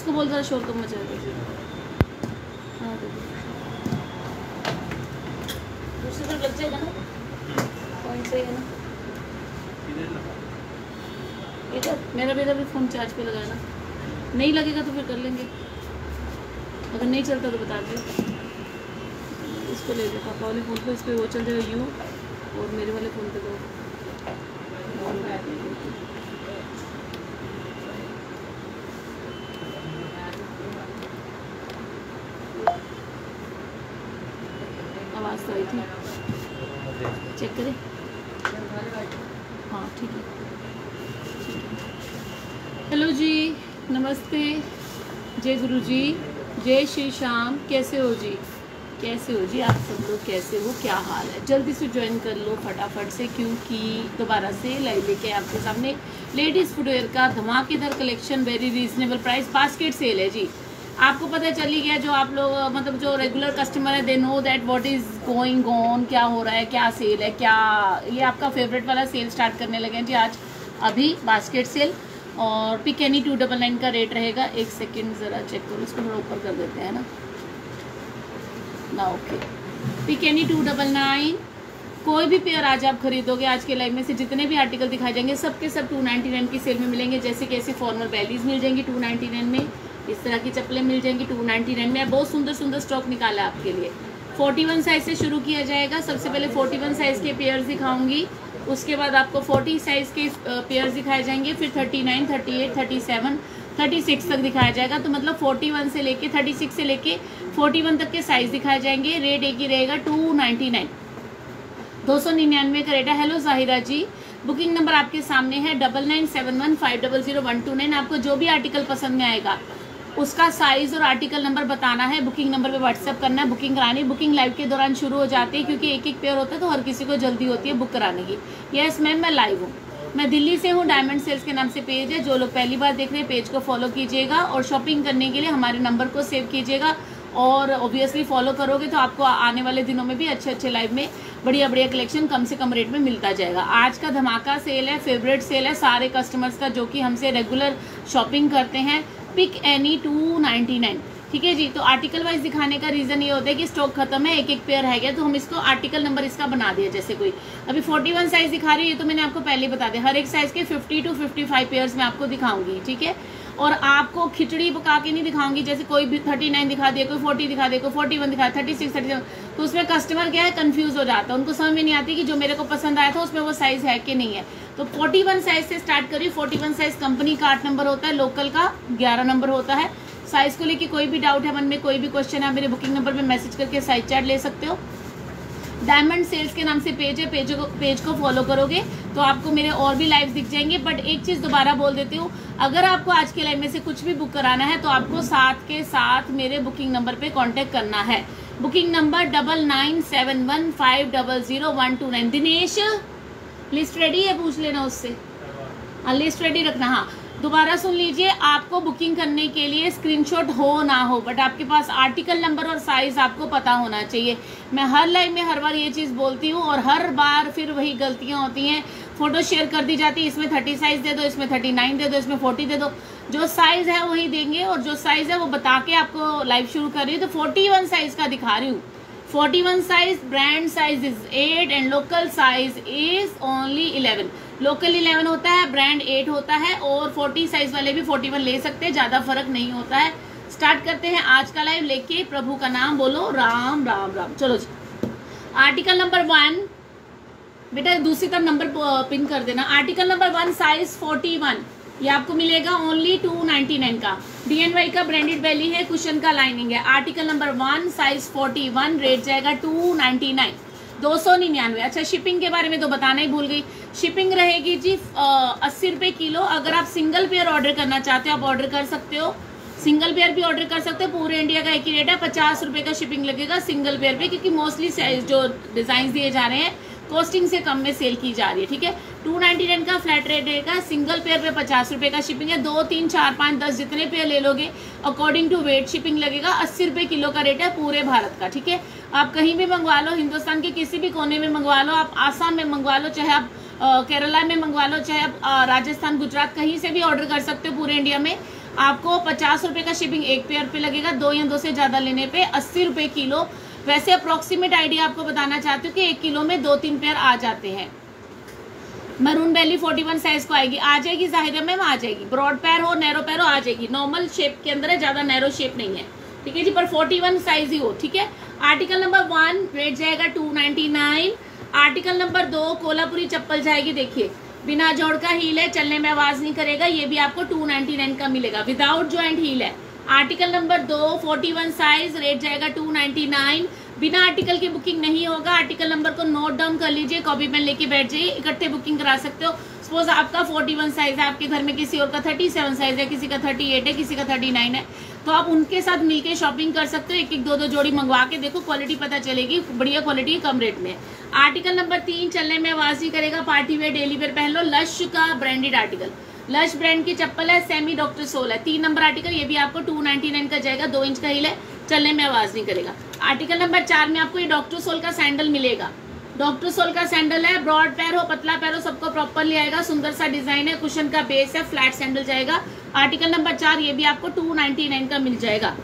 इसको बोल जरा शोर कम मचा दे हाँ दे दे। दूसरी मेरा भी भी फ़ोन चार्ज पे लगाया ना। नहीं लगेगा तो फिर कर लेंगे। अगर नहीं चलता तो बता दियो। इसको ले लो पापा वाले फ़ोन पे, इस पर वो चल जाएगा यू और मेरे वाले फ़ोन पे दो आवाज़ तो आई थी चेक करें हाँ ठीक है हेलो जी नमस्ते जय गुरु जी जय श्री श्याम, कैसे हो जी? कैसे हो जी आप सब लोग? कैसे हो? क्या हाल है? जल्दी से ज्वाइन कर लो फटाफट से, क्योंकि दोबारा से लाइव लेके आपके सामने लेडीज़ फुटवेयर का धमाकेदार collection very reasonable price basket sale है जी। आपको पता चल ही गया जो आप लोग मतलब जो रेगुलर कस्टमर है they know that what is going on क्या हो रहा है, क्या सेल है, क्या, ये आपका फेवरेट वाला सेल स्टार्ट करने लगे हैं जी आज। अभी बास्केट सेल और pick any two double nine का रेट रहेगा। एक सेकेंड ज़रा चेक करो, इसको थोड़ा ऊपर कर देते हैं ना। ना okay pick any two double nine कोई भी पेयर आज आप खरीदोगे, आज के लाइव में से जितने भी आर्टिकल दिखाए जाएँगे, सबके सब टू नाइन्टी नाइन की सेल में मिलेंगे। जैसे कि ऐसी फॉर्मल बैलीज मिल जाएँगी टू नाइन्टी नाइन में, इस तरह की चप्पलें मिल जाएँगी टू नाइन्टी नाइन में। बहुत सुंदर सुंदर स्टॉक निकाला आपके लिए। फोर्टी वन साइज़ से शुरू किया जाएगा। सबसे पहले फोर्टी वन साइज़ के पेयर दिखाऊँगी। उसके बाद आपको फोर्टी साइज़ के पेयर दिखाए जाएँगे, फिर thirty nine, thirty eight, thirty seven, thirty six तक दिखाया जाएगा। तो मतलब फोर्टी वन से लेके, थर्टी सिक्स से लेके फोर्टी वन तक के साइज़ दिखाए जाएँगे। रेट एक ही रहेगा टू नाइन्टी नाइन दो सौ निन्यानवे का रेट है। Hello Zahira ji. Booking number आपके सामने है double nine seven one five double zero one two nine आपको जो भी आर्टिकल पसंद में आएगा उसका साइज़ और आर्टिकल नंबर बताना है बुकिंग नंबर पे व्हाट्सएप करना है बुकिंग करानी बुकिंग लाइव के दौरान शुरू हो जाती है क्योंकि एक एक पेयर होता है तो हर किसी को जल्दी होती है बुक कराने की। यस मैम मैं लाइव हूँ। मैं दिल्ली से हूँ डायमंड सेल्स के नाम से पेज है। जो लोग पहली बार देख रहे हैं पेज को फॉलो कीजिएगा और शॉपिंग करने के लिए हमारे नंबर को सेव कीजिएगा। और ऑब्वियसली फॉलो करोगे तो आपको आने वाले दिनों में भी अच्छे अच्छे लाइव में बढ़िया बढ़िया कलेक्शन कम से कम रेट में मिलता जाएगा। आज का धमाका सेल है फेवरेट सेल है। सारे कस्टमर्स का जो कि हमसे रेगुलर शॉपिंग करते हैं। Pick any two ninety nine ठीक है जी? तो आर्टिकल वाइज दिखाने का रीजन ये होता है कि स्टॉक खत्म है एक एक पेयर है गया तो हम इसको आर्टिकल नंबर इसका बना दिया जैसे कोई। अभी 41 साइज़ दिखा रही है, ये तो मैंने आपको पहले बता दिया। हर एक साइज़ के 50 टू 55 पेयर्स मैं आपको दिखाऊँगी, ठीक है? और आपको खिचड़ी पका के नहीं दिखाऊँगी, जैसे कोई भी 39 दिखा दिया, कोई 40 दिखा दिया, कोई 41 दिखा थर्टी सिक्स थर्टी तो उसमें कस्टमर क्या है कंफ्यूज हो जाता है। उनको समझ में नहीं आती कि जो मेरे को पसंद आया था, उसमें वो साइज़ है कि नहीं है। तो 41 साइज़ से स्टार्ट करिए। 41 साइज़ कंपनी का आठ नंबर होता है लोकल का 11 नंबर होता है। साइज़ को लेके कोई भी डाउट है, मन में कोई भी क्वेश्चन है मेरे बुकिंग नंबर पर मैसेज करके साइज़ चार्ट ले सकते हो। डायमंड सेल्स के नाम से पेज है पेज को पेज को फॉलो करोगे तो आपको मेरे और भी लाइव दिख जाएँगे। बट एक चीज़ दोबारा बोल देती हूँ, अगर आपको आज के लाइव में से कुछ भी बुक कराना है तो आपको साथ के साथ मेरे बुकिंग नंबर पे कांटेक्ट करना है। Booking number double nine seven one five double zero one two nine Dinesh list ready है पूछ लेना उससे। हाँ लिस्ट रेडी रखना हाँ। दोबारा सुन लीजिए, आपको बुकिंग करने के लिए स्क्रीनशॉट हो ना हो बट आपके पास आर्टिकल नंबर और साइज़ आपको पता होना चाहिए। मैं हर लाइव में हर बार ये चीज़ बोलती हूँ और हर बार फिर वही गलतियाँ होती हैं। फ़ोटो शेयर कर दी जाती है, इसमें थर्टी साइज़ दे दो, इसमें थर्टी नाइन दे दो, इसमें फोर्टी दे दो। जो साइज़ है वही देंगे और जो साइज़ है वो बता के आपको लाइव शुरू कर रही हूँ। तो फोर्टी वन साइज़ का दिखा रही हूँ। 41 size, brand size is 8 and local size is only 11 local 11 होता है ब्रांड 8 होता है और 40 साइज़ वाले भी 41 ले सकते हैं, ज़्यादा फ़र्क नहीं होता है। स्टार्ट करते हैं आज का लाइव लेके, प्रभु का नाम बोलो, राम राम राम। चलो जी। आर्टिकल नंबर वन बेटा दूसरी तरफ़ नंबर पिन कर देना। आर्टिकल नंबर वन साइज़ 41 ये आपको मिलेगा ओनली टू नाइनटी नाइन का। डीएनवाई का ब्रांडेड वैली है कुशन का लाइनिंग है। Article number one size forty one rate जाएगा टू नाइनटी नाइन दो सौ निन्यानवे। अच्छा शिपिंग के बारे में तो बताना ही भूल गई। शिपिंग रहेगी जी अस्सी रुपये किलो। अगर आप सिंगल पेयर ऑर्डर करना चाहते हो, आप ऑर्डर कर सकते हो। सिंगल पेयर भी ऑर्डर कर सकते हो। पूरे इंडिया का एक ही रेट है। पचास रुपये का शिपिंग लगेगा सिंगल पेयर पे, क्योंकि मोस्टली जो डिज़ाइन दिए जा रहे हैं कॉस्टिंग से कम में सेल की जा रही है, ठीक है? टू नाइनटी नाइन का फ्लैट रेट रहेगा सिंगल पेयर पे पचास रुपए का शिपिंग है, दो, तीन, चार, पाँच, दस जितने पेयर ले लोगे अकॉर्डिंग टू वेट शिपिंग लगेगा, अस्सी रुपए किलो का रेट है पूरे भारत का, ठीक है? आप कहीं भी मंगवा लो, हिंदुस्तान के किसी भी कोने में मंगवा लो, आप आसाम में मंगवा लो, चाहे आप केरला में मंगवा लो, चाहे आप राजस्थान, गुजरात, कहीं से भी ऑर्डर कर सकते हो पूरे इंडिया में, आपको पचास रुपए का शिपिंग एक पेयर पे लगेगा, दो या दो से ज़्यादा लेने पे अस्सी रुपए किलो वैसे अप्रोक्सीमेट आइडिया आपको बताना चाहती हूँ कि एक किलो में दो तीन पेयर आ जाते हैं। मरून बेली 41 साइज़ को आएगी। आ जाएगी, ज़ाहिर है मैम आ जाएगी। ब्रॉड पैर हो नैरो पैर हो, आ जाएगी। नॉर्मल शेप के अंदर है, ज़्यादा नैरो शेप नहीं है। ठीक है जी, पर 41 साइज़ ही हो, ठीक है? आर्टिकल नंबर वन रेट जाएगा 299 आर्टिकल नंबर दो कोलापुरी चप्पल जाएगी, देखिए। बिना जोड़ का हील है, चलने में आवाज़ नहीं करेगा, ये भी आपको 299 का मिलेगा। विदाउट ज्वाइंट हील है। आर्टिकल नंबर दो, 41 साइज़ रेट जाएगा 299 बिना आर्टिकल की बुकिंग नहीं होगा। आर्टिकल नंबर को नोट डाउन कर लीजिए कॉपी पेन लेके बैठ जाइए, इकट्ठे बुकिंग करा सकते हो। सपोज़ आपका 41 साइज़ है, आपके घर में किसी और का 37 साइज़ है, किसी का 38 है, किसी का 39 है तो आप उनके साथ मिलके शॉपिंग कर सकते हो। एक एक दो दो जोड़ी मंगवा के देखो क्वालिटी पता चलेगी, बढ़िया क्वालिटी कम रेट में आर्टिकल नंबर तीन, चलने में आवाज़ ही करेगा पार्टी वेयर डेली वेयर पहन लो लश का ब्रांडेड आर्टिकल लश ब्रांड की चप्पल है सेमी डॉक्टर सोल है। तीन नंबर आर्टिकल ये भी आपको टू नाइनटी नाइन का जाएगा, दो इंच का हिल है, चलने में आवाज़ नहीं करेगा। आर्टिकल नंबर चार में आपको ये डॉक्टर सोल का सैंडल मिलेगा। डॉक्टर सोल का सैंडल है ब्रॉड पैर हो, पतला पैर हो, सबको प्रॉपरली आएगा, सुंदर सा डिज़ाइन है कुशन का बेस है फ्लैट सैंडल जाएगा। आर्टिकल नंबर चार, ये भी आपको टू का मिल जाएगा।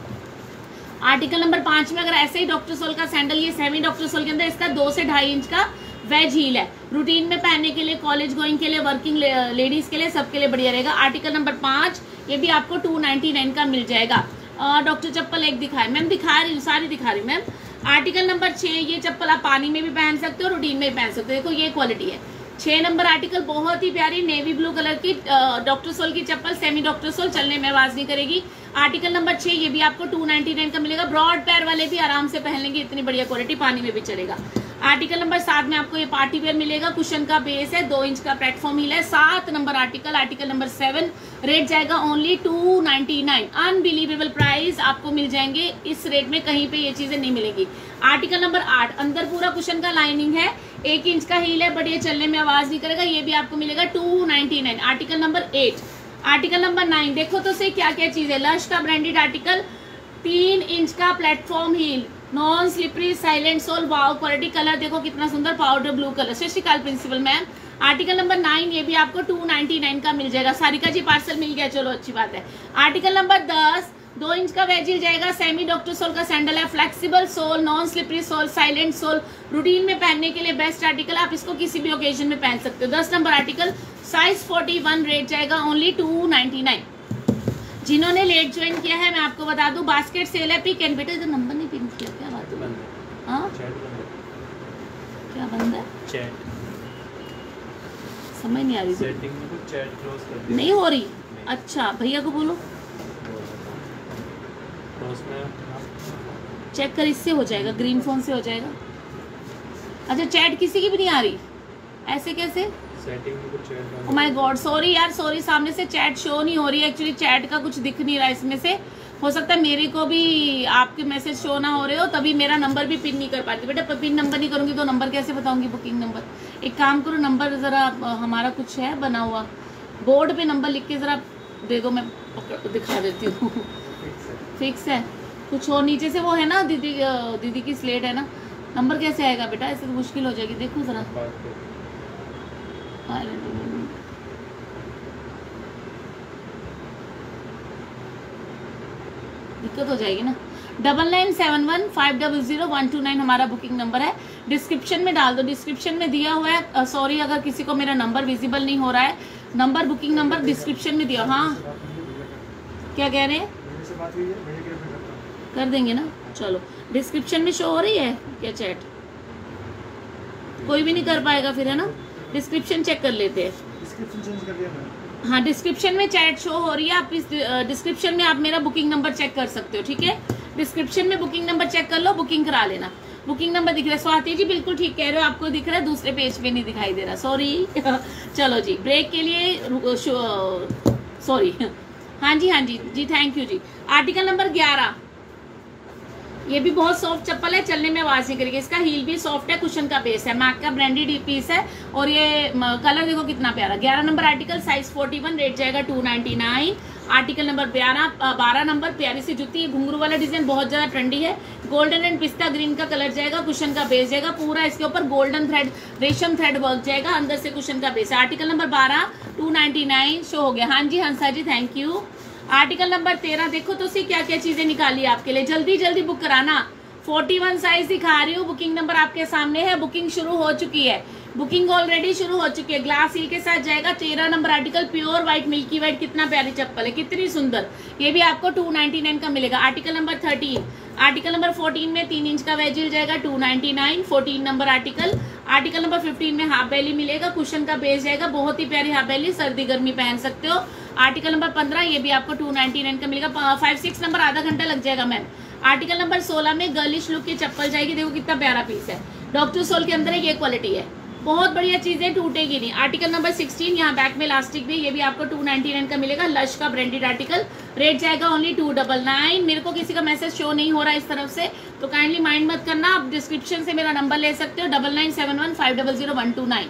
आर्टिकल नंबर पाँच में अगर ऐसे ही डॉक्टर सोल का सैंडल ये सेमी डॉक्टर सोल के अंदर, इसका दो से ढाई इंच का वेज हील है रूटीन में पहनने के लिए कॉलेज गोइंग के लिए वर्किंग लेडीज़ के लिए, सबके लिए बढ़िया रहेगा। आर्टिकल नंबर पाँच, ये भी आपको टू नाइनटी नाइन का मिल जाएगा। डॉक्टर चप्पल एक दिखाए। मैम दिखा रही हूँ, सारी दिखा रही हूँ मैम आर्टिकल नंबर छह, ये चप्पल आप पानी में भी पहन सकते हो रूटीन में भी पहन सकते हो। देखो, ये क्वालिटी है। छह नंबर आर्टिकल बहुत ही प्यारी नेवी ब्लू कलर की डॉक्टर सोल की चप्पल सेमी डॉक्टर सोल चलने में आवाज़ नहीं करेगी। आर्टिकल नंबर छह, ये भी आपको टू नाइन का मिलेगा। ब्रॉड पैर वाले भी आराम से पहन लेंगे, इतनी बढ़िया क्वालिटी पानी में भी चलेगा। आर्टिकल नंबर सात में आपको ये पार्टी वेयर मिलेगा। कुशन का बेस है, दो इंच का प्लेटफॉर्म हिल है। सात number article article number seven rate जाएगा only two ninety nine unbelievable price आपको मिल जाएँगे। इस रेट में कहीं पे ये चीज़ें नहीं मिलेगी। आर्टिकल नंबर आठ, अंदर पूरा कुशन का लाइनिंग है। एक इंच का हील है, बट ये चलने में आवाज़ नहीं करेगा। ये भी आपको मिलेगा two ninety nine article number eight article number nine देखो तो से क्या क्या चीज़ है। लश का ब्रांडेड आर्टिकल तीन इंच का platform heel non slippery silent sole wow quality colour देखो कितना सुंदर पाउडर ब्लू कलर सत श्रीकाल principal ma'am article number nine ये भी आपको टू नाइनटी नाइन का मिल जाएगा। सारिका जी पार्सल मिल गया, चलो, अच्छी बात है। आर्टिकल नंबर दस, दो इंच का वेजिल जाएगा सेमी डॉक्टर सोल का सैंडल है। Flexible sole non slippery sole silent sole routine में पहनने के लिए बेस्ट आर्टिकल आप इसको किसी भी ओकेजन में पहन सकते हो। दस number article size forty one rate जाएगा ओनली टू नाइनटी नाइन जिन्होंने लेट ज्वाइन किया है, मैं आपको बता दूँ बास्केट सेल है पिक एंड बेटा इधर नंबर नहीं पिन किया। हाँ? क्या बंद है? चैट। समझ नहीं आ रही सेटिंग में कुछ चैट क्लोज कर नहीं हो रही? नहीं। अच्छा भैया को बोलो। तो चेक कर इससे हो जाएगा ग्रीन फ़ोन से हो जाएगा। अच्छा चैट किसी की भी नहीं आ रही। ऐसे कैसे? सेटिंग में कुछ चैट माय गॉड सॉरी यार सॉरी सामने से चैट शो नहीं हो रही है एक्चुअली चैट का कुछ दिख नहीं रहा है इसमें से। हो सकता है मेरे को भी आपके मैसेज शो ना हो रहे हो तभी मेरा नंबर भी पिन नहीं कर पाती। बेटा पिन नंबर नहीं करूँगी तो नंबर कैसे बताऊँगी बुकिंग नंबर एक काम करो नंबर ज़रा हमारा कुछ है बना हुआ। बोर्ड पे नंबर लिख के ज़रा दे दो मैं दिखा देती हूँ। फिक्स है। कुछ और नीचे से वो है ना दीदी दीदी की स्लेट है ना। नंबर कैसे आएगा बेटा? ऐसे तो मुश्किल हो जाएगी। देखो ज़रा बात कर दिक्कत हो जाएगी ना। Double nine seven one five double zero one two nine हमारा बुकिंग नंबर है। डिस्क्रिप्शन में डाल दो। डिस्क्रिप्शन में दिया हुआ है। सॉरी अगर किसी को मेरा नंबर विजिबल नहीं हो रहा है नंबर बुकिंग नंबर डिस्क्रिप्शन में दिया। हाँ। क्या कह रहे हैं? कर देंगे ना। चलो। डिस्क्रिप्शन में शो हो रही है क्या चैट कोई भी नहीं कर पाएगा फिर, है ना? डिस्क्रिप्शन चेक कर लेते हैं। हाँ डिस्क्रिप्शन में चैट शो हो रही है, आप इस डिस्क्रिप्शन में आप मेरा बुकिंग नंबर चेक कर सकते हो, ठीक है? डिस्क्रिप्शन में बुकिंग नंबर चेक कर लो बुकिंग करा लेना। बुकिंग नंबर दिख रहा है। स्वाति जी, बिल्कुल ठीक कह रहे हो, आपको दिख रहा है, दूसरे पेज पे नहीं दिखाई दे रहा। सॉरी चलो जी ब्रेक के लिए सॉरी हाँ जी हाँ जी। जी थैंक यू जी। आर्टिकल नंबर ग्यारह। ये भी बहुत सॉफ्ट चप्पल है, चलने में आवाज़ नहीं करेगी। इसका हील भी सॉफ्ट है कुशन का बेस है। मैक का ब्रांडेड पीस है और ये कलर देखो कितना प्यारा। ग्यारह नंबर आर्टिकल साइज़ 41 रेट जाएगा 299 आर्टिकल नंबर ग्यारह बारह नंबर प्यारी सी जुती है घुंगरू वाला डिज़ाइन बहुत ज़्यादा ट्रेंडी है। गोल्डन एंड पिस्ता ग्रीन का कलर जाएगा कुशन का बेस जाएगा, पूरा इसके ऊपर गोल्डन थ्रेड रेशम थ्रेड वर्क जाएगा, अंदर से कुशन का बेस आर्टिकल नंबर बारह टू नाइनटी नाइन शो हो गया। हाँ जी, Hansa ji thank you article number तेरह, देखो तो सी क्या क्या चीज़ें निकाली आपके लिए। जल्दी जल्दी बुक कराना। फोर्टी वन साइज़ दिखा रही हूँ। बुकिंग नंबर आपके सामने है। बुकिंग शुरू हो चुकी है। बुकिंग ऑलरेडी शुरू हो चुकी है। ग्लास सील के साथ जाएगा। तेरह number article pure white milky white कितना प्यारी चप्पल है। कितनी सुंदर। ये भी आपको टू नाइनटी नाइन का मिलेगा। Article number thirteen article number fourteen में तीन इंच का वेजिल जाएगा। Two ninety nine fourteen number article. Article number fifteen में हाफ़ बेली मिलेगा। कुशन का बेस जाएगा। बहुत ही प्यारी हाफ़ बेली सर्दी गर्मी पहन सकते हो। आर्टिकल नंबर पंद्रह, ये भी आपको टू नाइनटी नाइन का मिलेगा। फाइव सिक्स नंबर आधा घंटा लग जाएगा मैम आर्टिकल नंबर सोलह में गर्लिश लुक की चप्पल जाएगी। देखो कितना प्यारा पीस है। डॉक्टर सोल के अंदर ये क्वालिटी है। बहुत बढ़िया चीज़ है टूटेगी नहीं। आर्टिकल नंबर 16 यहाँ बैक में लास्टिक भी ये भी आपको 299 का मिलेगा। लश का ब्रांडेड आर्टिकल रेट जाएगा ओनली टू डबल नाइन मेरे को किसी का मैसेज शो नहीं हो रहा इस तरफ़ से तो काइंडली माइंड मत करना। आप डिस्क्रिप्शन से मेरा नंबर ले सकते हो double nine seven one five double zero one two nine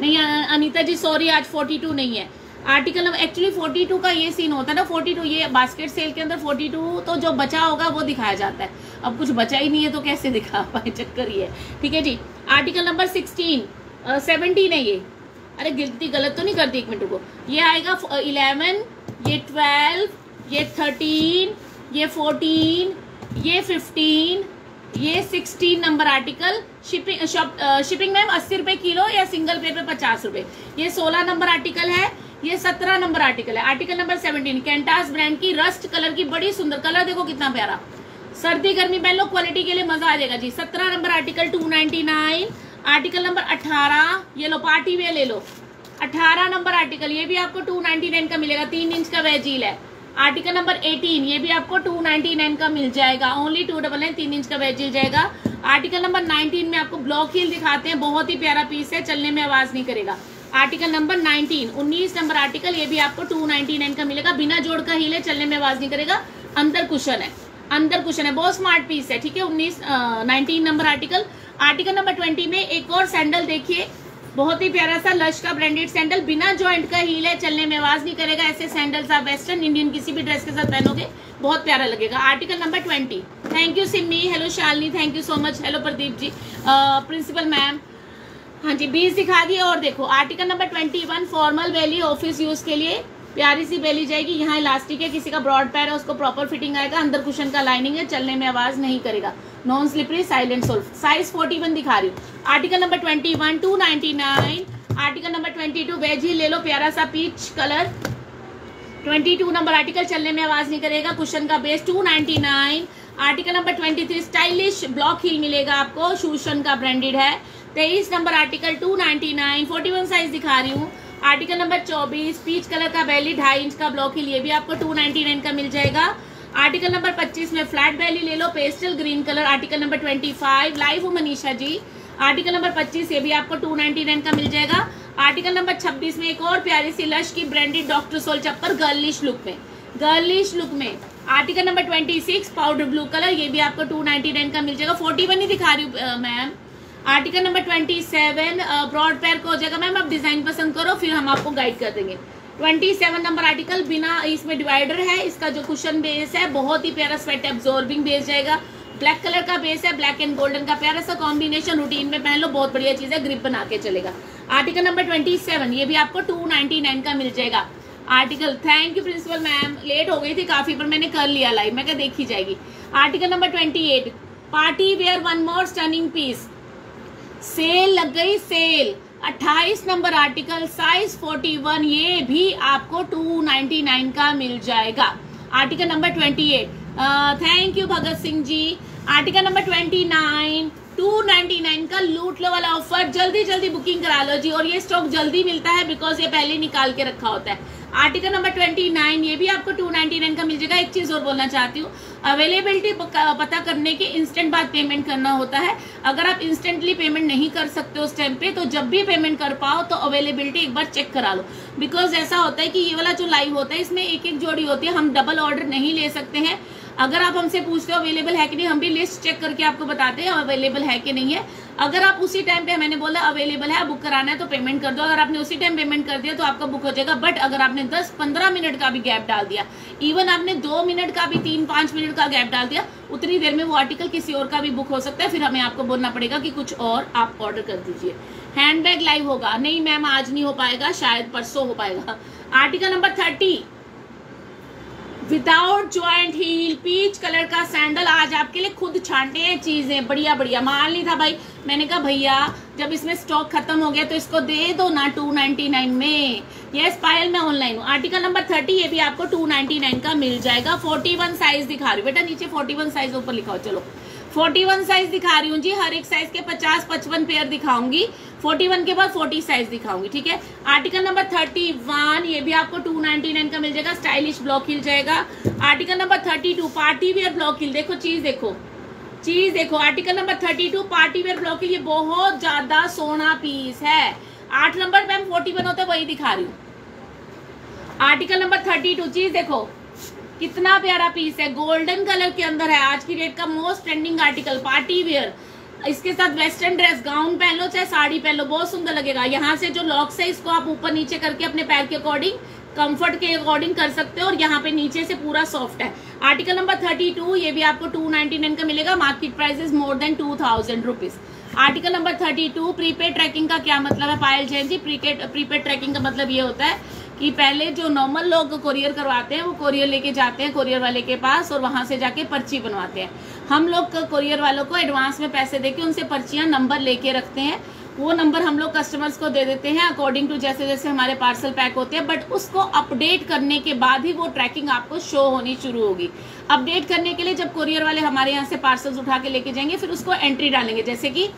नहीं अनिता जी सॉरी आज फोर्टी टू नहीं है। आर्टिकल नंबर एक्चुअली 42 का ये सीन होता है ना 42 ये बास्केट सेल के अंदर 42 तो जो बचा होगा वो दिखाया जाता है। अब कुछ बचा ही नहीं है तो कैसे दिखा पाए, चक्कर है ठीक है जी? आर्टिकल नंबर 16 सेवनटीन है ये। अरे गिनती गलत तो नहीं करती एक मिनट को ये आएगा इलेवन ये ट्वेल्व ये थर्टीन ये फोर्टीन ये फिफ्टीन ये sixteen number article shipping shipping ma'am अस्सी रुपए किलो या सिंगल पे पे पचास रुपए। ये सोलह नंबर आर्टिकल है। ये सत्रह नंबर आर्टिकल है। आर्टिकल नंबर सेवनटीन कैंटास ब्रांड की रस्ट कलर की बड़ी सुंदर कलर देखो कितना प्यारा। सर्दी गर्मी पहन लो क्वालिटी के लिए मज़ा आ जाएगा जी। सत्रह number article two ninety nine article number अठारह, ये लो पार्टी वे ले लो। अठारह नंबर आर्टिकल, ये भी आपको टू नाइनटी नाइन का मिलेगा। तीन इंच का वेजील है। आर्टिकल नंबर एटीन ये भी आपको टू नाइनटी नाइन का मिल जाएगा। ओनली टू डबल नाइन तीन इंच का वेजिल जाएगा। आर्टिकल नंबर नाइनटीन में आपको ब्लॉक हील दिखाते हैं। बहुत ही प्यारा पीस है, चलने में आवाज़ नहीं करेगा। आर्टिकल नंबर 19 19 नंबर आर्टिकल, ये भी आपको 299 का मिलेगा। बिना जोड़ का हील है चलने में आवाज़ नहीं करेगा। अंदर कुशन है। अंदर कुशन है। बहुत स्मार्ट पीस है, ठीक है? 19 nineteen number article. Article number 20 में एक और सैंडल देखिए। बहुत ही प्यारा सा लश का ब्रांडेड सैंडल बिना जॉइंट का हील है चलने में आवाज़ नहीं करेगा। ऐसे सैंडल्स आप वेस्टर्न इंडियन किसी भी ड्रेस के साथ पहनोगे, बहुत प्यारा लगेगा। Article number twenty. Thank you Simi hello Shalini thank you so much hello Pradeep ji. Principal ma'am हाँ जी, बीस दिखा दिए और देखो article number twenty one formal belly office use के लिए प्यारी सी बेली जाएगी। यहाँ इलास्टिक है, किसी का ब्रॉड पैर है, उसको प्रॉपर फिटिंग आएगा, अंदर कुशन का लाइनिंग है, चलने में आवाज़ नहीं करेगा। Non slippery silent sole size forty one दिखा रही हूँ। Article number twenty one two ninety nine article number twenty two wedge ही ले लो, प्यारा सा peach colour twenty two number article चलने में आवाज़ नहीं करेगा कुशन का base two ninety nine article number twenty three stylish block heel मिलेगा आपको शूशन का ब्रांडेड है। तेईस number article two ninety nine forty one size दिखा रही हूँ। आर्टिकल नंबर चौबीस, पीच कलर का बैली ढाई इंच का ब्लॉक ही लिए भी आपको टू नाइनटी नाइन का मिल जाएगा। आर्टिकल नंबर पच्चीस में फ्लैट बैली ले लो pastel green colour article number twenty five live हूँ मनीषा जी। आर्टिकल नंबर पच्चीस ये भी आपको टू नाइनटी नाइन का मिल जाएगा। आर्टिकल नंबर छब्बीस में एक और प्यारी सी लश की ब्रांडेड डॉक्टर सोल चप्पल गर्लिश लुक में। गर्लिश लुक में। Article number twenty six powder blue colour ये भी आपको टू नाइनटी नाइन का मिल जाएगा। फोर्टी वन ही दिखा रही हूँ ma'am article number twenty seven broad पैर को हो जाएगा। मैम, आप डिज़ाइन पसंद करो, फिर हम आपको गाइड कर देंगे। ट्वेंटी सेवन नंबर आर्टिकल बिना इसमें डिवाइडर है, इसका जो कुशन बेस है, बहुत ही प्यारा स्वेट एब्जॉर्बिंग बेस जाएगा। ब्लैक कलर का बेस है ब्लैक एंड गोल्डन का प्यारा सा कॉम्बिनेशन रूटीन में पहन लो, बहुत बढ़िया चीज़ है ग्रिप बना के चलेगा। आर्टिकल नंबर ट्वेंटी सेवन ये भी आपको टू नाइनटी नाइन का मिल जाएगा। Article thank you principal ma'am late हो गई थी काफ़ी, पर मैंने कर लिया लाइव मैं क्या देखी जाएगी। Article number twenty eight party wear one more stunning piece sale लग गई सेल। 28 नंबर आर्टिकल साइज़ 41 ये भी आपको 299 का मिल जाएगा। Article number 28 thank you Bhagat Singh ji. Article number 29 299 का लूट लो वाला ऑफ़र जल्दी जल्दी बुकिंग करा लो जी, और ये स्टॉक जल्दी मिलता है बिकॉज़ ये पहले निकाल के रखा होता है। आर्टिकल नंबर 29 ये भी आपको 299 का मिल जाएगा। एक चीज़ और बोलना चाहती हूँ अवेलेबिलिटी पता करने के इंस्टेंट बाद पेमेंट करना होता है। अगर आप इंस्टेंटली पेमेंट नहीं कर सकते उस टाइम पे तो जब भी पेमेंट कर पाओ तो अवेलेबिलिटी एक बार चेक करा लो। बिकॉज़ ऐसा होता है कि ये वाला जो लाइव होता है, इसमें एक एक जोड़ी होती है, हम डबल ऑर्डर नहीं ले सकते हैं। अगर आप हमसे पूछते हो अवेलेबल है कि नहीं, हम भी लिस्ट चेक करके आपको बताते हैं अवेलेबल है कि नहीं है। अगर आप उसी टाइम पे, मैंने बोला अवेलेबल है बुक कराना है तो पेमेंट कर दो। अगर आपने उसी टाइम पेमेंट कर दिया तो आपका बुक हो जाएगा। बट अगर आपने 10-15 मिनट का भी गैप डाल दिया इवन आपने दो मिनट का भी तीन पाँच मिनट का गैप डाल दिया, उतनी देर में वो आर्टिकल किसी और का भी बुक हो सकता है। फिर हमें आपको बोलना पड़ेगा कि कुछ और आप ऑर्डर कर दीजिए। हैंड लाइव होगा। नहीं मैम आज नहीं हो पाएगा, शायद परसों हो पाएगा। Article number thirty without joint heel peach colour का सैंडल आज आपके लिए खुद छांटे हैं चीज़ें। बढ़िया बढ़िया। मान ली था भाई। मैंने कहा, भैया, जब इसमें स्टॉक खत्म हो गया तो इसको दे दो ना टू नाइनटी नाइन में। यस पायल मैं ऑनलाइन हूँ। आर्टिकल नंबर थर्टी ये भी आपको टू नाइन का मिल जाएगा। फोर्टी वन साइज़ दिखा रही हूँ। बेटा, नीचे फोर्टी वन साइज़ ऊपर लिखाओ चलो। 41 साइज़ दिखा रही हूँ जी, हर एक साइज़ के 50 55 पेयर दिखाऊँगी 41 के बाद 40 साइज़ दिखाऊँगी, ठीक है? आर्टिकल नंबर 31 ये भी आपको 299 का मिल जाएगा स्टाइलिश ब्लॉक हिल जाएगा। Article number 32 party wear block heel देखो, चीज़ देखो। चीज़ देखो article number 32 party wear block heel ये बहुत ज़्यादा सोना पीस है। आठ नंबर हम फोर्टी वन होता है, वही दिखा रही हूँ। आर्टिकल नंबर थर्टी टू चीज़ देखो। कितना प्यारा पीस है। गोल्डन कलर के अंदर है। आज की डेट का most trending article party wear इसके साथ वेस्टर्न ड्रेस गाउन पहन लो चाहे साड़ी पहन लो बहुत सुंदर लगेगा। यहाँ से जो लॉक्स है, इसको आप ऊपर नीचे करके अपने पैर के अकॉर्डिंग कंफर्ट के अकॉर्डिंग कर सकते हो और यहाँ पे नीचे से पूरा सॉफ्ट है। आर्टिकल नंबर थर्टी टू ये भी आपको टू नाइनटी नाइन का मिलेगा। Market price is more than two thousand rupees article number thirty two prepaid tracking का क्या मतलब है? पायल जैन जी प्रीपेड ट्रैकिंग का मतलब ये होता है कि पहले जो नॉर्मल लोग कोरियर करवाते हैं, वो कोरियर लेके जाते हैं कोरियर वाले के पास और वहाँ से जाके पर्ची बनवाते हैं। हम लोग कोरियर वालों को एडवांस में पैसे देके उनसे पर्चियाँ नंबर लेके रखते हैं। वो नंबर हम लोग कस्टमर्स को दे देते हैं अकॉर्डिंग टू जैसे जैसे हमारे पार्सल पैक होते हैं बट उसको अपडेट करने के बाद ही वो ट्रैकिंग आपको शो होनी शुरू होगी। अपडेट करने के लिए जब कोरियर वाले हमारे यहाँ से पार्सल्स उठा के लेके जाएँगे, फिर उसको एंट्री डालेंगे। जैसे कि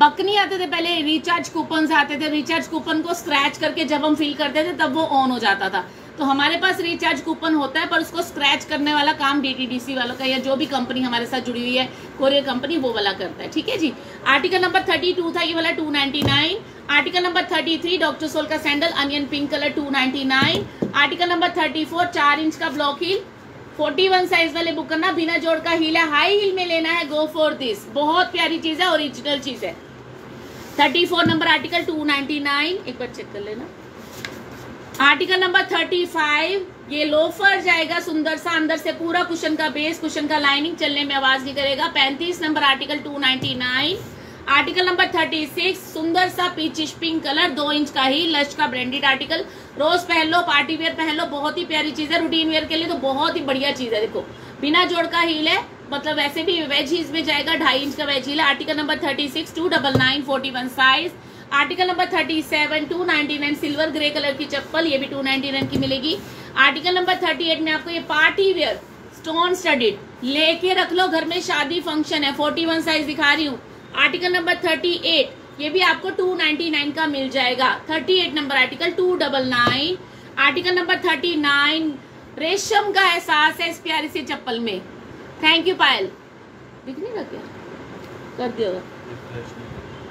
बकनी आते थे पहले रिचार्ज कूपन आते थे रिचार्ज कूपन को स्क्रैच करके जब हम फिल करते थे, तब वो ऑन हो जाता था। तो हमारे पास रिचार्ज कूपन होता है, पर उसको स्क्रैच करने वाला काम डीटीडीसी वालों का या जो भी कंपनी हमारे साथ जुड़ी हुई है कोरियर कंपनी वो वाला करता है, ठीक है जी? आर्टिकल नंबर थर्टी टू था, ये वाला two ninety nine article number thirty three doctor sole का sandal onion pink colour two ninety nine article number thirty four चार इंच का block heel forty one size वाले बुक करना। बिना जोड़ का हील है हाई हील में लेना है गो फॉर दिस बहुत प्यारी चीज़ है ओरिजिनल चीज़ है। Thirty four number article two ninety nine एक बार चेक कर लेना। आर्टिकल नंबर थर्टी फाइव ये लोफर जाएगा सुंदर सा, अंदर से पूरा कुशन का बेस कुशन का लाइनिंग चलने में आवाज़ नहीं करेगा। पैंतीस number article two ninety nine article number thirty six, सुंदर सा पीचिश पिंक कलर, दो इंच का ही लश का ब्रांडेड आर्टिकल। रोज पहन लो, पार्टी वेयर पहन लो, बहुत ही प्यारी चीज़ है रूटीन वेयर के लिए तो बहुत ही बढ़िया चीज़ है, देखो। बिना जोड़ का हील है मतलब वैसे भी वेज ही इसमें जाएगा, ढाई इंच का वेज हील है। Article number thirty six two double nine forty one size article number thirty seven two ninety nine silver, grey colour की चप्पल, ये भी टू नाइनटी नाइन की मिलेगी। आर्टिकल नंबर थर्टी एट में आपको ये पार्टी वेयर स्टोन स्टडीड लेके रख लो, घर में शादी फ़ंक्शन है फोर्टी वन साइज़ दिखा रही हूँ। आर्टिकल नंबर थर्टी एट, ये भी आपको टू नाइनटी नाइन का मिल जाएगा। Thirty eight number article two double nine article number thirty nine, रेशम का एहसास है इस प्यारी सी चप्पल में। Thank you Payal. दिख नहीं रहा क्या कर दिया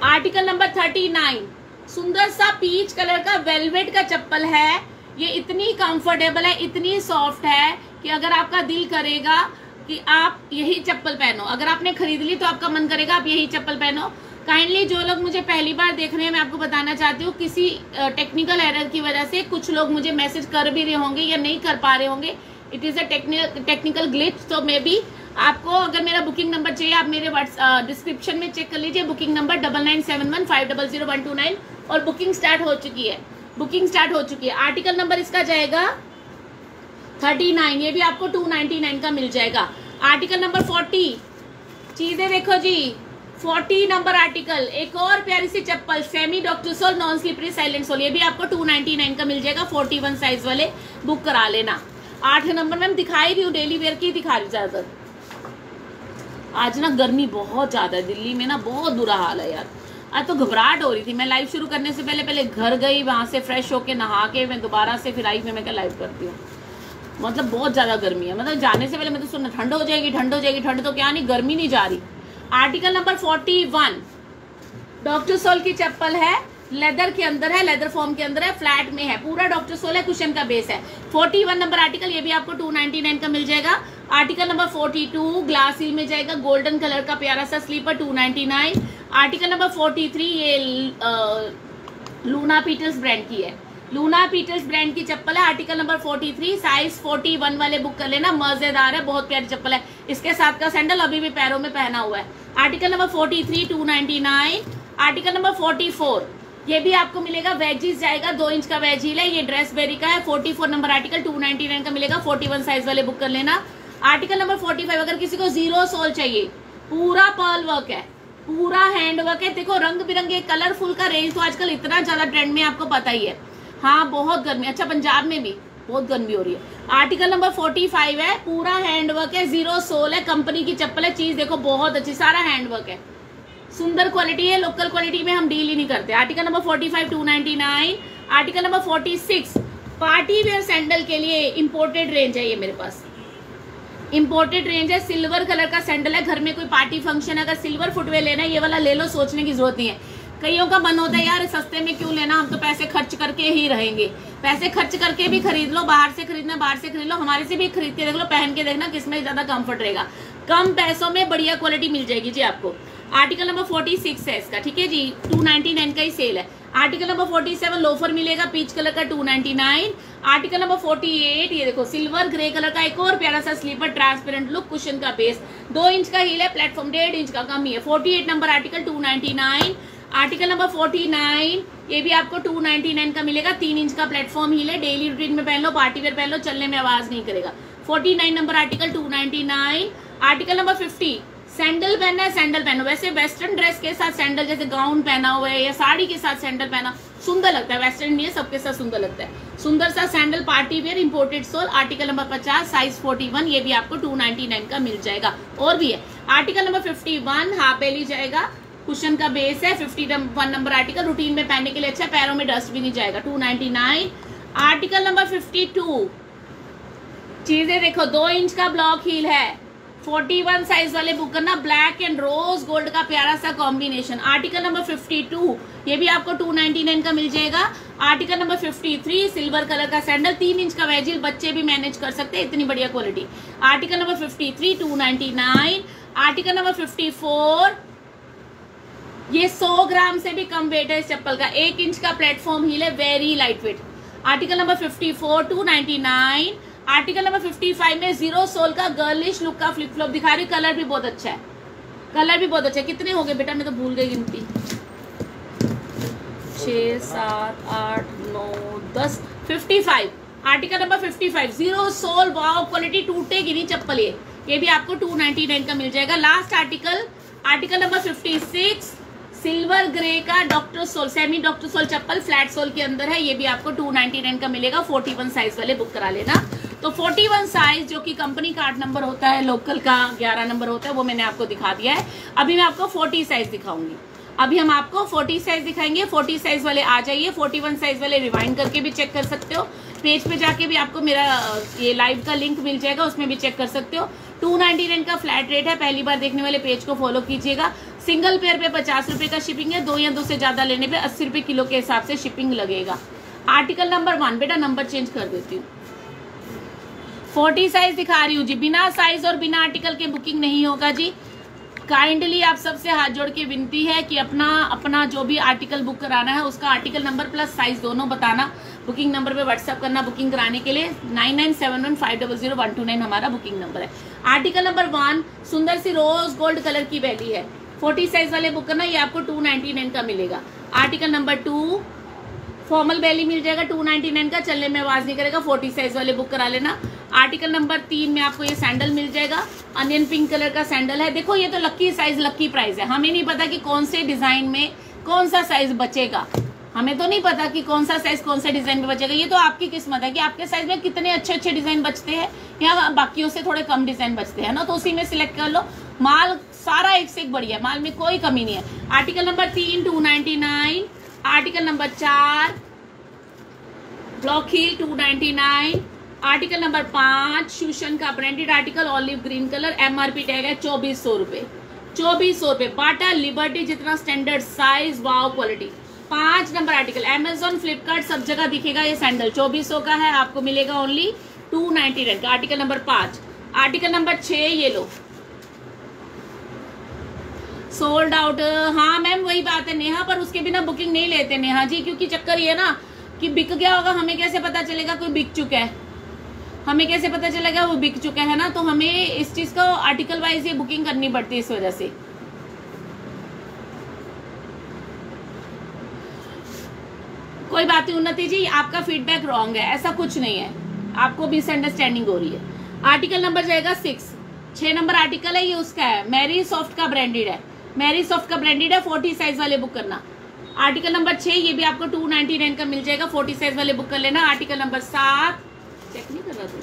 आर्टिकल नंबर थर्टी नाइन, सुंदर सा पीच कलर का वेलवेट का चप्पल है। ये इतनी कंफर्टेबल है, इतनी सॉफ्ट है कि अगर आपका दिल करेगा कि आप यही चप्पल पहनो। अगर आपने खरीद ली तो आपका मन करेगा आप यही चप्पल पहनो। काइंडली जो लोग मुझे पहली बार देख रहे हैं, मैं आपको बताना चाहती हूँ, किसी टेक्निकल एरर की वजह से कुछ लोग मुझे मैसेज कर भी रहे होंगे या नहीं कर पा रहे होंगे। It is a technical glitch तो मे बी आपको अगर मेरा बुकिंग नंबर चाहिए, आप मेरे व्हाट्स डिस्क्रिप्शन में चेक कर लीजिए। Booking number double nine seven one five double zero one two nine और बुकिंग स्टार्ट हो चुकी है। बुकिंग स्टार्ट हो चुकी है। आर्टिकल नंबर इसका जाएगा थर्टी नाइन, ये भी आपको टू नाइनटी नाइन का मिल जाएगा। आर्टिकल नंबर फोर्टी चीज़ें देखो जी। फोर्टी नंबर आर्टिकल एक और प्यारी सी चप्पल semi doctor sole non slippery silent sole ये भी आपको टू नाइनटी नाइन का मिल जाएगा फोर्टी वन साइज़ वाले बुक करा लेना। आठ नंबर में दिखाई रही हूँ डेली वेयर की दिखा रही ज़्यादातर। आज ना गर्मी बहुत ज़्यादा है, दिल्ली में ना बहुत बुरा हाल है यार। आज तो घबराहट हो रही थी, मैं लाइव शुरू करने से पहले पहले घर गई, वहाँ से फ्रेश होके नहा के, मैं दोबारा से फिर आई मैं क्या लाइव करती हूँ? मतलब बहुत ज़्यादा गर्मी है। मतलब जाने से पहले मैं तो सुनना ठंड हो जाएगी, ठंड हो जाएगी, ठंड तो क्या नहीं, गर्मी नहीं जा रही। Article number forty one doctor sole की चप्पल है लेदर के अंदर है लेदर फॉर्म के अंदर है फ्लैट में है। पूरा डॉक्टर सोल है कुशन का बेस है। 41 नंबर आर्टिकल ये भी आपको 299 का मिल जाएगा। आर्टिकल नंबर 42 ग्लास हिल में जाएगा गोल्डन कलर का प्यारा सा स्लीपर 299 आर्टिकल नंबर 43 ये लूना पीटर्स ब्रांड की है। लूना पीटर्स ब्रांड की चप्पल है आर्टिकल नंबर 43 साइज़ 41 वाले बुक कर लेना, मज़ेदार है, बहुत प्यारी चप्पल है। इसके साथ का सैंडल अभी भी पैरों में पहना हुआ है। आर्टिकल नंबर 43 299 आर्टिकल नंबर 44 ये भी आपको मिलेगा वेजिस जाएगा, दो इंच का वेज हील है, ये ड्रेस बेरी का है forty four number article two ninety nine का मिलेगा फोर्टी वन साइज़ वाले बुक कर लेना। आर्टिकल नंबर फोर्टी फाइव अगर किसी को ज़ीरो सोल चाहिए, पूरा पर्ल वर्क है, पूरा हैंड वर्क है, देखो, रंग बिरंगे कलरफुल का रेंज तो आजकल इतना ज़्यादा ट्रेंड में आपको पता ही है। हाँ बहुत गर्मी। अच्छा पंजाब में भी बहुत गर्मी हो रही है। आर्टिकल नंबर फोर्टी फाइव है, पूरा हैंडवर्क है ज़ीरो सोल है कंपनी की चप्पल है चीज़ देखो, बहुत अच्छी, सारा हैंडवर्क है। सुंदर क्वालिटी है लोकल क्वालिटी में हम डील ही नहीं करते। Article number forty five two ninety nine article number forty six party wear sandal के लिए इम्पोर्टेड रेंज है ये मेरे पास। इम्पोर्टेड रेंज है सिल्वर कलर का सैंडल है, घर में कोई पार्टी फ़ंक्शन अगर सिल्वर फुटवेयर लेना है, ये वाला ले लो, सोचने की ज़रूरत नहीं है। कईयों का मन होता है यार, सस्ते में क्यों लेना? हम तो पैसे खर्च करके ही रहेंगे। पैसे खर्च करके भी खरीद लो, बाहर से खरीदना, बाहर से खरीद लो, हमारे से भी खरीद के देख लो, पहन के देखना किसमें ज़्यादा कंफर्ट रहेगा। कम पैसों में बढ़िया क्वालिटी मिल जाएगी जी आपको। आर्टिकल नंबर फोर्टी सिक्स है इसका, ठीक है जी? टू नाइनटी नाइन का ही सेल है। Article number forty seven loafer मिलेगा पीच कलर का two ninety nine article number forty eight ये देखो सिल्वर ग्रे कलर का एक और प्यारा सा स्लीपर ट्रांसपेरेंट लुक कुशन का बेस दो इंच का हील है प्लेटफॉर्म डेढ़ इंच का कम ही है। Forty eight number article two ninety nine article number forty nine, ये भी आपको टू नाइनटी नाइन का मिलेगा। तीन इंच का प्लेटफॉर्म हील है। डेली रूटीन में पहन लो, पार्टी वेयर पहन लो, चलने में आवाज़ नहीं करेगा। Forty nine number article two ninety nine article number fifty sandal पहनना है सैंडल पहनो। वैसे वेस्टर्न ड्रेस के साथ सैंडल जैसे गाउन पहना हुआ है या साड़ी के साथ सैंडल पहना, सुंदर लगता है। वेस्टर्न नहीं है, सबके साथ सुंदर लगता है। सुंदर सा sandal party wear imported sole article number पचास साइज़ फोर्टी वन ये भी आपको टू नाइनटी नाइन का मिल जाएगा। और भी है। Article number fifty one half जाएगा। कुशन का बेस है fifty one number article routine में पहनने के लिए अच्छा पैरों में डस्ट भी नहीं जाएगा two ninety nine article number fifty two चीज़ें देखो, दो इंच का ब्लॉक हील है 41 साइज़ वाले बुक करना ब्लैक एंड रोज गोल्ड का प्यारा सा कॉम्बिनेशन आर्टिकल नंबर 52 ये भी आपको 299 का मिल जाएगा. आर्टिकल नंबर 53 सिल्वर कलर का सैंडल तीन इंच का वेजिल बच्चे भी मैनेज कर सकते हैं, इतनी बढ़िया quality article number 53 299 article number 54 ये 100 ग्राम से भी कम वेट है इस चप्पल का। एक इंच का प्लेटफॉर्म हील है very light weight article number 54 299 article number 55 में ज़ीरो सोल का गर्लिश लुक का फ्लिप फ्लॉप दिखा रही कलर भी बहुत अच्छा है। कलर भी बहुत अच्छा है। कितने हो गए बेटा? मैं तो भूल गई गिनती। छ सात, आठ, नौ, दस fifty five article number fifty five zero sole wow quality टूटेगी नहीं चप्पल ये। ये भी आपको टू नाइनटी नाइन का मिल जाएगा। Last article article number fifty six silver grey का doctor sole semi doctor sole, चप्पल फ्लैट सोल के अंदर है, ये भी आपको टू नाइन का मिलेगा 41 साइज़ वाले बुक करा लेना। तो 41 साइज़ जो कि कंपनी का आठ नंबर होता है लोकल का 11 नंबर होता है, वो मैंने आपको दिखा दिया है। अभी मैं आपको 40 साइज़ दिखाऊँगी। अभी हम आपको 40 साइज़ दिखाएँगे 40 साइज़ वाले आ जाइए 41 साइज़ वाले रिवाइंड करके भी चेक कर सकते हो। पेज पे जाके भी आपको मेरा, ये लाइव का लिंक मिल जाएगा, उसमें भी चेक कर सकते हो। टू नाइनटी का फ्लैट रेट है, पहली बार देखने वाले पेज को फॉलो कीजिएगा। सिंगल पेयर पे पचास रुपए का शिपिंग है, दो या दो से ज़्यादा लेने पे अस्सी रुपए किलो के हिसाब से शिपिंग लगेगा। आर्टिकल नंबर वन, बेटा नंबर चेंज कर देती हूँ। फोर्टी साइज़ दिखा रही हूँ जी। बिना साइज़ और बिना आर्टिकल के बुकिंग नहीं होगा जी। काइंडली आप सबसे हाथ जोड़ के विनती है कि अपना अपना जो भी आर्टिकल बुक कराना है, उसका आर्टिकल नंबर प्लस साइज़ दोनों बताना। बुकिंग नंबर पे व्हाट्सअप करना बुकिंग कराने के लिए। Nine nine seven one five double zero one two nine हमारा बुकिंग नंबर है। आर्टिकल नंबर वन, सुंदर सी रोज गोल्ड कलर की वैली है। फोर्टी साइज़ वाले बुक करना, ये आपको टू नाइनटी नाइन का मिलेगा। Article number two formal belly मिल जाएगा टू नाइनटी नाइन का, चलने में आवाज़ नहीं करेगा फोर्टी साइज़ वाले बुक करा लेना। आर्टिकल नंबर तीन में आपको ये सैंडल मिल जाएगा अनियन पिंक कलर का सैंडल है। देखो, ये तो लक्की साइज़ लक्की प्राइस है। हमें नहीं पता कि कौन से डिज़ाइन में कौन सा साइज़ बचेगा। हमें तो नहीं पता कि कौन सा साइज़ कौन सा डिज़ाइन में बचेगा। ये तो आपकी किस्मत है कि आपके साइज़ में कितने अच्छे अच्छे डिज़ाइन बचते हैं, या बाकियों से थोड़े कम डिज़ाइन बचते हैं ना तो उसी में सिलेक्ट कर लो। माल सारा एक से एक बढ़िया माल में कोई कमी नहीं है। आर्टिकल नंबर तीन two ninety nine article number चार block heel two ninety nine article number पाँच शूशन का branded article olive green colour MRP tag है, चौबीस सौ रुपए। चौबीस सौ रुपए। बाटा लिबर्टी जितना स्टैंडर्ड साइज़ वाव क्वालिटी पाँच नंबर आर्टिकल अमेजोन फ्लिपकार्ट सब जगह दिखेगा ये सैंडल चौबीस सौ का है, आपको मिलेगा ओनली टू नाइनटी नाइन का। आर्टिकल नंबर पाँच। आर्टिकल नंबर छह, ये लो। सोल्ड आउट हाँ मैम वही बात है। नेहा पर उसके बिना बुकिंग नहीं लेते, नेहा जी, क्योंकि चक्कर ये ना कि बिक गया होगा, हमें कैसे पता चलेगा कोई बिक चुका है? हमें कैसे पता चलेगा वो बिक चुका है ना? तो हमें इस चीज़ को आर्टिकल वाइज ये बुकिंग करनी पड़ती है इस वजह से। कोई बात नहीं, उन्नति जी, आपका फीडबैक रॉन्ग है। ऐसा कुछ नहीं है। आपको मिसअंडरस्टैंडिंग हो रही है। आर्टिकल नंबर जाएगा सिक्स छह नंबर आर्टिकल है, ये उसका है। मैरी सॉफ्ट का ब्रांडेड है। मैरी सॉफ्ट का ब्रांडेड है, फोर्टी साइज़ वाले बुक करना। आर्टिकल नंबर छह, ये भी आपको टू नाइनटी नाइन का मिल जाएगा, फोर्टी साइज़ वाले बुक कर लेना। आर्टिकल नंबर सात चेक नहीं कर रहा तू?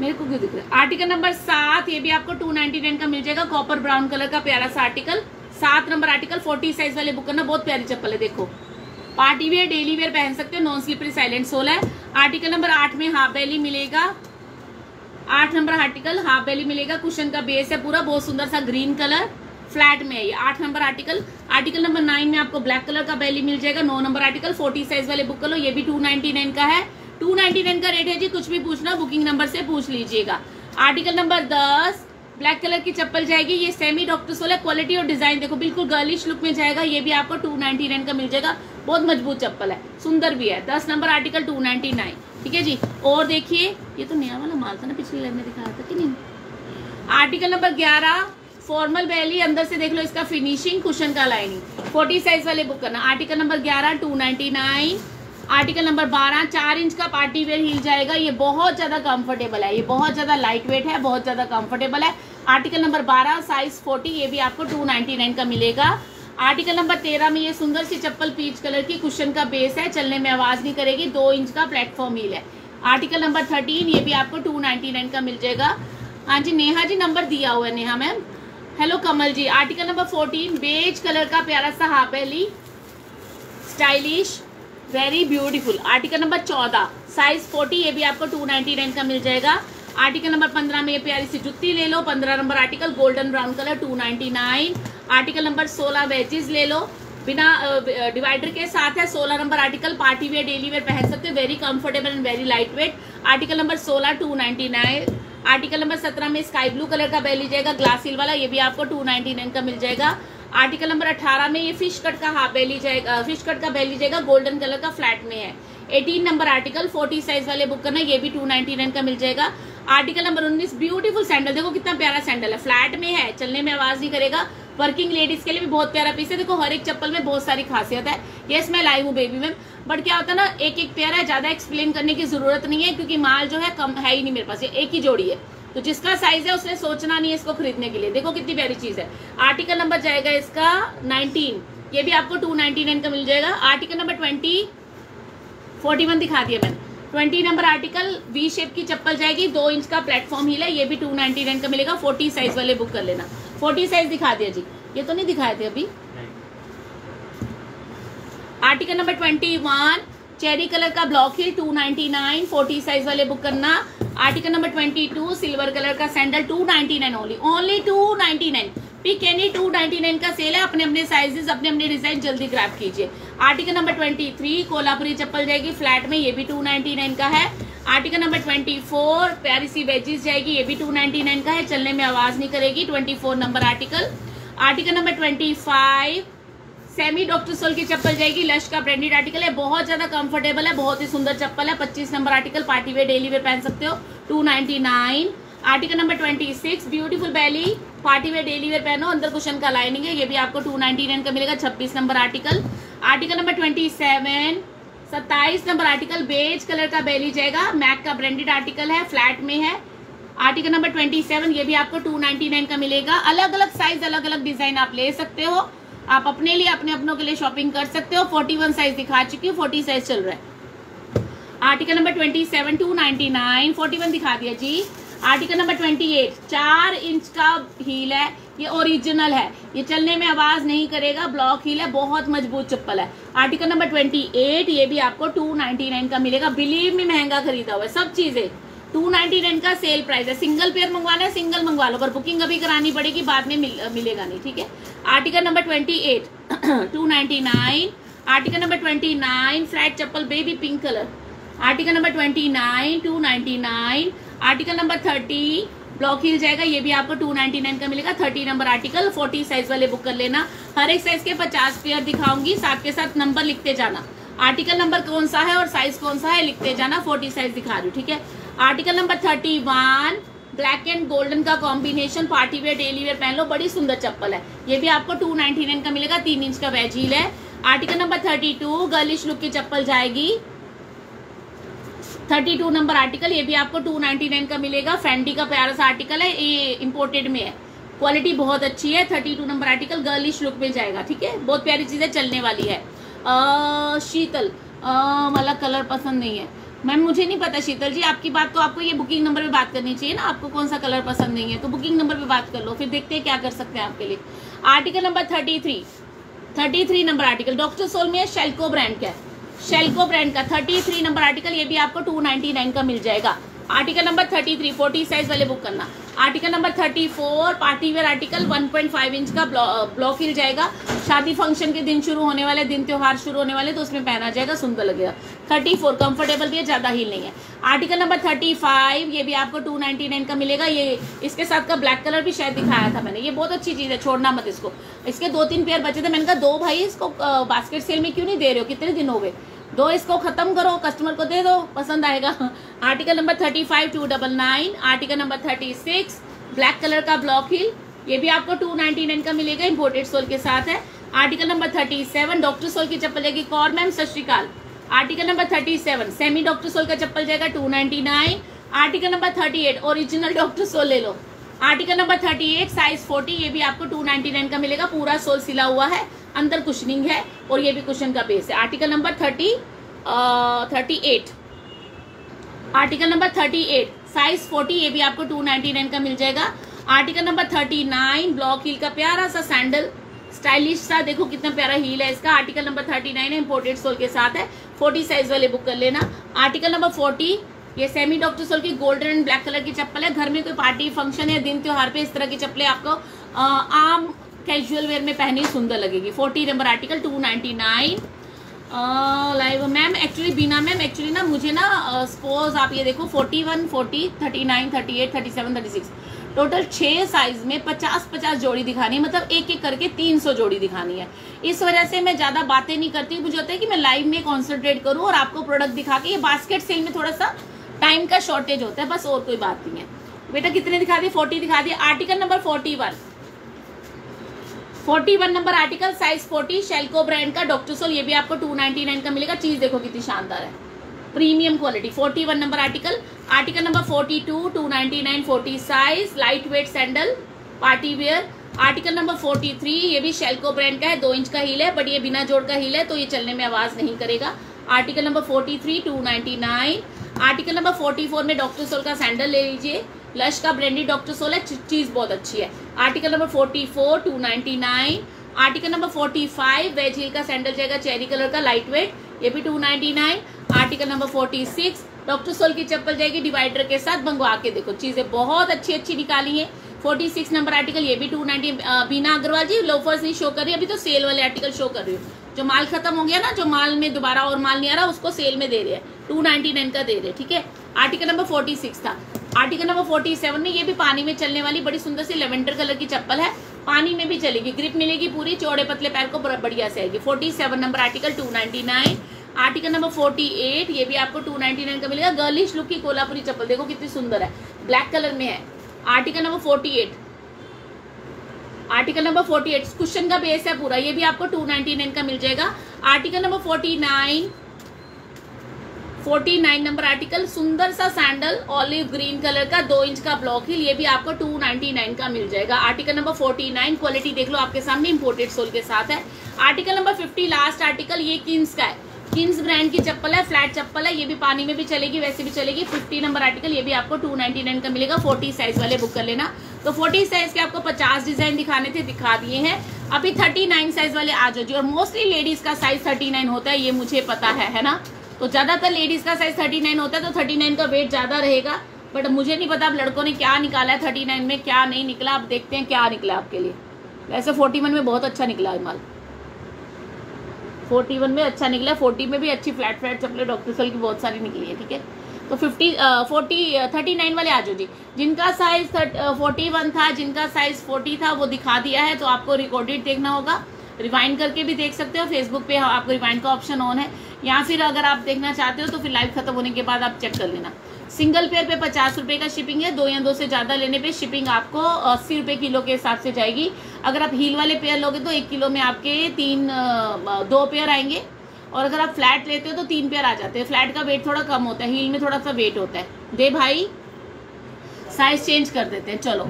मेरे को क्यों दिख रहा है? आर्टिकल नंबर सात, ये भी आपको टू नाइनटी नाइन का मिल जाएगा कॉपर ब्राउन कलर का, प्यारा सा आर्टिकल सात नंबर आर्टिकल फोर्टी साइज़ वाले बुक करना, बहुत प्यारी चप्पल है, देखो। पार्टी वेयर, डेली वेयर पहन सकते हो नॉन स्लिपरी साइलेंट सोल है। आर्टिकल नंबर आठ में हाफ़ बेली मिलेगा आठ नंबर आर्टिकल, हाफ़ बेली मिलेगा, कुशन का बेस है पूरा, बहुत सुंदर सा ग्रीन कलर फ्लैट में है ये आठ number article. Article number nine में आपको ब्लैक कलर का बेली मिल जाएगा, नौ नंबर आर्टिकल फोर्टी साइज़ वाले बुक कर लो, ये भी टू नाइनटी नाइन का है। टू नाइनटी नाइन का रेट है जी, कुछ भी पूछना बुकिंग नंबर से पूछ लीजिएगा। आर्टिकल नंबर दस ब्लैक कलर की चप्पल जाएगी, ये सेमी डॉक्टर सोल है क्वालिटी और डिज़ाइन देखो, बिल्कुल गर्लिश लुक में जाएगा, ये भी आपको टू नाइनटी नाइन का मिल जाएगा, बहुत मज़बूत चप्पल है, सुंदर भी है। दस number article two ninety nine ठीक है जी? और देखिए, ये तो नया वाला माल था ना पिछले लाइन में दिखाया था कि नहीं? आर्टिकल नंबर ग्यारह फॉर्मल बैली अंदर से देख लो इसका फिनिशिंग कुशन का लाइनिंग फोर्टी साइज़ वाले बुक करना। आर्टिकल नंबर ग्यारह two ninety nine article number बारह, चार इंच का पार्टी वेयर हिल जाएगा। ये बहुत ज़्यादा कंफर्टेबल है। ये बहुत ज़्यादा लाइट वेट है, बहुत ज़्यादा कंफर्टेबल है। आर्टिकल नंबर बारह साइज़ फोर्टी ये भी आपको टू नाइनटी नाइन का मिलेगा। आर्टिकल नंबर तेरह में ये सुंदर सी चप्पल पीच कलर की कुशन का बेस है, चलने में आवाज़ नहीं करेगी, दो इंच का प्लेटफॉर्म हील है। आर्टिकल नंबर थर्टीन ये भी आपको टू नाइनटी नाइन का मिल जाएगा। हाँ जी, नेहा जी, नंबर दिया हुआ है Neha ma'am. Hello Kamal ji, article number fourteen beige colour का प्यारा सा हापेली stylish very beautiful article number चौदह साइज़ फोर्टी ये भी आपको टू नाइनटी नाइन का मिल जाएगा। आर्टिकल नंबर पंद्रह में ये प्यारी सी जुत्ती ले लो। पंद्रह number article golden brown colour two ninety nine article number सोलह वेजेस ले लो। बिना डिवाइडर के साथ है, सोलह number article, party wear, daily wear पहन सकते हो very comfortable and very light weight article number सोलह two ninety nine article number सत्रह में स्काई ब्लू कलर का बेल लीजिएगा ग्लास हिल वाला, ये भी आपको टू नाइनटी नाइन का मिल जाएगा। आर्टिकल नंबर अठारह में ये फ़िश कट का हाफ़ बेल लीजिएगा फ़िश कट का बेल लीजिएगा गोल्डन कलर का फ्लैट में है। 18 नंबर आर्टिकल 40 साइज़ वाले बुक करना, ये भी 299 का मिल जाएगा। आर्टिकल नंबर 19 ब्यूटीफुल सैंडल देखो कितना प्यारा सैंडल है फ्लैट में है, चलने में आवाज़ नहीं करेगा। वर्किंग लेडीज़ के लिए भी बहुत प्यारा पीस है। देखो, हर एक चप्पल में बहुत सारी खासियत है। यस मैं लाई हूँ बेबी मैम बट क्या होता है ना एक एक प्यारा है, ज़्यादा एक्सप्लेन करने की ज़रूरत नहीं है, क्योंकि माल जो है कम है ही नहीं मेरे पास, ये एक ही जोड़ी है। तो जिसका साइज़ है, उसने सोचना नहीं है इसको खरीदने के लिए। देखो, कितनी प्यारी चीज़ है। आर्टिकल नंबर जाएगा इसका 19 ये भी आपको 299 का मिल जाएगा। आर्टिकल नंबर 20 41 दिखा दिया मैंने। Twenty number article V shape की चप्पल जाएगी, दो इंच का प्लेटफॉर्म हिल है, ये भी टू नाइनटी नाइन का मिलेगा। फोर्टी साइज़ वाले बुक कर लेना। फोर्टी साइज़ दिखा दिया जी। ये तो नहीं दिखाए थे अभी। Article number twenty one, cherry colour का block heel two ninety nine, forty size वाले बुक करना। Article number twenty two, silver colour का sandal, two ninety nine only only two ninety nine. Pick any two ninety nine का sale है। अपने अपने sizes अपने अपने डिज़ाइन जल्दी ग्रैप कीजिए। Article number twenty three Kolhapuri चप्पल जाएगी। फ्लैट में ये भी टू नाइनटी नाइन का है। आर्टिकल नंबर ट्वेंटी फोर प्यारी सी वेजिस जाएगी। ये भी टू नाइनटी नाइन का है। चलने में आवाज़ नहीं करेगी। Twenty four number article article number twenty five semi doctor sole की चप्पल जाएगी। लश का ब्रांडेड आर्टिकल है। बहुत ज़्यादा कंफर्टेबल है। बहुत ही सुंदर चप्पल है। पच्चीस number article party wear daily wear पहन सकते हो। Two ninety nine article number twenty six, beautiful belly, party wear, daily wear पहनो, अंदर कुशन का लाइनिंग है, ये भी आपको टू नाइनटी नाइन का मिलेगा, छब्बीस number article. Article number twenty seven, सत्ताईस नंबर आर्टिकल बेज कलर का बेली जाएगा मैक का ब्रांडेड आर्टिकल है फ्लैट में है। आर्टिकल नंबर ट्वेंटी सेवन, ये भी आपको टू नाइनटी नाइन का मिलेगा। अलग अलग साइज़ अलग अलग डिज़ाइन आप ले सकते हो। आप अपने लिए, अपने अपनों के लिए शॉपिंग कर सकते हो। फोर्टी वन साइज़ दिखा चुकी हूँ फोर्टी साइज़ चल रहा है। Article number twenty seven two ninety nine forty one दिखा दिया जी। आर्टिकल नंबर ट्वेंटी एट चार इंच का हील है ये ओरिजिनल है। ये चलने में आवाज़ नहीं करेगा ब्लॉक हील है बहुत मज़बूत चप्पल है। आर्टिकल नंबर ट्वेंटी एट ये भी आपको टू नाइनटी नाइन का मिलेगा। बिलीव में महँगा खरीदा हुआ है सब चीज़ें। टू नाइनटी नाइन का सेल प्राइस है। सिंगल पेयर मंगवाना है सिंगल मंगवा लो। पर बुकिंग अभी करानी पड़ेगी बाद में मिल, मिलेगा नहीं ठीक है? Article number twenty eight two ninety nine article number twenty nine flat चप्पल baby pink colour article number twenty nine two ninety nine article number thirty, block heel जाएगा, ये भी आपको टू नाइनटी नाइन का मिलेगा। Thirty number article, forty size वाले book कर लेना। हर एक साइज़ के पचास पेयर दिखाऊँगी, साथ के साथ नंबर लिखते जाना। आर्टिकल नंबर कौन सा है और साइज़ कौन सा है, लिखते जाना, फोर्टी साइज़ दिखा रही हूँ, ठीक है? Article number thirty one, black and golden का combination, party wear, daily wear पहन लो, बड़ी सुंदर चप्पल है। ये भी आपको टू नाइनटी नाइन का मिलेगा, तीन इंच का वेज हील है। Article number thirty two, girlish look की चप्पल जाएगी। थर्टी टू नंबर आर्टिकल ये भी आपको टू नाइनटी नाइन का मिलेगा। फैंडी का प्यारा सा आर्टिकल है ये इम्पोर्टेड में है। क्वालिटी बहुत अच्छी है thirty two number article girlish look में जाएगा ठीक है? बहुत प्यारी चीज़ें चलने वाली है। आ, शीतल वाला कलर पसंद नहीं है। मैम मुझे नहीं पता शीतल जी आपकी बात तो आपको ये बुकिंग नंबर पे बात करनी चाहिए ना आपको कौन सा कलर पसंद नहीं है? तो बुकिंग नंबर पे बात कर लो फिर देखते हैं क्या कर सकते हैं आपके लिए। Article number thirty three thirty three number article doctor sole में शेल्को ब्रांड का है? शेल्को ब्रांड का। थर्टी थ्री नंबर आर्टिकल ये भी आपको टू नाइनटी नाइन का मिल जाएगा। Article number thirty three forty size वाले बुक करना। Article number thirty four party wear article one point five inch का ब्लॉक हिल जाएगा। शादी फ़ंक्शन के दिन शुरू होने वाले, दिन त्योहार शुरू होने वाले तो उसमें पहना जाएगा, सुंदर लगेगा। थर्टी फोर कंफर्टेबल भी है, ज़्यादा हील नहीं है। आर्टिकल नंबर थर्टी फाइव ये भी आपको टू नाइनटी नाइन का मिलेगा। ये इसके साथ का ब्लैक कलर भी शायद दिखाया था मैंने। ये बहुत अच्छी चीज़ है, छोड़ना मत इसको। इसके दो तीन पेयर बचे थे। मैंने कहा, दो भाई इसको बास्केट सेल में क्यों नहीं दे रहे हो? कितने दिन हो गए दो इसको खत्म करो कस्टमर को दे दो, पसंद आएगा। Article number thirty five two double nine article number thirty six black colour का ब्लॉक हिल ये भी आपको टू नाइनटी नाइन का मिलेगा इम्पोर्टेड सोल के साथ है। Article number thirty seven doctor sole की चप्पल जाएगी कौर मैम सत श्रीकाल article number thirty seven semi doctor sole का चप्पल जाएगा two ninety nine article number thirty eight original doctor sole ले लो। Article number thirty eight size forty ये भी आपको टू नाइनटी नाइन का मिलेगा। पूरा सोल सिला हुआ है, अंदर कुशनिंग है, और ये भी कुशन का बेस है। Article number thirty thirty eight article number thirty eight size forty ये भी आपको टू नाइनटी नाइन का मिल जाएगा। Article number thirty nine block heel का प्यारा सा सैंडल स्टाइलिश सा देखो कितना प्यारा हील है इसका। आर्टिकल नंबर थर्टी नाइन है इम्पोर्टेड सोल के साथ है। फोर्टी साइज़ वाले बुक कर लेना। आर्टिकल नंबर फोर्टी ये सेमी डॉक्टर सोल की गोल्डन एंड ब्लैक कलर की चप्पल है। घर में कोई पार्टी फ़ंक्शन या दिन त्योहार पे इस तरह की चप्पलें आपको आ, आम कैजुअल वेयर में पहनी सुंदर लगेगी। Forty number article two nine live ma'am actually Beena ma'am actually ना मुझे ना सपोज़ आप ये देखो forty one forty thirty nine thirty eight thirty seven thirty six total छह साइज़ में पचास पचास जोड़ी दिखानी है मतलब एक एक करके तीन सौ जोड़ी दिखानी है। इस वजह से मैं ज़्यादा बातें नहीं करती मुझे होता है कि मैं लाइव में कॉन्सेंट्रेट करूँ और आपको प्रोडक्ट दिखा के ये बास्केट सेल में थोड़ा सा टाइम का शॉर्टेज होता है, बस और कोई बात नहीं है। बेटा कितने दिखा दिए? फोर्टी दिखा दिए। Article number forty one forty one number article size forty Shelco brand का डॉक्टर सोल ये भी आपको टू नाइनटी नाइन का मिलेगा। चीज़ देखो कितनी शानदार है। Premium quality forty one number article article number forty two two ninety nine forty size light weight sandal party wear article number forty three ये भी शेल्को ब्रांड का है, दो इंच का हील है बट ये बिना जोड़ का हील है तो ये चलने में आवाज़ नहीं करेगा। Article number forty three two ninety nine article number forty four में डॉक्टर सोल का सैंडल ले लीजिए। लश का ब्रांडेड डॉक्टर सोल है चीज़ बहुत अच्छी है। Article number forty four two ninety nine article number forty five wedge heel का सैंडल जाएगा चेरी कलर का लाइट वेट ये भी two ninety nine article number forty six doctor sole की चप्पल जाएगी डिवाइडर के साथ मंगवा के देखो। चीज़ें बहुत अच्छी अच्छी निकाली है। फोर्टी सिक्स नंबर आर्टिकल ये भी two ninety Beena Agrawal ji loafers नहीं शो कर रही, अभी तो सेल वाले आर्टिकल शो कर रही हूँ। जो माल खत्म हो गया ना, जो माल में दोबारा और माल नहीं आ रहा, उसको सेल में दे रहे हैं। टू नाइनटी नाइन का दे रहे ठीक है? आर्टिकल नंबर फोर्टी सिक्स था। आर्टिकल नंबर फोर्टी सेवन में ये भी पानी में चलने वाली बड़ी सुंदर सी लेवेंडर कलर की चप्पल है। पानी में भी चलेगी। ग्रिप मिलेगी पूरी, चौड़े पतले पैर को बढ़िया से आएगी। Forty seven number article two ninety nine article number forty eight, ये भी आपको टू नाइनटी नाइन का मिलेगा। गर्लिश लुक की कोलापुरी चप्पल, देखो कितनी सुंदर है। ब्लैक कलर में है। Article number forty eight article number forty eight cushion का बेस है पूरा। ये भी आपको टू नाइनटी नाइन का मिल जाएगा। Article number forty nine forty nine number article सुंदर सा सैंडल ऑलिव ग्रीन कलर का, दो इंच का ब्लॉक हिल ये भी आपको टू नाइनटी नाइन का मिल जाएगा। Article number forty nine quality देख लो आपके सामने इंपोर्टेड सोल के साथ है। Article number fifty last article ये किन्स का है। किन्स ब्रांड की चप्पल है, फ्लैट चप्पल है, ये भी पानी में भी चलेगी, वैसे भी चलेगी। फिफ्टी नंबर आर्टिकल, ये भी आपको टू नाइनटी नाइन का मिलेगा फोर्टी साइज़ वाले बुक कर लेना। तो फोर्टी साइज़ के आपको पचास डिज़ाइन दिखाने थे, दिखा दिए हैं। अभी थर्टी नाइन साइज़ वाले आ जाओ और मोस्टली लेडीज़ का साइज़ थर्टी नाइन होता है, ये मुझे पता है है ना? तो ज़्यादातर लेडीज़ का साइज़ थर्टी नाइन होता है तो थर्टी नाइन का वेट ज़्यादा रहेगा। बट मुझे नहीं पता अब लड़कों ने क्या निकाला है थर्टी नाइन में क्या नहीं निकला, अब देखते हैं क्या निकला आपके लिए। वैसे फोर्टी वन में बहुत अच्छा निकला माल। फोर्टी वन में अच्छा निकला, फोर्टी में भी अच्छी फ्लैट फ्लैट चप्पलें डॉक्टर सल की बहुत सारी निकली है, ठीक है? तो फिफ्टी फोर्टी थर्टी नाइन वाले आ जाओ जी। जिनका साइज़ फोर्टी वन था, जिनका साइज़ फोर्टी था, वो दिखा दिया है तो आपको रिकॉर्डेड देखना होगा। रिवाइंड करके भी देख सकते हो फेसबुक पे आपको रिवाइंड का ऑप्शन ऑन है। या फिर अगर आप देखना चाहते हो तो फिर लाइव खत्म होने के बाद आप चेक कर लेना। सिंगल पेयर पे पचास रुपए का शिपिंग है, दो या दो से ज़्यादा लेने पे शिपिंग आपको अस्सी रुपए किलो के हिसाब से जाएगी। अगर आप हील वाले पेयर लोगे तो एक किलो में आपके तीन दो पेयर आएँगे। और अगर आप फ्लैट लेते हो तो तीन पेयर आ जाते हैं। फ्लैट का वेट थोड़ा कम होता है, हील में थोड़ा सा वेट होता है। दे भाई साइज़ चेंज कर देते हैं, चलो।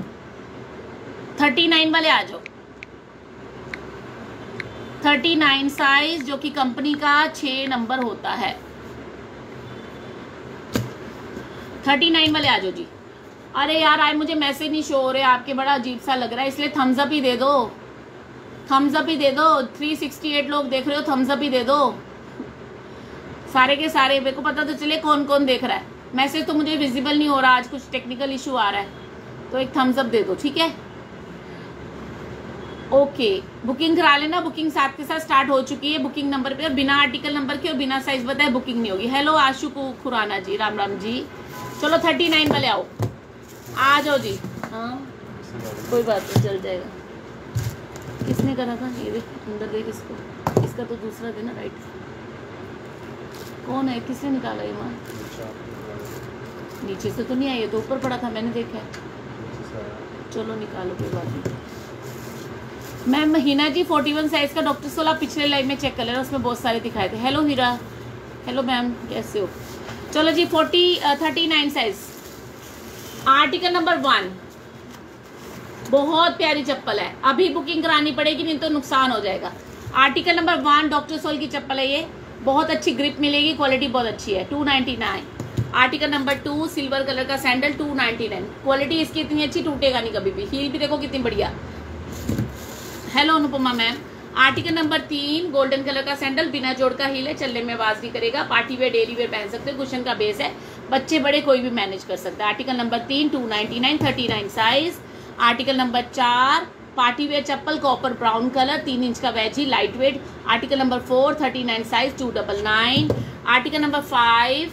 थर्टी नाइन वाले आ जाओ। थर्टी नाइन साइज़ जो कि कंपनी का छः नंबर होता है। थर्टी नाइन वाले आ जाओ जी। अरे यार, आए मुझे मैसेज नहीं शो हो रहे, आपके बड़ा अजीब सा लग रहा है, इसलिए थम्स अप ही दे दो। थम्स अप ही दे दो 368 लोग देख रहे हो थम्स अप ही दे दो। सारे के सारे, मेरे को पता तो चले कौन कौन देख रहा है। मैसेज तो मुझे विजिबल नहीं हो रहा, आज कुछ टेक्निकल इशू आ रहा है। तो एक थम्स अप दे दो, ठीक है? ओके बुकिंग करा लेना बुकिंग साथ के साथ स्टार्ट हो चुकी है बुकिंग नंबर पे। और बिना आर्टिकल नंबर के और बिना साइज़ बताए बुकिंग नहीं होगी। हेलो आशु खुराना जी, राम राम जी। चलो थर्टी नाइन वाले आओ। आ जाओ जी। हाँ। कोई बात नहीं चल जाएगा। किसने करा था? ये देख अंदर देख इसको। इसका तो दूसरा देना राइट कौन है? किसने निकाला ये माल? नीचे से तो नहीं आई तो ऊपर पड़ा था मैंने देखा है। चलो निकालो कोई बात नहीं। मैम हीना जी 41 साइज़ का डॉक्टर सोला पिछले लाइव में चेक कर लेना उसमें बहुत सारे दिखाए थे। हेलो हीरा। हेलो मैम कैसे हो? चलो जी 40 thirty nine size article number one बहुत प्यारी चप्पल है। अभी बुकिंग करानी पड़ेगी, नहीं तो नुकसान हो जाएगा। Article number one doctor sole की चप्पल है ये। बहुत अच्छी ग्रिप मिलेगी क्वालिटी बहुत अच्छी है। Two ninety nine article number two silver colour का sandal two ninety nine quality इसकी इतनी अच्छी, टूटेगा नहीं कभी भी। हील भी देखो कितनी बढ़िया। Hello Anupama ma'am article number तीन, गोल्डन कलर का सैंडल बिना जोड़ का हील है, चलने में आवाज़ नहीं करेगा। पार्टी वेयर, डेली वेयर पहन सकते हो, कुशन का बेस है। बच्चे बड़े कोई भी मैनेज कर सकता है। आर्टिकल नंबर तीन two ninety nine thirty size article number चार, पार्टी वेयर चप्पल कॉपर ब्राउन कलर तीन इंच का veggie light weight article number four thirty nine size two double nine article number five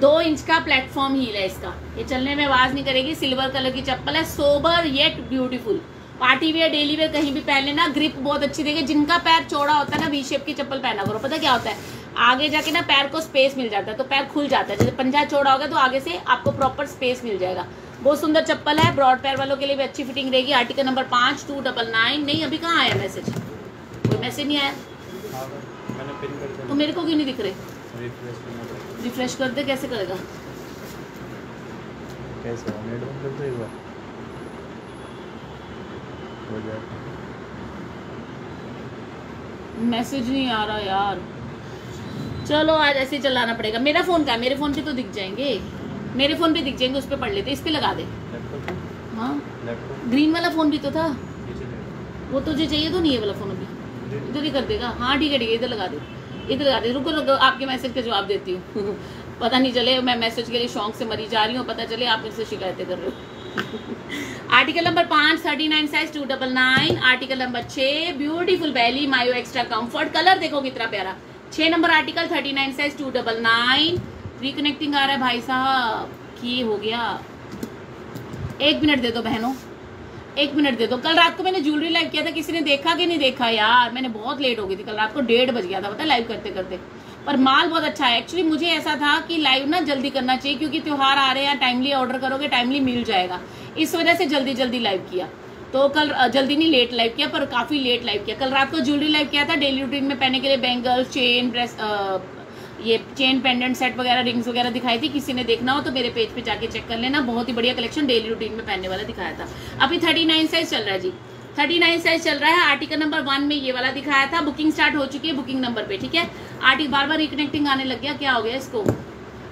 दो inch का platform heel है इसका। ये चलने में आवाज़ नहीं करेगी। सिल्वर कलर की चप्पल है। Sober yet beautiful party wear daily wear कहीं भी पहन लेना ग्रिप बहुत अच्छी देगी। जिनका पैर चौड़ा होता है ना वी शेप की चप्पल पहना करो। पता क्या होता है? आगे जाके ना पैर को स्पेस मिल जाता है तो पैर खुल जाता है। जैसे पंजा चौड़ा होगा तो आगे से आपको प्रॉपर स्पेस मिल जाएगा। बहुत सुंदर चप्पल है ब्रॉड पैर वालों के लिए भी अच्छी फिटिंग रहेगी। आर्टिकल नंबर पाँच टू डबल नाइन नहीं अभी कहाँ आया मैसेज कोई मैसेज नहीं आया? तो मेरे को क्यों नहीं दिख रहे? रिफ्रेश रिफ्रेश कर दे कैसे करेगा? कैसे? हो जाए। मैसेज नहीं आ रहा यार। चलो आज ऐसे ही चलाना पड़ेगा। मेरा फ़ोन का है? मेरे फ़ोन पे तो दिख जाएँगे। मेरे फ़ोन पे दिख जाएँगे उस पर पढ़ लेते इस पे लगा दे। हाँ। ग्रीन वाला फ़ोन भी तो था। वो तुझे चाहिए तो नहीं है वाला फ़ोन अभी। इधर ही कर देगा। हाँ ठीक है ठीक है इधर लगा दे। इधर लगा दे। रुको रुको आपके मैसेज का जवाब देती हूँ। पता नहीं चले मैं मैसेज के लिए शौक से मरी जा रही हूँ। पता चले आप मुझसे शिकायतें कर रहे हो। आर्टिकल नंबर पाँच thirty nine size two double nine article number छः ब्यूटीफुल बैली मायो एक्स्ट्रा कंफर्ट कलर देखो कितना प्यारा। छः number article thirty nine size two double nine reconnecting आ रहा है भाई साहब। की हो गया। एक मिनट दे दो बहनों। एक मिनट दे दो। कल रात को मैंने ज्वेलरी लाइव किया था, किसी ने देखा कि नहीं देखा? यार, मैंने बहुत लेट हो गई थी। कल रात को डेढ़ बज गया था, पता लाइव करते करते पर माल बहुत अच्छा है। एक्चुअली मुझे ऐसा था कि लाइव ना जल्दी करना चाहिए, क्योंकि त्यौहार आ रहे हैं टाइमली ऑर्डर करोगे टाइमली मिल जाएगा। इस वजह से जल्दी जल्दी लाइव किया। तो कल जल्दी नहीं लेट लाइव किया, पर काफ़ी लेट लाइव किया। कल रात को ज्वेलरी लाइव किया था डेली रूटीन में पहनने के लिए बैंगल चेन ब्रेस ये चेन पेंडेंट सेट वगैरह रिंग्स वगैरह दिखाई थी। किसी ने देखना हो तो मेरे पेज पे जाके चेक कर लेना। बहुत ही बढ़िया कलेक्शन डेली रूटीन में पहनने वाला दिखाया था। अभी थर्टी नाइन साइज़ चल रहा है जी। थर्टी नाइन साइज़ चल रहा है। आर्टिकल नंबर वन में ये वाला दिखाया था। बुकिंग स्टार्ट हो चुकी है बुकिंग नंबर पे, ठीक है? आर्टिकल बार बार रिकनेक्टिंग आने लग गया, क्या हो गया इसको?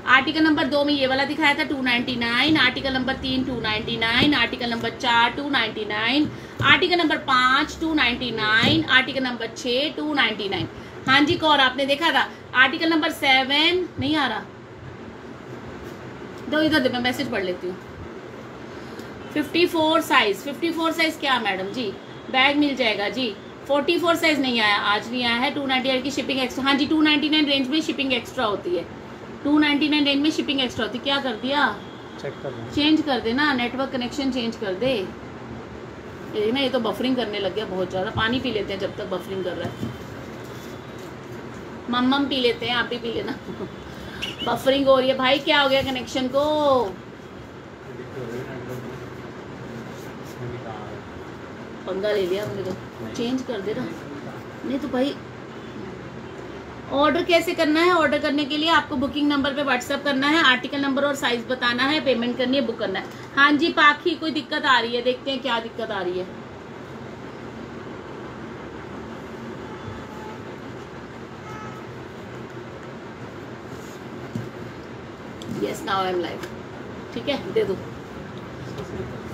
आर्टिकल नंबर दो में ये वाला दिखाया था two ninety nine article number तीन two ninety nine article number चार two ninety nine article number पाँच two ninety nine article number छः टू नाइनटी नाइन हाँ जी, कौर, आपने देखा था? आर्टिकल नंबर सेवन नहीं आ रहा। दो, इधर दे मैं मैसेज पढ़ लेती हूँ। Fifty four size fifty four size क्या, मैडम? जी बैग मिल जाएगा, जी। फोर्टी फोर साइज़ नहीं आया आज नहीं आया है टू नाइनटी की शिपिंग एक्स्ट्रा हाँ जी टू नाइनटी नाइन रेंज में शिपिंग एक्स्ट्रा होती है। टू नाइनटी नाइन रेंज में शिपिंग एक्स्ट्रा होती है। क्या कर दिया? चेक कर चेंज कर दे ना नेटवर्क कनेक्शन चेंज कर दे। ये ना ये तो बफरिंग करने लग गया बहुत ज़्यादा। पानी पी लेते हैं जब तक बफरिंग कर रहा है। मम्मम पी लेते हैं आप भी पी लेना। बफरिंग हो रही है। भाई क्या हो गया कनेक्शन को? पंगा ले लिया हमने तो चेंज कर दे ना। नहीं तो भाई ऑर्डर कैसे करना है? ऑर्डर करने के लिए आपको बुकिंग नंबर पे व्हाट्सअप करना है आर्टिकल नंबर और साइज़ बताना है पेमेंट करनी है बुक करना है। हाँ जी, पाखी, कोई दिक्कत आ रही है? देखते हैं क्या दिक्कत आ रही है। Yes now I am live ठीक है? दे दो।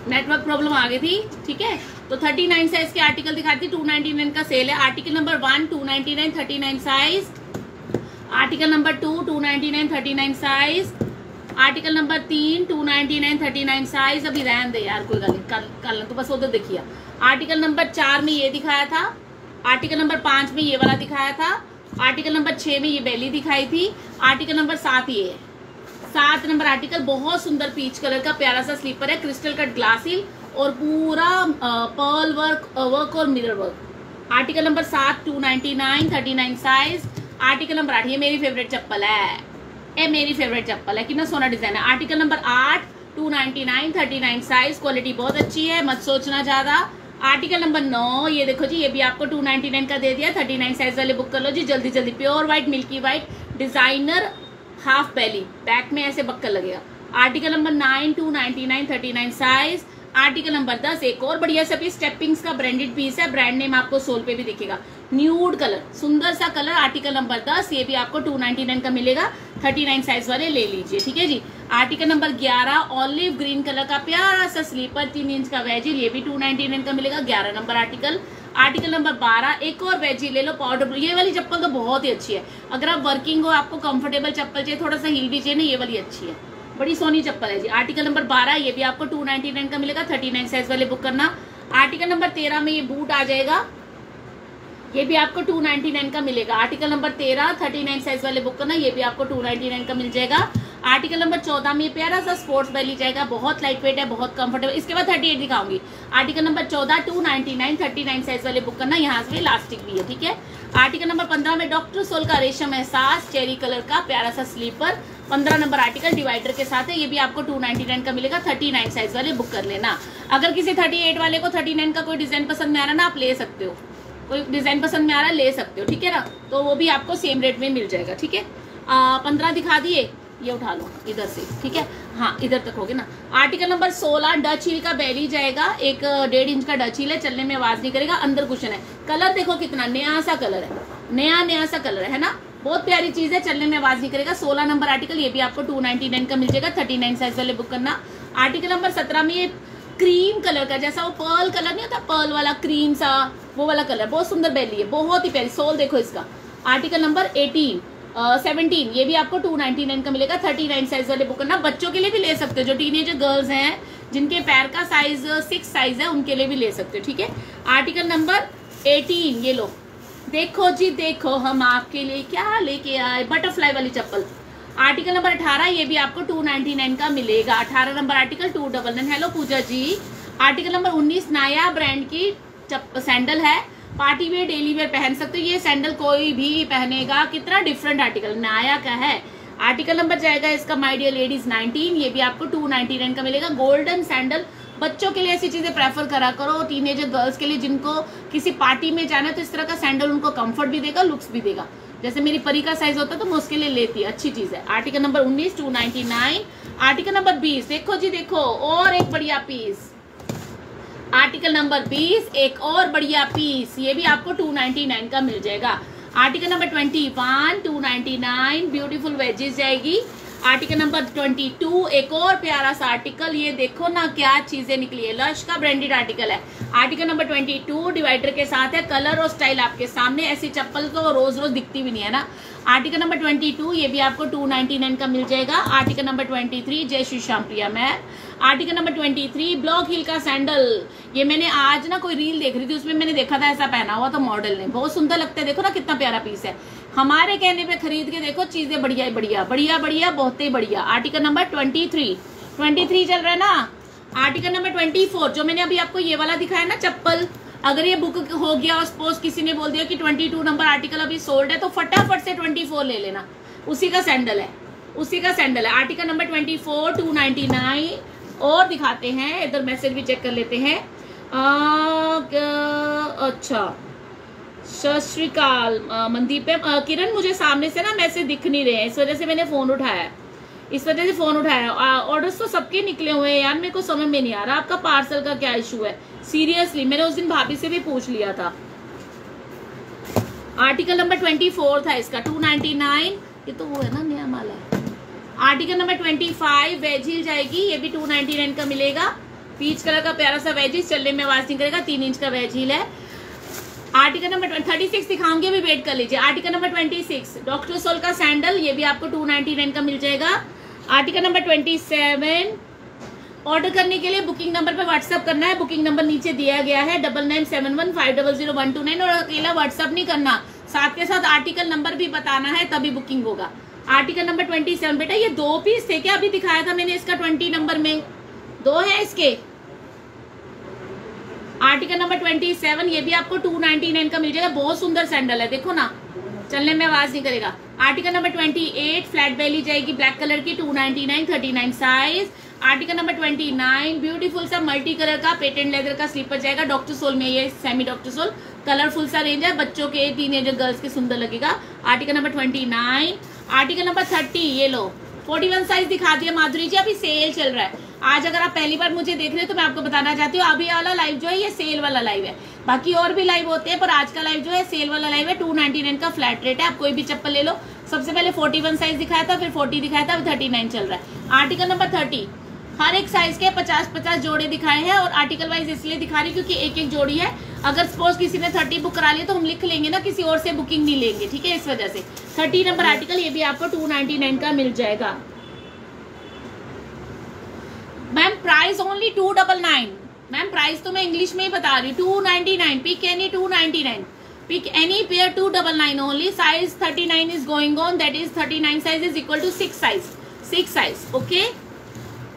नेटवर्क प्रॉब्लम आ गई थी। ठीक है? तो 39 साइज़ के आर्टिकल दिखाती 299 का सेल है। Article number one 299 39 size article number two 299 39 size article number तीन 299 39 साइज़ अभी रहन दे यार, कोई गल कल कल तो बस उधर देखिए। आर्टिकल नंबर चार में ये दिखाया था। आर्टिकल नंबर पाँच में ये वाला दिखाया था। आर्टिकल नंबर छह में ये बेली दिखाई थी। आर्टिकल नंबर सात ये सात नंबर आर्टिकल बहुत सुंदर पीच कलर का, प्यारा सा स्लीपर है। क्रिस्टल कट ग्लास हिल और पूरा पर्ल वर्क वर्क और मिरर वर्क आर्टिकल नंबर सात two ninety nine thirty nine size article number आठ, ये मेरी फेवरेट चप्पल है। ये मेरी फेवरेट चप्पल है। कितना सोना डिज़ाइन है। आर्टिकल नंबर आठ two ninety nine thirty nine size quality बहुत अच्छी है, मत सोचना ज़्यादा। आर्टिकल नंबर नौ, ये देखो जी, ये भी आपको टू नाइनटी नाइन का दे दिया। थर्टी नाइन साइज़ वाले बुक कर लो जी। जल्दी जल्दी pure white milky white designer half belly back में ऐसे बक्कर लगेगा। Article number nine two ninety nine thirty nine size article number दस, एक और बढ़िया सा पीस स्टेपिंग्स का ब्रांडेड पीस है ब्रांड नेम आपको सोल पे भी दिखेगा। न्यूड कलर सुंदर सा कलर आर्टिकल नंबर दस, ये भी आपको टू नाइनटी नाइन का मिलेगा। थर्टी नाइन साइज़ वाले ले लीजिए, ठीक है जी? आर्टिकल नंबर ग्यारह ऑलिव ग्रीन कलर का प्यारा सा स्लीपर तीन इंच का वेजिल ये भी टू नाइनटी नाइन का मिलेगा, ग्यारह नंबर आर्टिकल। आर्टिकल नंबर बारह, एक और वेजी ले लो पाउडर ये वाली चप्पल तो बहुत ही अच्छी है। अगर आप वर्किंग हो, आपको कंफर्टेबल चप्पल चाहिए, थोड़ा सा हिल भी चाहिए ना, ये वाली अच्छी है। बड़ी सोनी चप्पल है जी। आर्टिकल नंबर बारह, ये भी आपको टू नाइन का मिलेगा थर्टी नाइन साइज़ वाले बुक करना। आर्टिकल नंबर तेरह में ये बूट आ जाएगा। ये भी आपको टू नाइनटी नाइन का मिलेगा। आर्टिकल नंबर तेरह थर्टी नाइन साइज़ वाले बुक करना ये भी आपको टू नाइनटी नाइन का मिल जाएगा। आर्टिकल नंबर चौदह में ये प्यारा सा स्पोर्ट्स बैली जाएगा। बहुत लाइट वेट है, बहुत कंफर्टेबल इसके बाद थर्टी एट दिखाऊँगी। आर्टिकल नंबर चौदह two ninety nine thirty nine size वाले बुक करना यहाँ से इलास्टिक भी है, ठीक है? आर्टिकल नंबर पंद्रह में डॉक्टर सोल का रेशम एहसास चेरी कलर का प्यारा सा स्लीपर पंद्रह नंबर आर्टिकल डिवाइडर के साथ है, ये भी आपको टू नाइनटी नाइन का मिलेगा। थर्टी नाइन साइज़ वाले बुक कर लेना। अगर किसी थर्टी एट वाले को थर्टी नाइन का कोई डिज़ाइन पसंद में आ रहा ना, आप ले सकते हो। कोई डिज़ाइन पसंद में आ रहा है, ले सकते हो, ठीक है ना? तो वो भी आपको सेम रेट में मिल जाएगा, ठीक है? पंद्रह दिखा दिए, ये उठा लो, इधर से, ठीक है? हाँ इधर तक हो गया ना। आर्टिकल नंबर सोलह डच हिल का बैली जाएगा, एक डेढ़ इंच का डच हिल है, चलने में आवाज़ नहीं करेगा, अंदर कुशन है। कलर देखो कितना, नया सा कलर है, नया नया सा कलर है ना? बहुत प्यारी चीज़ है, चलने में आवाज़ नहीं करेगा। सोलह नंबर आर्टिकल ये भी आपको टू नाइनटी नाइन का मिल जाएगा थर्टी नाइन साइज़ वाले बुक करना। आर्टिकल नंबर सत्रह में ये क्रीम कलर का, जैसा वो पर्ल कलर नहीं होता पर्ल वाला क्रीम सा वो वाला कलर बहुत सुंदर बैली है, बहुत ही प्यारी सोल देखो इसका। आर्टिकल नंबर एटीन सेवनटीन ये भी आपको टू नाइनटी नाइन का मिलेगा थर्टी नाइन साइज़ वाले बुक करना। बच्चों के लिए भी ले सकते हो, जो टीनेजर गर्ल्स हैं, जिनके पैर का साइज़ सिक्स साइज़ है, उनके लिए भी ले सकते हो, ठीक है? आर्टिकल नंबर एटीन ये लो। देखो जी, देखो, हम आपके लिए क्या लेके आए बटरफ्लाई वाली चप्पल। आर्टिकल नंबर अठारह, ये भी आपको टू नाइनटी नाइन का मिलेगा। अठारह number article two double nine hello Pooja ji. Article number उन्नीस, नाया ब्रांड की सैंडल है पार्टी वेयर डेली वेयर पहन सकते हो। ये सैंडल कोई भी पहनेगा, कितना डिफरेंट आर्टिकल नाया का है। आर्टिकल नंबर जाएगा इसका माय डियर लेडीज़ 19 ये भी आपको 299 का मिलेगा। गोल्डन सैंडल बच्चों के लिए ऐसी चीज़ें प्रेफर करा करो। टीनेजर गर्ल्स के लिए जिनको किसी पार्टी में जाना है तो इस तरह का सैंडल उनको कंफर्ट भी देगा लुक्स भी देगा। जैसे मेरी परी का साइज़ होता है तो मैं उसके लिए लेती अच्छी चीज़ है। आर्टिकल नंबर उन्नीस टू आर्टिकल नंबर बीस। देखो जी, देखो। और एक बढ़िया पीस आर्टिकल नंबर 20 एक और बढ़िया पीस ये भी आपको 299 का मिल जाएगा। आर्टिकल नंबर 21 299 ब्यूटीफुल वेजेस जाएगी। आर्टिकल नंबर 22 एक और प्यारा सा आर्टिकल, ये देखो ना क्या चीज़ें निकली है। लश का ब्रांडेड आर्टिकल है। आर्टिकल नंबर 22 डिवाइडर के साथ है, कलर और स्टाइल आपके सामने, ऐसी चप्पल तो रोज रोज दिखती भी नहीं है ना। आर्टिकल नंबर 22 ये भी आपको 299 का मिल जाएगा। आर्टिकल नंबर 23 जय श्री श्याम प्रिया मैं आर्टिकल नंबर 23 ब्लॉक हिल का सैंडल ये मैंने आज ना कोई रील देख रही थी, उसमें मैंने देखा था ऐसा पहना हुआ था मॉडल ने। बहुत सुंदर लगता है, देखो ना कितना प्यारा पीस है। हमारे कहने पे खरीद के देखो, चीज़ें बढ़िया ही बढ़िया बढ़िया बढ़िया, बहुत ही बढ़िया। Article number twenty three twenty three चल रहा है ना? आर्टिकल नंबर ट्वेंटी फोर जो मैंने अभी आपको ये वाला दिखाया ना, चप्पल। अगर ये बुक हो गया और सपोज़ किसी ने बोल दिया कि 22 नंबर आर्टिकल अभी सोल्ड है तो फटाफट से 24 ले लेना। उसी का सैंडल है। उसी का सैंडल है। Article number twenty four two ninety nine और दिखाते हैं, इधर मैसेज भी चेक कर लेते हैं। अच्छा। सत मनदीप किरण मुझे सामने से ना मैसेज दिख नहीं रहे हैं। इस वजह से मैंने फ़ोन उठाया। इस वजह से फ़ोन उठाया। ऑर्डर्स तो सबके निकले हुए हैं यार, मेरे को समझ में नहीं आ रहा। आपका पार्सल का क्या इशू है? सीरियसली मैंने उस दिन भाभी से भी पूछ लिया था। आर्टिकल नंबर ट्वेंटी फोर था इसका टू नाइनटी नाइन ये तो वो है ना, नया माल article number twenty five wedge heel जाएगी, ये भी टू नाइनटी नाइन का मिलेगा। पीच कलर का प्यारा सा वेज चलने में आवाज़ नहीं करेगा, तीन इंच का वेज हिल है। आर्टिकल नंबर थर्टी सिक्स दिखाऊँगी, अभी वेट कर लीजिए। Article number twenty six doctor sole का सैंडल ये भी आपको टू नाइनटी नाइन का मिल जाएगा। Article number twenty seven order करने के लिए बुकिंग नंबर पे व्हाट्सअप करना है। बुकिंग नंबर नीचे दिया गया है double nine seven one five double zero one two nine और अकेला व्हाट्सअप नहीं करना। साथ के साथ आर्टिकल नंबर भी बताना है, तभी बुकिंग होगा। आर्टिकल नंबर ट्वेंटी सेवन बेटा, ये दो पीस थे क्या? अभी दिखाया था मैंने इसका ट्वेंटी नंबर में। दो है इसके। आर्टिकल नंबर ट्वेंटी सेवन ये भी आपको टू नाइनटी नाइन का मिल जाएगा। बहुत सुंदर सैंडल है, देखो ना। चलने में आवाज़ नहीं करेगा। Article number twenty eight flat belly जाएगी ब्लैक कलर की two ninety nine thirty nine size article number twenty nine beautiful सा मल्टी कलर का पेटेंट लेदर का स्लीपर जाएगा। डॉक्टर सोल में ये सेमी डॉक्टर सोल कलरफुल सा रेंज है। बच्चों के तीन एजर गर्ल्स के सुंदर लगेगा। Article number twenty nine article number thirty ये लो। फोर्टी वन साइज़ दिखा दिया माधुरी जी, अभी सेल चल रहा है। आज अगर आप पहली बार मुझे देख रहे हो तो मैं आपको बताना चाहती हूँ, अभी वाला लाइव जो है, ये सेल वाला लाइव है। बाकी और भी लाइव होते हैं, पर आज का लाइव जो है सेल वाला लाइव है टू का फ्लैट रेट है। आप कोई भी चप्पल ले लो, सबसे पहले फोर्टी वन साइज़ दिखाया था, फिर फोर्टी दिखाया था अभी थर्टी नाइन चल रहा है। आर्टिकल नंबर थर्टी हर एक साइज़ के पचास पचास जोड़े दिखाए हैं, और आर्टिकल वाइज इसलिए दिखा रही क्योंकि एक एक जोड़ी है। अगर सपोज़ किसी ने थर्टी बुक करा लिया तो हम लिख लेंगे ना, किसी और से बुकिंग नहीं लेंगे, ठीक है, इस वजह से। थर्टी नंबर आर्टिकल ये भी आपको टू नाइनटी नाइन का मिल जाएगा। Ma'am price only two double nine ma'am price तो मैं इंग्लिश में ही बता रही हूँ two ninety nine pick any two ninety nine pick any pair 299 only size 39 is going on that is 39 size is equal to 6 size 6 size okay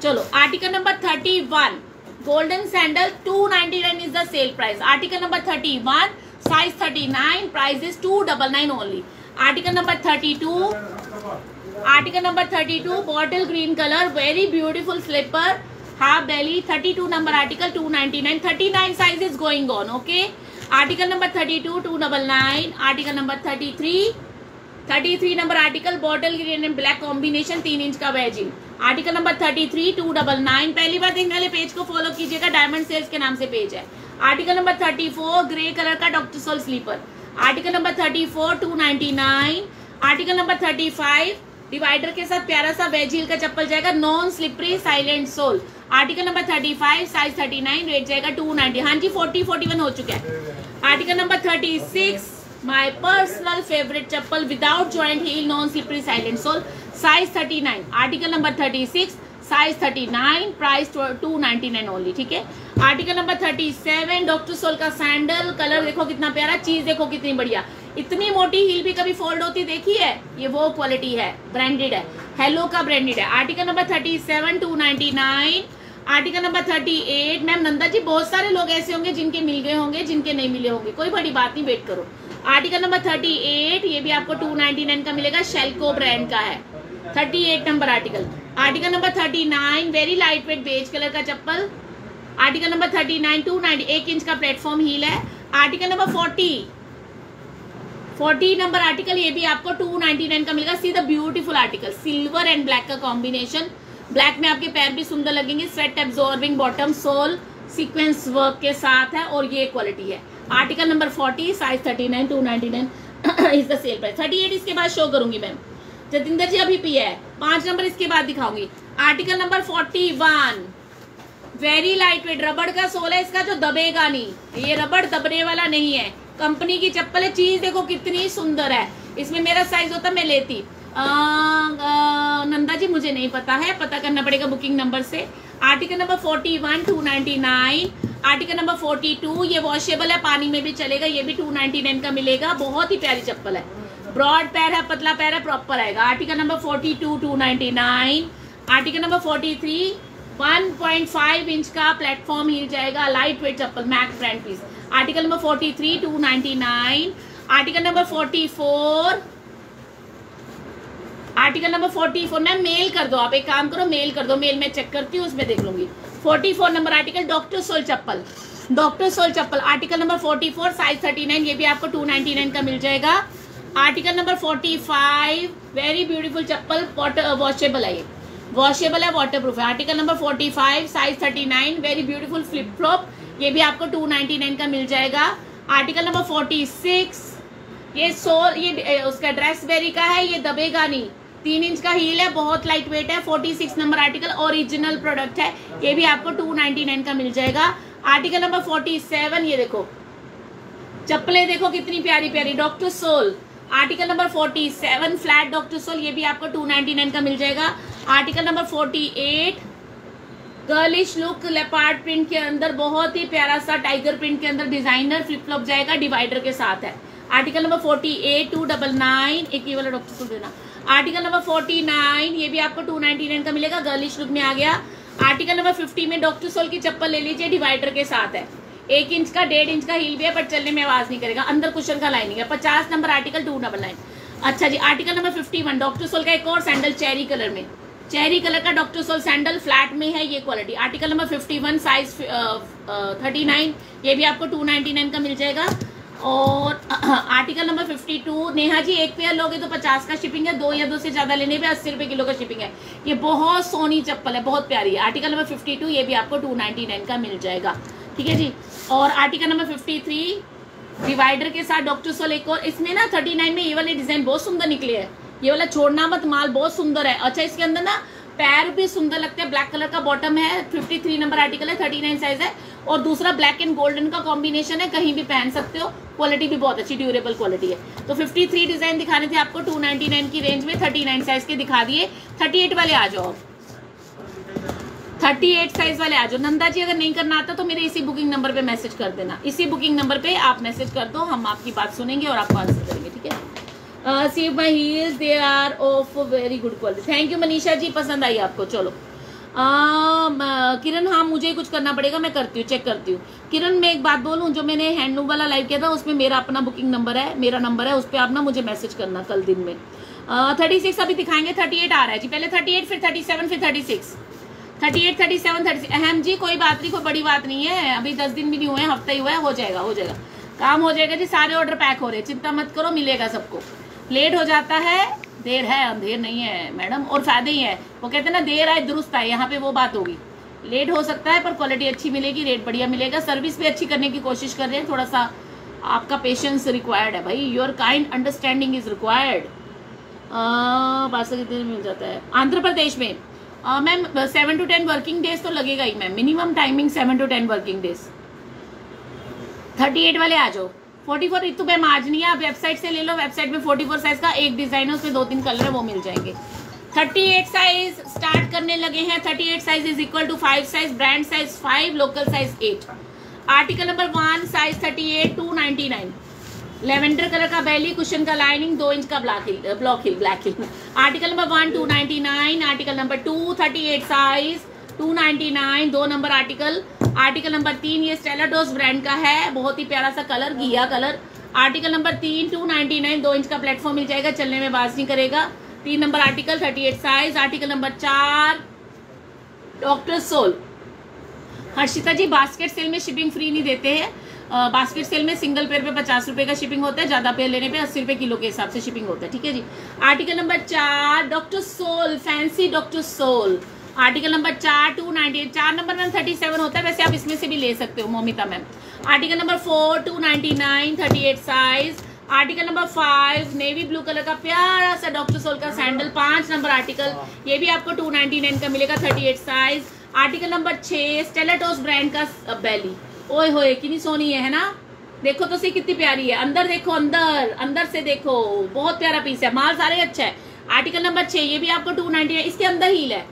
chalo article number 31 golden sandal 299 is the sale price article number 31 size 39 price is 299 only article number 32 article number thirty two bottle green colour very beautiful slipper half belly thirty two number article two ninety nine thirty nine size is going on okay article number thirty two two double nine article number thirty three thirty three number article bottle green and black combination तीन inch का wedging article number thirty three two double nine पहली बार देखने वाले page को follow कीजिएगा diamond sales के नाम से पेज है। Article number thirty four grey colour का doctor sole slipper article number thirty four two ninety nine article number thirty five divider के साथ प्यारा सा वेजील का चप्पल जाएगा non slippery silent sole article number thirty five size thirty nine rate जाएगा two ninety हाँ जी फोर्टी फोर्टी वन हो चुका है. Article number thirty six my personal favourite chappal without joint heel non slippery silent sole size thirty nine article number thirty six size thirty nine price two ninety nine only ठीक है? Article number thirty seven doctor sole का sandal colour देखो कितना प्यारा चीज़ देखो कितनी बढ़िया। इतनी मोटी हील भी कभी फोल्ड होती देखी है? ये वो क्वालिटी है ब्रांडेड है। हेलो का ब्रांडेड है। Article number thirty seven two ninety nine article number thirty eight ma'am Nanda ji, बहुत सारे लोग ऐसे होंगे जिनके मिल गए होंगे, जिनके नहीं मिले होंगे। कोई बड़ी बात नहीं वेट करो। आर्टिकल नंबर थर्टी एट ये भी आपको टू नाइनटी नाइन का मिलेगा शेल्को ब्रांड का है। Thirty eight number article. Article number thirty nine very light weight beige colour का चप्पल। Article number thirty nine two ninety एक इंच का प्लेटफॉर्म हील है। Article number forty forty number article, ये भी आपको टू नाइनटी नाइन का मिलेगा। See the beautiful article silver and black का कॉम्बिनेशन ब्लैक में आपके पैर भी सुंदर लगेंगे। Sweat absorbing bottom sole sequence work के साथ है और ये क्वालिटी है। Article number forty size thirty nine two ninety nine is the sale price thirty eight इसके बाद शो करूँगी मैम जतिंदर जी अभी पिया है। पाँच नंबर इसके बाद दिखाऊँगी। Article number forty one very light weight रबड़ का सोल है इसका जो दबेगा नहीं। ये रबड़ दबने वाला नहीं है। कंपनी की चप्पल है चीज़ देखो कितनी सुंदर है। इसमें मेरा साइज़ होता मैं लेती। आ, आ, नंदा जी मुझे नहीं पता है पता करना पड़ेगा बुकिंग नंबर से। Article number forty one two ninety nine article number forty two ये वॉशेबल है पानी में भी चलेगा ये भी टू नाइनटी नाइन का मिलेगा। बहुत ही प्यारी चप्पल है। ब्रॉड पैर है, पतला पैर है, प्रॉपर आएगा। Article number forty two two ninety nine article number forty three one point five inch का प्लेटफॉर्म हिल जाएगा लाइट वेट चप्पल Mac brand piece article number forty three two ninety nine article number forty four article number forty four ma'am mail कर दो आप, एक काम करो mail कर दो मेल में चेक करती हूँ, उसमें देख लूँगी। Forty four number article doctor sole चप्पल। डॉक्टर सोल चप्पल, article number forty four size thirty nine ये भी आपको टू नाइनटी नाइन का मिल जाएगा। Article number forty five very beautiful चप्पल वॉशेबल है ये वॉशेबल है वाटर प्रूफ है article number forty five size thirty nine very beautiful flip flop ये भी आपको टू नाइनटी नाइन का मिल जाएगा आर्टिकल नंबर फोर्टी सिक्स ये सोल ये उसका ड्रेस बेरी का है ये दबेगा नहीं तीन इंच का हील है बहुत लाइट वेट है forty six number article original product है ये भी आपको टू नाइनटी नाइन का मिल जाएगा आर्टिकल नंबर फोर्टी सेवन ये देखो चप्पलें देखो कितनी प्यारी प्यारी doctor sole article number forty seven, flat doctor sole, ये भी आपको टू नाइनटी नाइन का मिल जाएगा। Article number forty eight, girlish look leopard print के अंदर, बहुत ही प्यारा सा टाइगर प्रिंट के अंदर डिज़ाइनर फ्लिप फ्लॉप जाएगा डिवाइडर के साथ है। Article number forty eight two double nine एक ये वाला डॉक्टर को देना। आर्टिकल नंबर फोर्टी नाइन, ये भी आपको टू नाइनटी नाइन का मिलेगा, गर्लिश लुक में आ गया। आर्टिकल नंबर फिफ्टी में डॉक्टर सोल की चप्पल ले लीजिए डिवाइडर के साथ है। एक इंच का, डेढ़ इंच का हील भी है, पर चलने में आवाज़ नहीं करेगा। अंदर कुशन का लाइनिंग है। पचास number article two double nine अच्छा जी article number fifty one doctor sole का एक और सैंडल चेरी कलर में। चेरी कलर का डॉक्टर सोल सैंडल फ्लैट में है, ये quality article number fifty one size thirty nine ये भी आपको टू नाइनटी नाइन का मिल जाएगा। और article number fifty two Neha ji, एक पेयर लोगे तो पचास का शिपिंग है, दो या दो से ज़्यादा लेने पे अस्सी रुपए किलो का शिपिंग है। ये बहुत सोनी चप्पल है, बहुत प्यारी है। आर्टिकल नंबर फिफ्टी टू ये भी आपको टू नाइनटी नाइन का मिल जाएगा। ठीक है जी? और article number fifty three divider के साथ डॉक्टर सोल एक और इसमें ना थर्टी नाइन में ये वाले डिज़ाइन बहुत सुंदर निकले हैं। ये वाला छोड़ना मत, माल बहुत सुंदर है। अच्छा इसके अंदर ना पैर भी सुंदर लगते हैं ब्लैक कलर का बॉटम है 53 नंबर आर्टिकल है 39 साइज़ है। और दूसरा ब्लैक एंड गोल्डन का कॉम्बिनेशन है, कहीं भी पहन सकते हो। क्वालिटी भी बहुत अच्छी ड्यूरेबल क्वालिटी है। तो 53 डिज़ाइन दिखाने थे आपको 299 की रेंज में 39 साइज़ के दिखा दिए। 38 वाले आ जाओ थर्टी एट साइज़ वाले आ जाओ। नंदा जी अगर नहीं करना आता तो मेरे इसी बुकिंग नंबर पे मैसेज कर देना। इसी बुकिंग नंबर पे आप मैसेज कर दो हम आपकी बात सुनेंगे और आपको आंसर करेंगे ठीक है? See heels they are of very good quality thank you Manisha ji पसंद आई आपको चलो। uh, किरण हाँ मुझे कुछ करना पड़ेगा मैं करती हूँ चेक करती हूँ। किरण मैं एक बात बोलूँ जो मैंने हैंडलूम वाला लाइव किया था उसमें मेरा अपना बुकिंग नंबर है मेरा नंबर है उस पर आप ना मुझे मैसेज करना कल दिन में। थर्टी uh, सिक्स अभी दिखाएँगे थर्टी एट आ रहा है जी पहले थर्टी एट फिर थर्टी सेवन फिर thirty six thirty eight, thirty seven, thirty अहम जी, कोई बात नहीं, कोई बड़ी बात नहीं है। अभी दस दिन भी नहीं हुए, हफ़्ता ही हुआ है, हो जाएगा हो जाएगा। काम हो जाएगा जी, सारे ऑर्डर पैक हो रहे हैं। चिंता मत करो, मिलेगा सबको। लेट हो जाता है, देर है, अंधेर नहीं है, मैडम, और फ़ायदे ही है। वो कहते हैं ना, देर आए, दुरुस्त आए, यहाँ पे वो बात होगी। लेट हो सकता है, पर क्वालिटी अच्छी मिलेगी रेट बढ़िया मिलेगा। सर्विस भी अच्छी करने की कोशिश कर रहे हैं, थोड़ा सा आपका पेशेंस रिक्वायर्ड है भाई। Your kind understanding is required कितने मिल जाता है? आंध्र प्रदेश में। Ma'am seven to ten working days तो लगेगा ही ma'am minimum timing seven to ten working days thirty eight वाले आ जाओ. फोर्टी फोर रितु मैम आज नहीं है। आप वेबसाइट से ले लो। वेबसाइट में फोर्टी फोर साइज़ का एक डिज़ाइन है, उसमें दो तीन कलर है, वो मिल जाएँगे. थर्टी एट साइज़ स्टार्ट करने लगे हैं। Thirty eight size is equal to five size brand size five local size eight article number one size thirty eight two ninety nine lavender colour का बैली कुशन का lining दो inch का black heel block heel black heel article number one two ninety nine article number two thirty eight size two ninety nine दो number article article number तीन, ये स्टेलाडोस brand का है, बहुत ही प्यारा सा कलर घिया कलर आर्टिकल नंबर तीन टू नाइनटी नाइन दो इंच का प्लेटफॉर्म मिल जाएगा, चलने में बाज नहीं करेगा. तीन number article thirty eight size article number चार doctor sole Harshita ji basket sale में शिपिंग फ्री नहीं देते हैं. बास्केट सेल में सिंगल पेयर पे पचास रुपए का शिपिंग होता है ज़्यादा पेयर लेने पे अस्सी रुपए किलो के हिसाब से शिपिंग होता है ठीक है जी? आर्टिकल नंबर चार doctor sole fancy doctor sole article number चार टू नाइनटी एट चार नंबर मैम थर्टी सेवन होता है वैसे आप इसमें से भी ले सकते हो Momita ma'am. Article number four two ninety nine thirty eight size article number five navy blue colour का प्यारा सा डॉक्टर सोल का सैंडल पाँच नंबर आर्टिकल ये भी आपको टू नाइनटी नाइन का मिलेगा thirty eight size article number छह स्टेलाटोस ब्रांड का बेली ओए होए कितनी सोनी है, है ना? देखो तो सी कितनी प्यारी है। अंदर देखो अंदर अंदर से देखो। बहुत प्यारा पीस है। माल सारे अच्छा है। आर्टिकल नंबर छह ये भी आपको टू नाइनटी इसके अंदर हील है।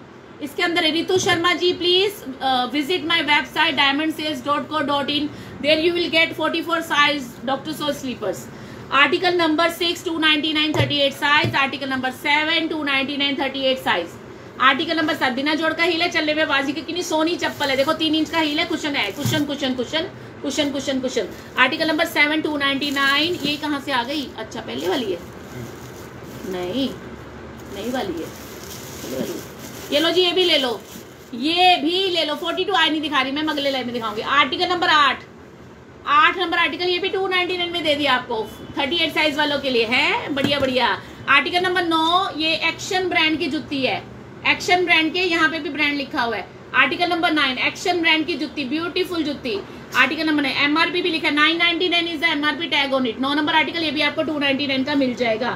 इसके अंदर Ritu Sharma ji please visit my website diamond sales dot co dot in there you will get forty four size doctor sole slippers article number six two ninety nine thirty eight size article number seven two ninety nine thirty eight size article number सात बिना जोड़ का heel है चलने में बाजी की कितनी सोनी चप्पल है। देखो, तीन इंच का हील है, कुशन है, cushion cushion cushion cushion cushion cushion. Article number seven, two ninety nine, ये कहाँ से आ गई? अच्छा पहले वाली है। नहीं नहीं वाली है। वाली ये लो जी, ये भी ले लो। ये भी ले लो। फोर्टी टू आई नहीं दिखा रही, मैं अगले लाइन में दिखाऊँगी। आर्टिकल नंबर आठ। आठ नंबर आर्टिकल, ये भी टू नाइनटी नाइन में दे दिया आपको। थर्टी एट साइज़ वालों के लिए है। बढ़िया बढ़िया। आर्टिकल नंबर नौ, ये एक्शन ब्रांड की जुत्ती है। एक्शन ब्रांड के यहाँ पे भी ब्रांड लिखा हुआ है। Article number nine Action brand की जुत्ती ब्यूटीफुल जुत्ती। आर्टिकल नंबर नाइन एमआरपी भी लिखा है। Nine ninety nine is the MRP tag on it now number article ये भी आपको टू नाइनटी नाइन का मिल जाएगा।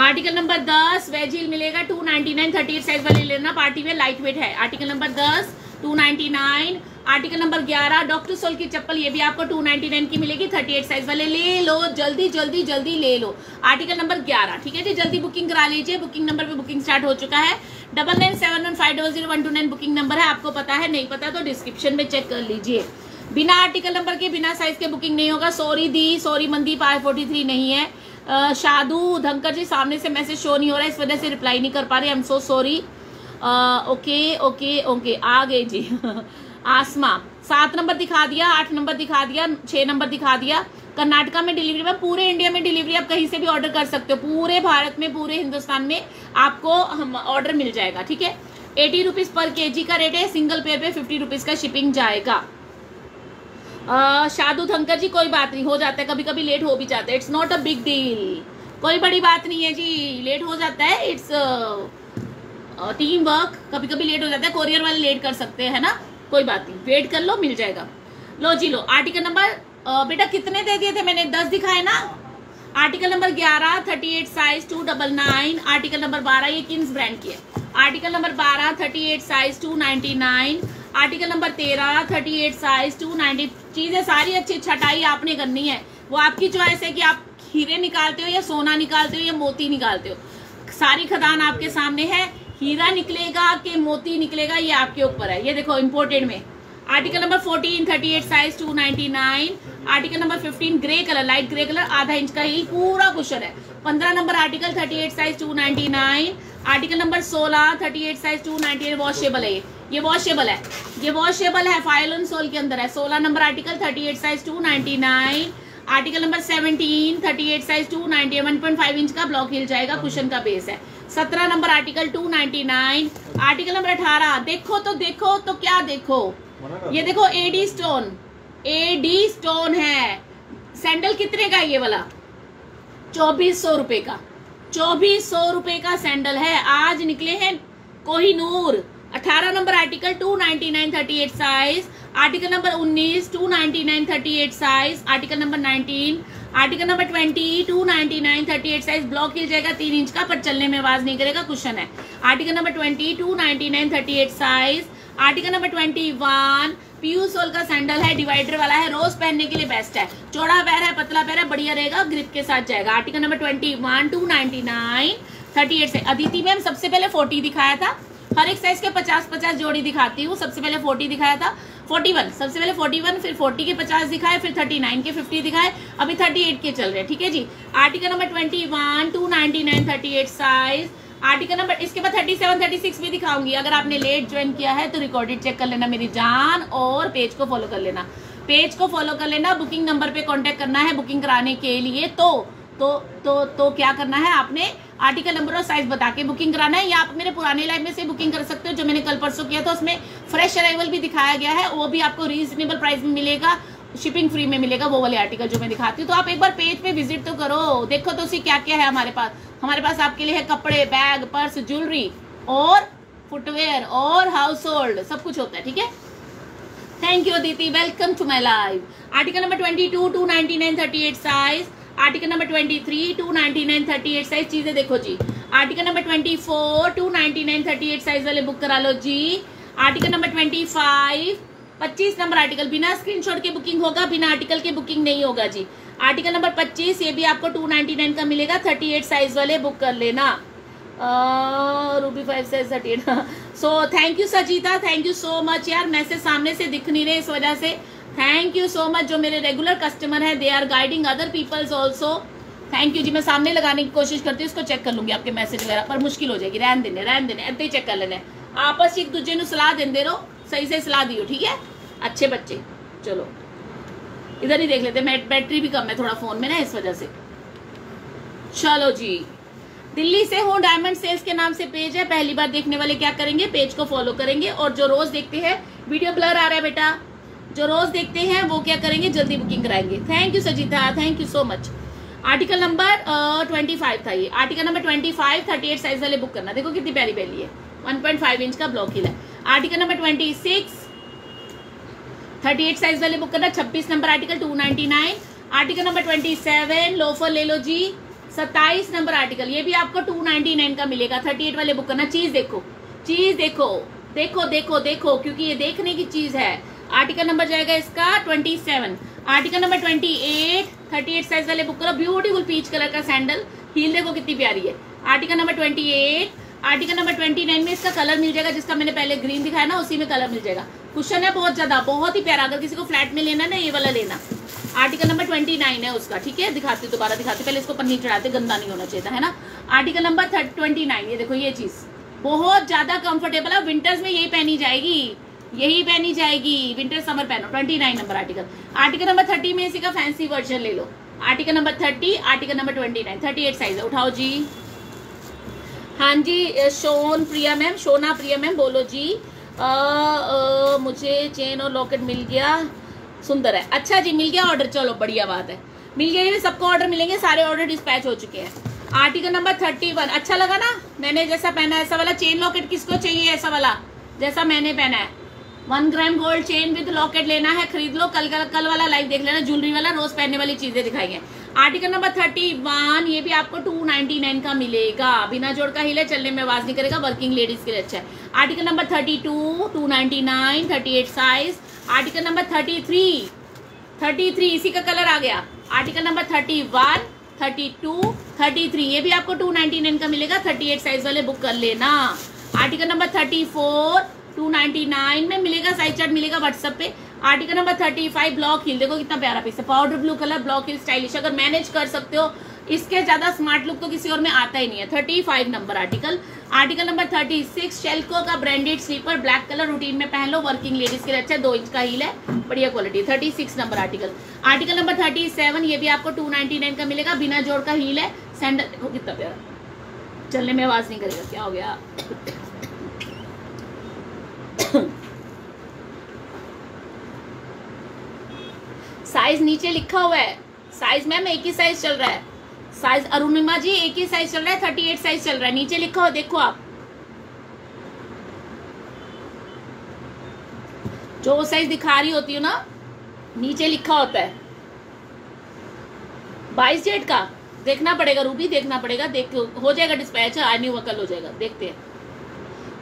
आर्टिकल नंबर दस, वेज हिल मिलेगा। Two ninety nine thirty eight size वाले लेना। पार्टी में लाइट वेट है। आर्टिकल नंबर दस two ninety nine article number ग्यारह, डॉक्टर सोल की चप्पल, ये भी आपको टू नाइनटी नाइन की मिलेगी थर्टी एट साइज़ वाले, ले लो, जल्दी जल्दी जल्दी ले लो। आर्टिकल नंबर ग्यारह, ठीक है जी? जल्दी बुकिंग करा लीजिए बुकिंग नंबर पे बुकिंग स्टार्ट हो चुका है। Double nine seven one five double zero one two nine booking number है, आपको पता है, नहीं पता तो डिस्क्रिप्शन में चेक कर लीजिए। बिना आर्टिकल नंबर के, बिना साइज़ के बुकिंग नहीं होगा। Sorry the sorry Mandeep I forty three नहीं है। शादू, धनकर जी, सामने से मैसेज शो नहीं हो रहा है इस वजह से रिप्लाई नहीं कर पा रहे I am so sorry okay okay okay आ गए जी। आसमा। सात नंबर दिखा दिया, आठ नंबर दिखा दिया, छह नंबर दिखा दिया। कर्नाटका में डिलीवरी में, पूरे इंडिया में डिलीवरी आप कहीं से भी ऑर्डर कर सकते हो। पूरे भारत में, पूरे हिंदुस्तान में आपको हम ऑर्डर मिल जाएगा, ठीक है? एटी रुपीज़ पर के का रेट है सिंगल पेयर पे फिफ्टी रुपीज़ का शिपिंग जाएगा। शादू धनकर जी, कोई बात नहीं, हो जाता है कभी कभी लेट हो भी जाता है। It's not a big deal कोई बड़ी बात नहीं है जी लेट हो जाता है। इट्स टीम वर्क कभी कभी लेट हो जाता है कोरियर वाले लेट कर सकते हैं ना? कोई बात नहीं वेट कर लो, मिल जाएगा। लो जी लो आर्टिकल नंबर बेटा कितने दे दिए थे मैंने? दस दिखाए ना? आर्टिकल नंबर ग्यारह thirty eight size two double nine article number बारह, ये किन्स ब्रांड की है। आर्टिकल नंबर बारह thirty eight size two ninety nine article number तेरह thirty eight size two ninety चीज़ें सारी अच्छी छटाई आपने करनी है। वो आपकी चॉइस है कि आप हीरे निकालते हो या सोना निकालते हो या मोती निकालते हो। सारी खदान आपके सामने है। हीरा निकलेगा कि मोती निकलेगा, ये आपके ऊपर है। ये देखो इम्पोर्टेड में। Article number 14 38 size 299 article number 15 grey colour light grey colour आधा इंच का ही पूरा कुशन है। 15 number article 38 size 299 article number 16 38 size 298 washable है ये। वॉशेबल है। ये वॉशेबल है फ़ाइल सोल के अंदर है। 16 number article 38 size 299 article number 17 38 size 290 1.5 inch का ब्लॉक हिल जाएगा कुशन का बेस है। 17 नंबर आर्टिकल 299 आर्टिकल नंबर 18 देखो तो देखो तो क्या देखो? ये देखो एडी स्टोन एडी स्टोन है। सैंडल कितने का ये वाला? चौबीस सौ रुपए का। चौबीस सौ रुपए का सैंडल है। आज निकले हैं Kohinoor. 18 number article 299 38 size article number 19 299 38 size article number 19 article number 20 299 38 size block heel जाएगा, तीन इंच का, पर चलने में आवाज़ नहीं करेगा कुशन है। Article number 20 299 38 size article number 21 PU sole का सैंडल है डिवाइडर वाला है रोज पहनने के लिए बेस्ट है। चौड़ा पैर है, पतला पैर है, बढ़िया रहेगा ग्रिप के साथ जाएगा। आर्टिकल नंबर 21 299 38 से अदिति में सबसे पहले 40 दिखाया था। हर एक साइज़ के 50 50 जोड़ी दिखाती हूँ, सबसे पहले 40 दिखाया था। 41. सबसे पहले 41 फिर 40 के 50 दिखाए, फिर 39 के 50 दिखाए। अभी 38 के चल रहे ठीक है जी? Article number 21 299 38 size article number इसके बाद 37 36 भी दिखाऊँगी। अगर आपने लेट ज्वाइन किया है तो रिकॉर्डेड चेक कर लेना मेरी जान और पेज को फॉलो कर लेना। पेज को फॉलो कर लेना बुकिंग नंबर पे कांटेक्ट करना है बुकिंग कराने के लिए। तो तो तो तो क्या करना है आपने? आर्टिकल नंबर और साइज़ बता के बुकिंग कराना है। या आप मेरे पुराने लाइव में से बुकिंग कर सकते हो, जो मैंने कल परसों किया था, उसमें फ्रेश अराइवल भी दिखाया गया है। वो भी आपको रीजनेबल प्राइस में मिलेगा शिपिंग फ्री में मिलेगा, वो वाले आर्टिकल जो मैं दिखाती हूँ। तो आप एक बार पेज पे विज़िट तो करो। देखो तो उसी क्या क्या है हमारे पास। हमारे पास आपके लिए है कपड़े बैग पर्स ज्वेलरी और फुटवेयर और हाउस होल्ड सब कुछ होता है, ठीक है? थैंक यू दीदी welcome to my live article number twenty two two ninety nine thirty eight size article number twenty three two ninety nine thirty eight size चीज़ें देखो जी। Article number twenty four two ninety nine thirty eight size वाले book करा लो जी। Article number twenty five पच्चीस number article, बिना screenshot के booking होगा, बिना आर्टिकल के बुकिंग नहीं होगा जी। आर्टिकल नंबर पच्चीस, ये भी आपको टू नाइनटी नाइन का मिलेगा थर्टी एट साइज़ वाले बुक कर लेना। Ruby five size thirty eight so thank you Sajita thank you so much यार, मैसेज सामने से दिख नहीं रहे इस वजह से। थैंक यू सो मच जो मेरे रेगुलर कस्टमर है they are guiding other peoples also thank you जी, मैं सामने लगाने की कोशिश करती हूँ इसको चेक कर लूँगी आपके मैसेज वगैरह, पर मुश्किल हो जाएगी। रहन देने रहन देने, ऐसे ही चेक कर लेने आपस एक दूजे सलाह देंदे रहो, सही से सलाह दियो, ठीक है? अच्छे बच्चे, चलो। इधर ही देख लेते हैं बैटरी भी कम है थोड़ा फ़ोन में ना, इस वजह से। चलो जी। दिल्ली से हूँ, डायमंड सेल्स के नाम से पेज है, पहली बार देखने वाले क्या करेंगे? पेज को फॉलो करेंगे और जो रोज देखते हैं, वीडियो ब्लर आ रहा है बेटा। जो रोज देखते हैं, वो क्या करेंगे? जल्दी बुकिंग कराएँगे। Thank you Sajita thank you so much article number twenty five था ये। Article number twenty five thirty eight size वाले बुक करना। देखो कितनी प्यारी पहली है। वन पॉइंट फाइव इंच का ब्लॉक हिल है। Article number twenty six thirty eight size वाले बुक करना। छब्बीस number article two ninety nine article number twenty seven loafer ले लो जी। सत्ताईस नंबर आर्टिकल ये भी आपको टू नाइनटी नाइन का मिलेगा। थर्टी एट वाले बुक करना। चीज़ देखो। चीज़ देखो। देखो देखो देखो, क्योंकि ये देखने की चीज़ है। आर्टिकल नंबर जाएगा इसका twenty seven article number twenty eight thirty eight size वाले बुक करो। ब्यूटीफुल पीच कलर का सैंडल हील देखो कितनी प्यारी है। Article number twenty eight article number twenty nine में इसका कलर मिल जाएगा, जिसका मैंने पहले ग्रीन दिखाया ना, उसी में कलर मिल जाएगा। क्वेश्चन है बहुत ज़्यादा, बहुत ही प्यारा। अगर किसी को फ्लैट में लेना ना, ये वाला लेना। आर्टिकल नंबर ट्वेंटी नाइन है उसका, ठीक है? दिखाते दोबारा, दिखाते पहले इसको पन्नी चढ़ाते, गंदा नहीं होना चाहिए है ना? आर्टिकल नंबर ट्वेंटी नाइन ये देखो, ये चीज़। बहुत ज़्यादा कंफर्टेबल है विंटर्स में यही पहनी जाएगी। यही पहनी जाएगी विंटर समर पहनो। Twenty nine number article article number thirty में इसी का फैंसी वर्जन ले लो। Article number thirty article number twenty nine thirty eight size उठाओ जी। हाँ जी शोन प्रिया मैम शोना प्रिया मैम बोलो जी। आ, आ, मुझे चेन और लॉकेट मिल गया। सुंदर है। अच्छा जी मिल गया ऑर्डर चलो बढ़िया बात है। मिल गया ये सबको ऑर्डर मिलेंगे सारे ऑर्डर डिस्पैच हो चुके हैं। आर्टिकल नंबर थर्टी वन अच्छा लगा ना? मैंने जैसा पहना है ऐसा वाला। चेन लॉकेट किसको चाहिए ऐसा वाला? जैसा मैंने पहना है। One gram gold chain with locket लेना है खरीद लो कल कल, कल वाला लाइव देख लेना ज्वेलरी वाला रोज पहनने वाली चीज़ें दिखाई है आर्टिकल नंबर थर्टी वन ये भी आपको टू नाइनटी नाइन का मिलेगा। बिना जोड़ का हिले चलने में आवाज़ नहीं करेगा वर्किंग लेडीज़ के लिए अच्छा है। Article number thirty two two ninety nine thirty eight size article number thirty three thirty three इसी का कलर आ गया। Article number thirty one thirty two thirty three ये भी आपको टू नाइनटी नाइन का मिलेगा। थर्टी एट साइज़ वाले बुक कर लेना। Article number thirty four two ninety nine में मिलेगा साइज़ चार्ट मिलेगा व्हाट्सएप पे। Article number thirty five block heel देखो कितना प्यारा पीस है। Powder blue colour block heel stylish अगर मैनेज कर सकते हो, इसके ज़्यादा स्मार्ट लुक तो किसी और में आता ही नहीं है। Thirty five number article article number thirty six Shelco का branded slipper black colour routine में पहन लो वर्किंग लेडीज़ के लिए अच्छा दो इंच का हील है, बढ़िया quality thirty six number article article number thirty seven ये भी आपको टू नाइनटी नाइन का मिलेगा। बिना जोड़ का हील है। सैंडल देखो कितना प्यारा। चलने में आवाज़ नहीं करेगा। क्या हो गया? साइज़ नीचे लिखा हुआ है। साइज़ मैम एक ही साइज़ चल रहा है। साइज़ अरुणिमा जी एक ही साइज़ चल रहा है थर्टी एट साइज़ चल रहा है। नीचे लिखा हो देखो आप। जो साइज़ दिखा रही होती हो ना, नीचे लिखा होता है। बाईस डेट का, देखना पड़ेगा रूबी देखना पड़ेगा, देख, हो जाएगा डिस्पैच आज नहीं हुआ कल हो जाएगा, देखते हैं।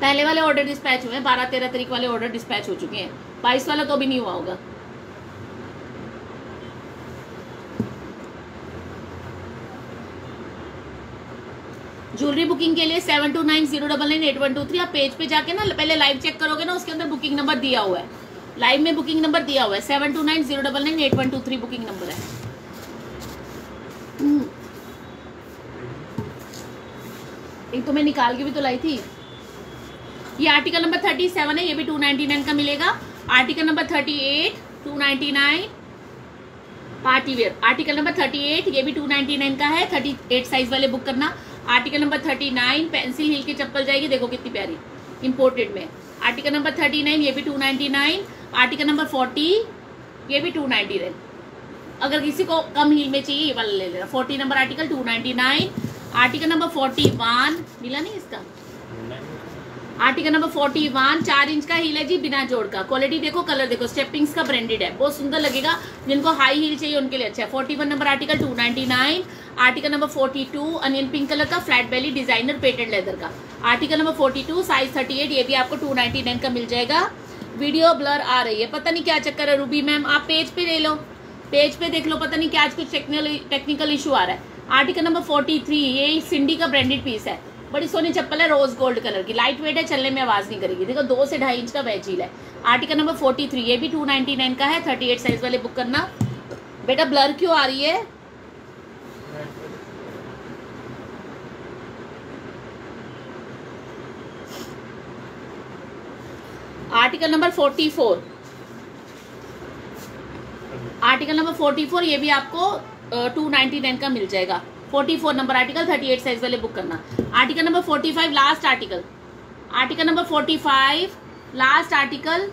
पहले वाले ऑर्डर डिस्पैच हुए हैं, बारह तेरह तारीख वाले ऑर्डर डिस्पैच हो चुके हैं। बाईस वाला तो भी नहीं हुआ होगा। ज्वेलरी बुकिंग के लिए seven two nine zero double nine eight one two three. आप पेज पे जाके ना, पहले लाइव चेक करोगे ना, उसके अंदर बुकिंग नंबर दिया हुआ है। लाइव में बुकिंग नंबर दिया हुआ है। Seven two nine zero double nine eight one two three booking number है। हम्म। एक तो मैं निकाल के भी तो लाई थी। ये आर्टिकल नंबर थर्टी सेवन है, ये भी टू नाइनटी नाइन का मिलेगा। Article number thirty eight two ninety nine party wear article number thirty eight ये भी टू नाइनटी नाइन का है। थर्टी एट साइज़ वाले बुक करना। Article number thirty nine pencil heel की चप्पल जाएगी, देखो कितनी प्यारी। इंपोर्टेड में। आर्टिकल नंबर थर्टी नाइन, ये भी two ninety nine. Article number forty, ये भी टू नाइनटी नाइन। अगर किसी को कम हील में चाहिए, ये वाला ले लेना। Forty number article, two ninety nine. Article number forty one, मिला नहीं इसका? आर्टिकल नंबर फोर्टी वन, चार इंच का हील है जी बिना जोड़ का। क्वालिटी देखो कलर देखो स्टेपिंग्स का ब्रांडेड है। बहुत सुंदर लगेगा। जिनको हाई हील चाहिए, उनके लिए अच्छा है। Forty one number article, two ninety nine. Article number forty two, onion pink colour का, flat belly, designer patent leather का। Article number forty two size thirty eight ये भी आपको टू नाइनटी नाइन का मिल जाएगा। वीडियो ब्लर आ रही है। पता नहीं क्या चक्कर है रूबी मैम आप पेज पे ले लो। पेज पे देख लो, पता नहीं क्या आज कुछ टेक्निकल इशू आ रहा है। आर्टिकल नंबर फोर्टी थ्री, ये सिंडी का ब्रांडेड पीस है। बड़ी सोनी चप्पल है रोज गोल्ड कलर की। लाइट वेट है, चलने में आवाज़ नहीं करेगी। देखो, दो से ढाई इंच का वेजील है। आर्टिकल नंबर फोर्टी थ्री, ये भी टू नाइनटी नाइन का है। थर्टी एट साइज़ वाले बुक करना। बेटा ब्लर क्यों आ रही है? Article number forty four article number forty four ये भी आपको टू नाइनटी नाइन का मिल जाएगा। Forty four number article thirty eight size वाले बुक करना। Article number forty five last article article number forty five last article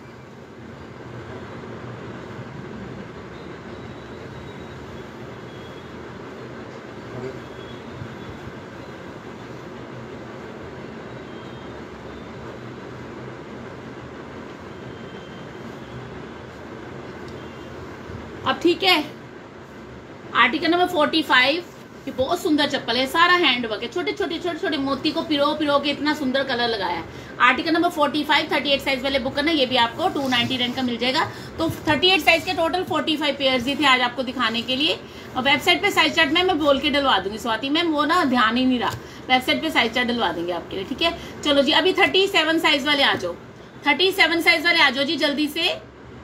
अब ठीक है? आर्टिकल नंबर फोर्टी फाइव ये बहुत सुंदर चप्पल है, सारा हैंड वर्क है। छोटे छोटे छोटे छोटे मोती को पिरो पिरो के इतना सुंदर कलर लगाया article number forty five thirty eight size वाले बुक करना ये भी आपको टू नाइनटी नाइन का मिल जाएगा। तो थर्टी एट साइज़ के टोटल फोर्टी फाइव पेयर ही थे आज आपको दिखाने के लिए। और वेबसाइट पे साइज़ चार्ट में मैं बोल के डलवा दूँगी, स्वाति। मैम, वो ना ध्यान ही नहीं रहा। वेबसाइट पे साइज़ चार्ट डलवा देंगे आपके लिए, ठीक है? चलो जी, अभी थर्टी सेवन साइज़ वाले आ जाओ। थर्टी सेवन साइज़ वाले आ जाओ जी, जल्दी से।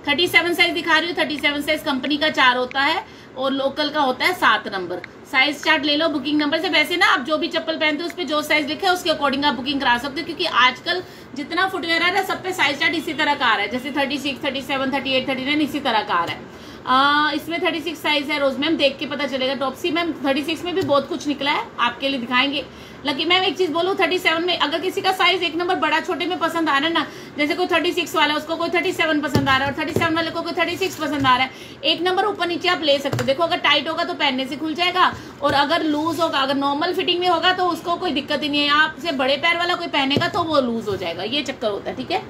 थर्टी सेवन साइज़ दिखा रही हूँ थर्टी सेवन साइज़ कंपनी का चार होता है और लोकल का होता है सात नंबर साइज़ चार्ट ले लो बुकिंग नंबर से। वैसे ना आप जो भी चप्पल पहनते हो उस पर जो साइज़ लिखे उसके अकॉर्डिंग आप बुकिंग करा सकते हो क्योंकि आजकल जितना फुटवेयर है ना सब पे साइज़ चार्ट इसी तरह का आ रहा है। जैसे thirty six thirty seven thirty eight thirty nine इसी तरह का आ रहा है। आ, इसमें थर्टी सिक्स साइज़ है रोज मैम देख के पता चलेगा। टॉपसी मैम थर्टी सिक्स में भी बहुत कुछ निकला है आपके लिए दिखाएँगे। लकी मैम एक चीज़ बोलूँ थर्टी सेवन में अगर किसी का साइज़ एक नंबर बड़ा, छोटे में पसंद आ रहा है ना, जैसे कोई थर्टी सिक्स वाला, उसको कोई थर्टी सेवन पसंद आ रहा है, और थर्टी सेवन वाले को कोई थर्टी सिक्स पसंद आ रहा है, एक नंबर ऊपर नीचे आप ले सकते हो। देखो, अगर टाइट होगा तो पहनने से खुल जाएगा, और अगर लूज होगा, अगर नॉर्मल फिटिंग में होगा तो उसको कोई दिक्कत ही नहीं है। आपसे बड़े पैर वाला कोई पहनेगा तो वो लूज हो जाएगा, ये चक्कर होता है, ठीक है?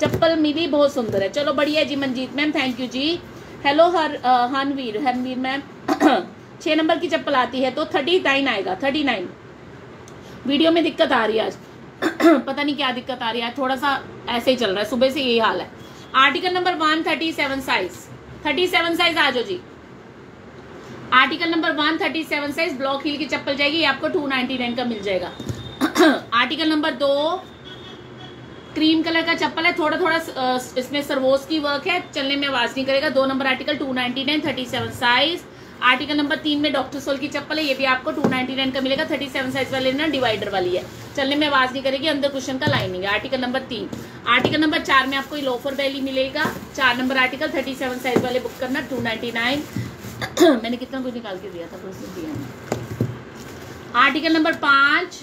चप्पल मिली बहुत सुंदर है। चलो, बढ़िया जी, मनजीत मैम थैंक यू जी। हेलो हर हनवीर हनवीर मैम। छह नंबर की चप्पल आती है तो थर्टी नाइन आएगा थर्टी नाइन वीडियो में दिक्कत आ रही है आज। पता नहीं क्या दिक्कत आ रही है। थोड़ा सा ऐसे ही चल रहा है। सुबह से यही हाल है। Article number one thirty seven size thirty seven size आ जाओ जी। Article number one thirty seven size block heel की चप्पल जाएगी। आपको टू नाइनटी नाइन का मिल जाएगा। आर्टिकल नंबर दो क्रीम कलर का चप्पल है। थोड़ा थोड़ा इसमें सरवोस की वर्क है। चलने में आवाज़ नहीं करेगा। दो number article two ninety nine thirty seven size article number तीन में डॉक्टर सोल की चप्पल है, ये भी आपको टू नाइनटी नाइन का मिलेगा थर्टी सेवन साइज़ वाले ना डिवाइडर वाली है। चलने में आवाज़ नहीं करेगी, अंदर क्वेश्चन का लाइनिंग है, आर्टिकल नंबर तीन। आर्टिकल नंबर चार में आपको लोफर बैली मिलेगा। चार number article thirty seven size वाले बुक करना टू नाइनटी नाइन मैंने कितना कुछ निकाल के दिया था दिया आर्टिकल नंबर पाँच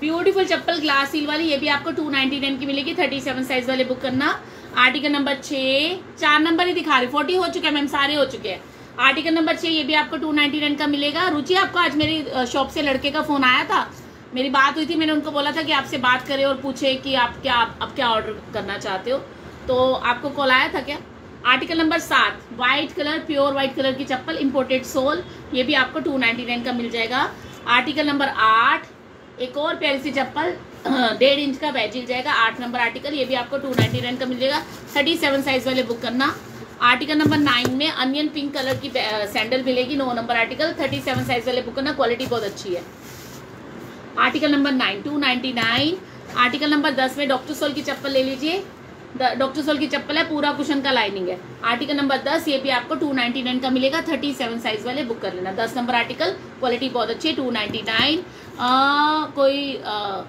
ब्यूटीफुल चप्पल ग्लास सील वाली, ये भी आपको टू नाइनटी नाइन की मिलेगी थर्टी सेवन साइज़ वाले बुक करना। आर्टिकल नंबर छह, चार नंबर ही दिखा रहे फोर्टी हो चुके हैं मैम, सारे हो चुके हैं। आर्टिकल नंबर छह, ये भी आपको टू नाइनटी नाइन का मिलेगा। रुचि, आपको आज मेरी शॉप से लड़के का फ़ोन आया था? मेरी बात हुई थी, मैंने उनको बोला था कि आपसे बात करें और पूछे कि आप क्या आप क्या ऑर्डर करना चाहते हो। तो आपको कॉल आया था क्या? आर्टिकल नंबर सात white colour pure white colour की चप्पल इम्पोर्टेड सोल, ये भी आपको टू नाइनटी नाइन का मिल जाएगा। आर्टिकल नंबर आठ, एक और प्यारी सी चप्पल, डेढ़ इंच का बैजिल जाएगा। आठ नंबर आर्टिकल, ये भी आपको टू नाइनटी नाइन का मिल जाएगा। थर्टी सेवन साइज़ वाले बुक करना। आर्टिकल नंबर नाइन में अनियन पिंक कलर की सैंडल मिलेगी नौ number article thirty seven size वाले बुक करना क्वालिटी बहुत अच्छी है। Article number nine two ninety nine article number दस में डॉक्टर सोल की चप्पल ले लीजिए। डॉक्टर सोल की चप्पल है पूरा कुशन का लाइनिंग है। आर्टिकल नंबर दस ये भी आपको टू नाइनटी नाइन का मिलेगा थर्टी सेवन साइज़ वाले बुक कर लेना। दस नंबर आर्टिकल क्वालिटी बहुत अच्छी है टू नाइनटी नाइन कोई आ,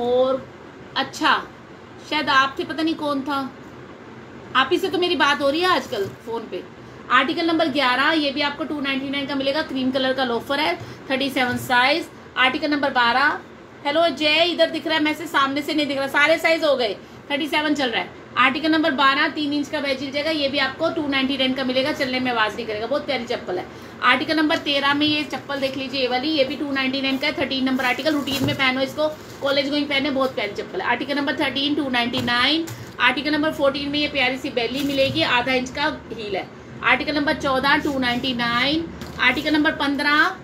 और अच्छा शायद आप थे पता नहीं कौन था। आप ही से तो मेरी बात हो रही है आजकल फ़ोन पे। आर्टिकल नंबर ग्यारह, ये भी आपको टू नाइनटी नाइन का मिलेगा। क्रीम कलर का लोफर है thirty seven size article number बारह हेलो जय, इधर दिख रहा है, मैसेज सामने से नहीं दिख रहा, सारे साइज़ हो गए। थर्टी सेवन चल रहा है। आर्टिकल नंबर बारह, तीन इंच का बैचिल जाएगा। ये भी आपको टू नाइनटी नाइन का मिलेगा। चलने में आवाज़ नहीं करेगा। बहुत प्यारी चप्पल है। आर्टिकल नंबर तेरह में ये चप्पल देख लीजिए, ये वाली। ये भी टू नाइनटी नाइन का है। थर्टीन नंबर आर्टिकल रूटीन में पहनो इसको। कॉलेज गोइंग पहने बहुत प्यारी चप्पल है। Article number thirteen two ninety nine article number fourteen में ये प्यारी सी बेली मिलेगी। आधा इंच का हील है। आर्टिकल नंबर चौदह टू नाइन आर्टिकल नंबर पंद्रह,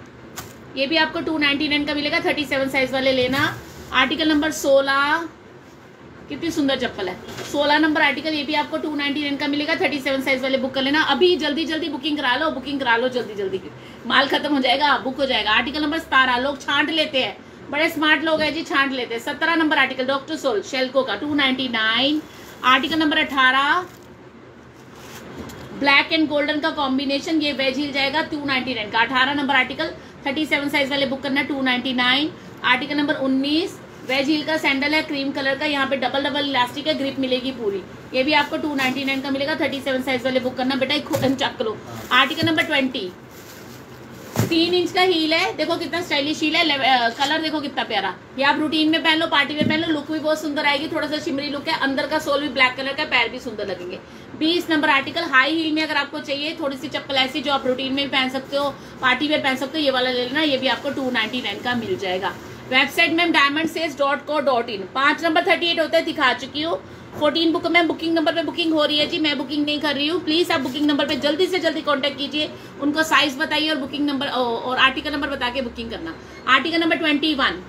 ये भी आपको टू नाइनटी नाइन का मिलेगा। थर्टी सेवन साइज़ वाले लेना। आर्टिकल नंबर सोलह कितनी सुंदर चप्पल है। सोलह नंबर आर्टिकल ये भी आपको टू नाइनटी नाइन का मिलेगा। थर्टी सेवन साइज़ वाले बुक कर लेना। अभी जल्दी जल्दी बुकिंग करा लो बुकिंग करा लो जल्दी जल्दी। माल खत्म हो जाएगा बुक हो जाएगा। आर्टिकल नंबर सतारह लोग छांट लेते हैं। बड़े स्मार्ट लोग हैं जी, छांट लेते हैं। सत्रह नंबर आर्टिकल डॉक्टर सोल शेल्को का टू आर्टिकल नंबर अठारह ब्लैक एंड गोल्डन का कॉम्बिनेशन ये वेज हिल जाएगा टू नाइनटी नाइन का। अठारह number article thirty seven size वाले बुक करना two ninety nine article number उन्नीस वेज हील का सैंडल है क्रीम कलर का यहाँ पे डबल डबल इलास्टिक है ग्रिप मिलेगी पूरी। ये भी आपको टू नाइनटी नाइन का मिलेगा थर्टी सेवन साइज़ वाले बुक करना। बेटा चक लो। आर्टिकल नंबर ट्वेंटी तीन इंच का हील है देखो कितना स्टाइलिश हील है अ, कलर देखो कितना प्यारा। ये आप रूटीन में पहन लो पार्टी में पहन लो लुक भी बहुत सुंदर आएगी थोड़ा सा शिमरी लुक है अंदर का सोल भी ब्लैक कलर का पैर भी सुंदर लगेंगे। बीस नंबर आर्टिकल हाई हील में अगर आपको चाहिए थोड़ी सी चप्पल ऐसी जो आप रूटीन में भी पहन सकते हो पार्टी में पहन सकते हो ये वाला ले लेना ये भी आपको टू नाइन का मिल जाएगा। Website ma'am diamond sales dot co dot in पाँच नंबर थर्टी एट होता है, दिखा चुकी हूँ। फोर्टीन बुक, में बुकिंग नंबर पे बुकिंग हो रही है जी, मैं बुकिंग नहीं कर रही हूँ। प्लीज़ आप बुकिंग नंबर पे जल्दी से जल्दी कांटेक्ट कीजिए। उनको साइज़ बताइए और बुकिंग नंबर और आर्टिकल नंबर बता के बुकिंग करना। Article number twenty one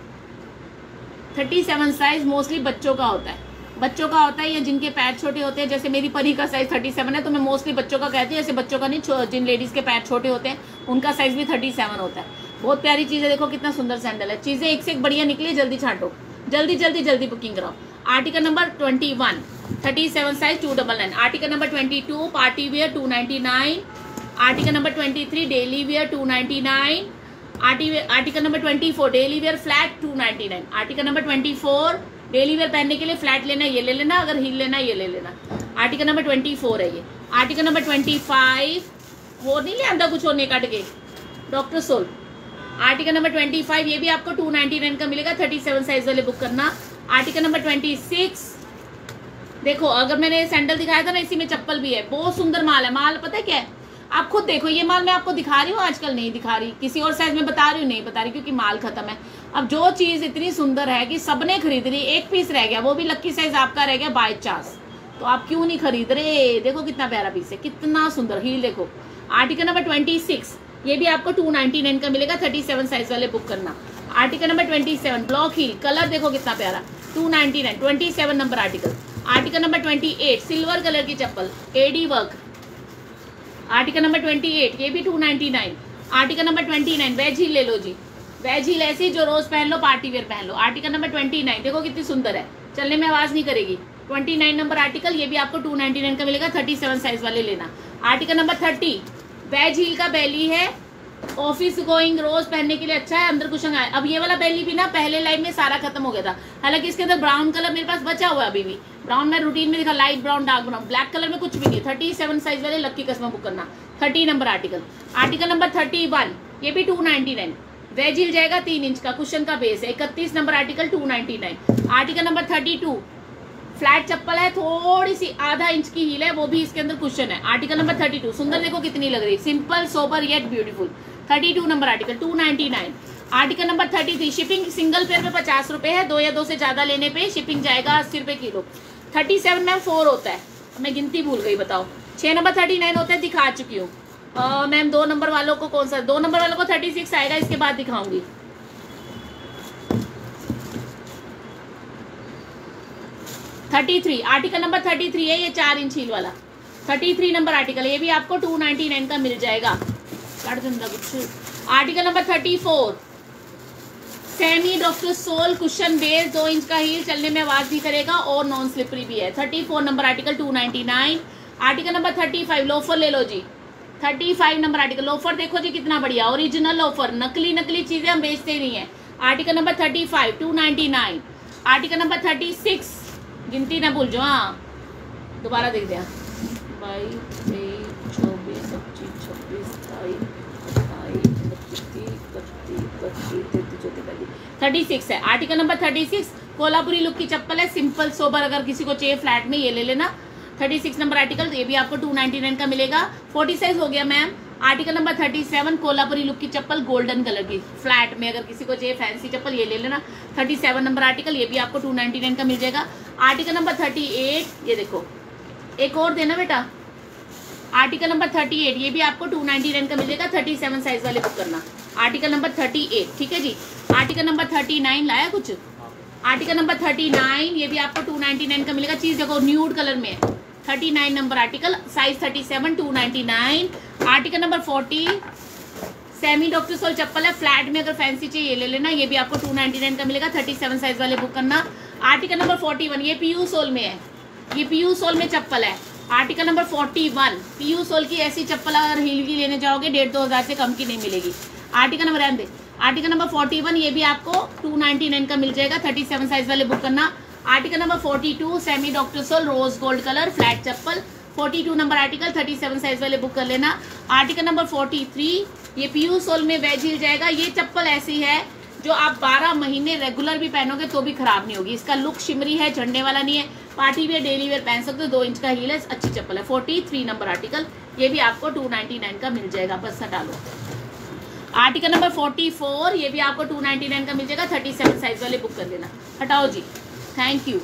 thirty seven size mostly बच्चों का होता है। बच्चों का होता है या जिनके पैर छोटे होते हैं, जैसे मेरी परी का साइज़ थर्टी सेवन है तो मैं मोस्टली बच्चों का कहती हूँ, जैसे बच्चों का नहीं जिन लेडीज़ के पैर छोटे होते हैं, उनका साइज़ भी थर्टी सेवन होता है। बहुत प्यारी चीज़ है, देखो कितना सुंदर सैंडल है। चीज़ें एक से एक बढ़िया निकली, जल्दी छाटो। जल्दी जल्दी जल्दी बुकिंग कराओ। Article number twenty one thirty seven size two double nine article number twenty two party wear two ninety nine article number twenty three daily wear two ninety nine article number twenty four daily wear flat two ninety nine article number twenty four daily wear पहनने के लिए flat लेना ये ले लेना। अगर heal लेना ये ले लेना। आर्टिकल नंबर ट्वेंटी फोर है ये। आर्टिकल नंबर ट्वेंटी फाइव वो नहीं ले आंदा कुछ और नहीं कट के? Doctor sole article number twenty five, ये भी आपको टू नाइनटी नाइन का मिलेगा थर्टी सेवन साइज़ वाले बुक करना। आर्टिकल नंबर ट्वेंटी सिक्स, देखो, अगर मैंने सैंडल दिखाया था ना, इसी में चप्पल भी है। बहुत सुंदर माल है। माल पता है क्या है? आप खुद देखो, ये माल मैं आपको दिखा रही हूँ, आजकल नहीं दिखा रही। किसी और साइज़ में बता रही हूँ, नहीं बता रही, क्योंकि माल खत्म है। अब जो चीज़ इतनी सुंदर है कि सबने खरीद ली, एक पीस रह गया, वो भी लक्की साइज़ आपका रह गया बाई चांस तो आप क्यों नहीं खरीद रहे? देखो कितना प्यारा पीस है, कितना सुंदर। हील देखो, आर्टिकल नंबर ट्वेंटी सिक्स ये भी आपको 299 का मिलेगा 37 साइज़ वाले बुक करना। आर्टिकल नंबर 27 ब्लॉक ही कलर देखो कितना प्यारा। 299 27 number article article number 28 silver colour की चप्पल एडी वर्क आर्टिकल नंबर 28 ये भी 299 आर्टिकल नंबर 29 वेज ही ले लो जी। वेज ही ऐसी जो रोज पहन लो पार्टी वेयर पहन लो। आर्टिकल नंबर 29 देखो कितनी सुंदर है। चलने में आवाज़ नहीं करेगी। 29 नंबर आर्टिकल ये भी आपको 299 का मिलेगा 37 साइज़ वाले लेना। आर्टिकल नंबर 30 बेज हील का बैली है। ऑफ़िस गोइंग रोज पहनने के लिए अच्छा है, अंदर कुशन आया। अब ये वाला बैली भी ना पहले लाइन में सारा खत्म हो गया था। हालाँकि इसके अंदर ब्राउन कलर मेरे पास बचा हुआ है अभी भी। ब्राउन में रूटीन में देखा light brown dark brown black colour में कुछ भी नहीं। थर्टी सेवन साइज़ वाले लक्की कस्मा बुक करना। Thirty number article article number thirty one ये भी two ninety nine wedge heel जाएगा तीन इंच का कुशन का बेस है। इकतीस number article two ninety nine article number thirty two flat चप्पल है थोड़ी सी आधा इंच की हील है, वो भी इसके अंदर क्वेश्चन है। आर्टिकल नंबर थर्टी टू सुंदर देखो कितनी लग रही simple sober yet beautiful thirty two number article two ninety nine article number thirty three shipping single pair पे पचास रुपए है, दो या दो से ज़्यादा लेने पे शिपिंग जाएगा अस्सी रुपए kilo. Thirty seven ma'am four होता है। मैं गिनती भूल गई, बताओ। छह नंबर थर्टी नाइन होता है, दिखा चुकी हूँ। मैम दो नंबर वालों को कौन सा दो नंबर वालों को थर्टी सिक्स आएगा, इसके बाद दिखाऊँगी। Thirty three article number thirty three है ये चार इंच हील वाला. थर्टी थ्री नंबर आर्टिकल ये भी आपको टू नाइनटी नाइन का मिल जाएगा. कुछ. Article number thirty four semi doctor sole cushion base दो इंच का हील चलने में आवाज़ भी करेगा और नॉन स्लिपरी भी है. Thirty four number article two ninety nine article number thirty five loafer ले लो जी. Thirty five number article loafer देखो जी कितना बढ़िया. ओरिजिनल लोफर नकली नकली चीज़ें हम बेचते नहीं है. Article number thirty five two ninety nine article number thirty six गिनती ना भूल जाओ हाँ। दोबारा देख दिया तेईस, चौबीस, पच्चीस, छब्बीस थर्टी सिक्स है। Article number thirty six, Kolhapuri look की चप्पल है। सिंपल, सोबर, अगर किसी को चाहिए फ्लैट में ये ले लेना। थर्टी सिक्स नंबर आर्टिकल, ये भी आपको टू नाइनटी नाइन का मिलेगा। फोर्टी साइज़ हो गया, ma'am. Article number thirty seven, Kolhapuri look की चप्पल, गोल्डन कलर की। फ्लैट में अगर किसी को चाहिए फैंसी चप्पल, ये ले लेना। थर्टी सेवन नंबर आर्टिकल, ये भी आपको टू नाइनटी नाइन का मिल जाएगा। आर्टिकल नंबर थर्टी एट, ये देखो। एक और देना बेटा। आर्टिकल नंबर थर्टी एट, ये भी आपको टू नाइनटी नाइन का मिलेगा, थर्टी सेवन साइज़ वाले बुक करना। आर्टिकल नंबर थर्टी एट, ठीक है जी? आर्टिकल नंबर थर्टी नाइन लाया कुछ? आर्टिकल नंबर थर्टी नाइन, ये भी आपको टू नाइनटी नाइन का मिलेगा, चीज़ देखो न्यूड कलर में। है thirty nine number article size thirty seven two ninety nine article number forty, semi doctor sole चप्पल है, फ्लैट में अगर फैंसी चाहिए ले लेना, ये भी आपको टू नाइनटी नाइन का मिलेगा थर्टी सेवन साइज़ वाले बुक करना। आर्टिकल नंबर फोर्टी वन ये पीयू सोल में है, ये पीयू सोल में चप्पल है। Article number forty one PU sole की ऐसी चप्पल अगर हील की लेने जाओगे, डेढ़ दो हज़ार से कम की नहीं मिलेगी। आर्टिकल नंबर रहने दे, आर्टिकल नंबर फोर्टी वन ये भी आपको टू नाइनटी नाइन का मिल जाएगा थर्टी सेवन साइज़ वाले बुक करना। Article number forty two semi doctor sole rose gold colour flat चप्पल। 42 नंबर आर्टिकल 37 साइज़ वाले बुक कर लेना। आर्टिकल नंबर 43 ये पीयू सोल में वेज हिल जाएगा। ये चप्पल ऐसी है, जो आप 12 महीने रेगुलर भी पहनोगे तो भी खराब नहीं होगी। इसका लुक शिमरी है, झंडे वाला नहीं है। पार्टी वेयर डेली वेयर पहन सकते हो, दो इंच का हील है, अच्छी चप्पल है। 43 नंबर आर्टिकल ये भी आपको 299 का मिल जाएगा। बस हटा लो। आर्टिकल नंबर 44 ये भी आपको 299 का मिल जाएगा। 37 साइज़ वाले बुक कर लेना। हटाओ जी। थैंक यू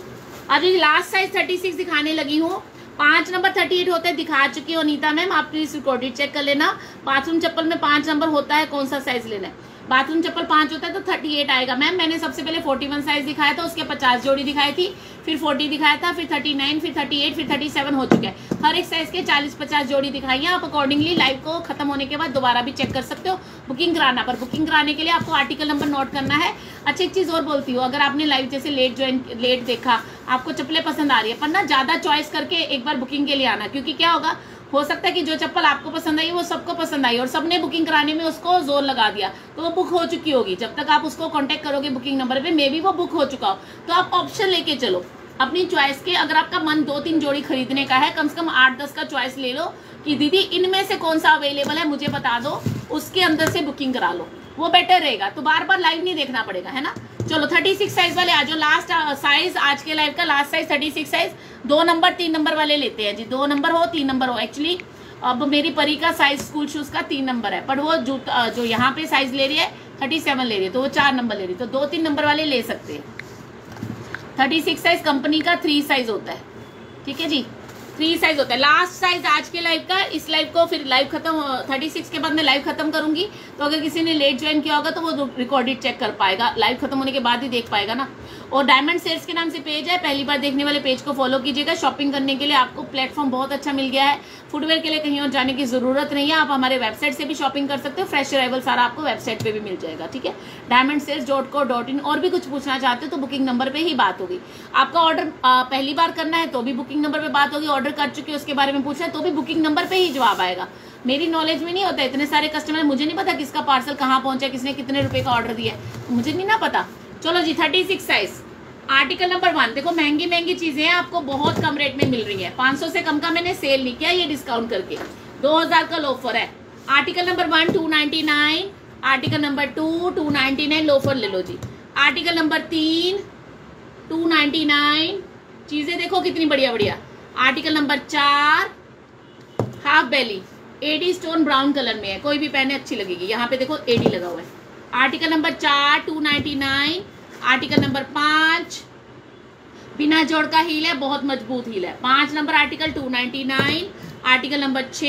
अभी लास्ट साइज़ 36 दिखाने लगी हूँ। पाँच नंबर 38 होते हैं दिखा चुकी हो नीता मैम। आप प्लीज़ रिकॉर्डेड चेक कर लेना। बाथरूम चप्पल में पाँच नंबर होता है, कौन सा साइज़ लेना है? बाथरूम चप्पल पाँच होता है तो थर्टी एट आएगा। मैम, मैंने सबसे पहले फोर्टी वन साइज़ दिखाया था, उसके पचास जोड़ी दिखाई थी, फिर फोर्टी दिखाया था, फिर थर्टी नाइन फिर थर्टी एट फिर थर्टी सेवन हो चुका है। हर एक साइज़ के चालीस पचास जोड़ी दिखाई है। आप अकॉर्डिंगली लाइव को खत्म होने के बाद दोबारा भी चेक कर सकते हो। बुकिंग कराना, पर बुकिंग कराने के लिए आपको आर्टिकल नंबर नोट करना है। अच्छा एक चीज़ और बोलती हूँ, अगर आपने लाइव जैसे लेट ज्वाइन लेट देखा, आपको चप्पलें पसंद आ रही है, पर ना ज़्यादा चॉइस करके एक बार बुकिंग के लिए आना, क्योंकि क्या होगा हो सकता है कि जो चप्पल आपको पसंद आई, वो सबको पसंद आई और सबने बुकिंग कराने में उसको ज़ोर लगा दिया तो वो बुक हो चुकी होगी। जब तक आप उसको कॉन्टेक्ट करोगे बुकिंग नंबर पे मे भी वो बुक हो चुका हो। तो आप ऑप्शन लेके चलो। अपनी चॉइस के, अगर आपका मन दो तीन जोड़ी खरीदने का है, कम से कम आठ दस का चॉइस ले लो कि, दीदी, इनमें से कौन सा अवेलेबल है, मुझे बता दो, उसके अंदर से बुकिंग करा लो। वो बेटर रहेगा। तो बार बार लाइव नहीं देखना पड़ेगा, है ना? चलो थर्टी सिक्स साइज़ वाले आज लास्ट साइज़ आज के लाइव का last size thirty six size दो नंबर तीन नंबर वाले लेते हैं जी। दो नंबर हो, तीन नंबर हो। एक्चुअली अब मेरी परी का साइज़ स्कूल शूज़ का तीन नंबर है। पर वो जो जो यहाँ पे साइज़ ले रही है थर्टी सेवन ले रही है। तो वो चार नंबर ले रही है। तो दो, तीन नंबर वाले ले सकते हैं। थर्टी सिक्स साइज़ कंपनी का थ्री साइज़ होता है। ठीक है जी? थ्री साइज़ होता है। लास्ट साइज़ आज के लाइव का, इस लाइव को फिर लाइव खत्म थर्टी सिक्स के बाद मैं लाइव खत्म करूँगी। तो अगर किसी ने लेट ज्वाइन किया होगा तो वो रिकॉर्डेड चेक कर पाएगा। लाइव खत्म होने के बाद ही देख पाएगा ना। और डायमंड सेल्स के नाम से पेज है। पहली बार देखने वाले पेज को फॉलो कीजिएगा। शॉपिंग करने के लिए आपको प्लेटफॉर्म बहुत अच्छा मिल गया है। फुटवेयर के लिए कहीं और जाने की ज़रूरत नहीं है। आप हमारे वेबसाइट से भी शॉपिंग कर सकते हो। फ्रेश अराइवल सारा आपको वेबसाइट पे भी मिल जाएगा, ठीक है? Diamond sales dot co dot in और भी कुछ पूछना चाहते हो तो बुकिंग नंबर पर ही बात होगी। आपका ऑर्डर पहली बार करना है तो भी बुकिंग नंबर पर बात होगी। ऑर्डर कर चुके उसके बारे में पूछना है तो भी बुकिंग नंबर पर ही जवाब आएगा। मेरी नॉलेज में नहीं होता। इतने सारे कस्टमर मुझे नहीं पता किसका पार्सल कहाँ पहुँचा किसने कितने रुपए का ऑर्डर दिया मुझे नहीं ना पता। चलो जी thirty six size article number one देखो, महँगी महँगी चीज़ें हैं, आपको बहुत कम रेट में मिल रही है। 500 से कम का मैंने सेल नहीं किया, ये डिस्काउंट करके। 2000 का लोफर है। Article number one two ninety nine article number two two ninety nine loafer ले लो जी। आर्टिकल नंबर तीन टू नाइनटी नाइन चीज़ें देखो कितनी बढ़िया बढ़िया। आर्टिकल नंबर चार हाफ़ बेली एडी स्टोन ब्राउन कलर में है। कोई भी पहने, अच्छी लगेगी। यहाँ पे देखो एडी लगा हुआ है। आर्टिकल नंबर चार two ninety nine article number पाँच। बिना जोड़ का हील है, बहुत मज़बूत हील है। पाँच number article two ninety nine, article number छ।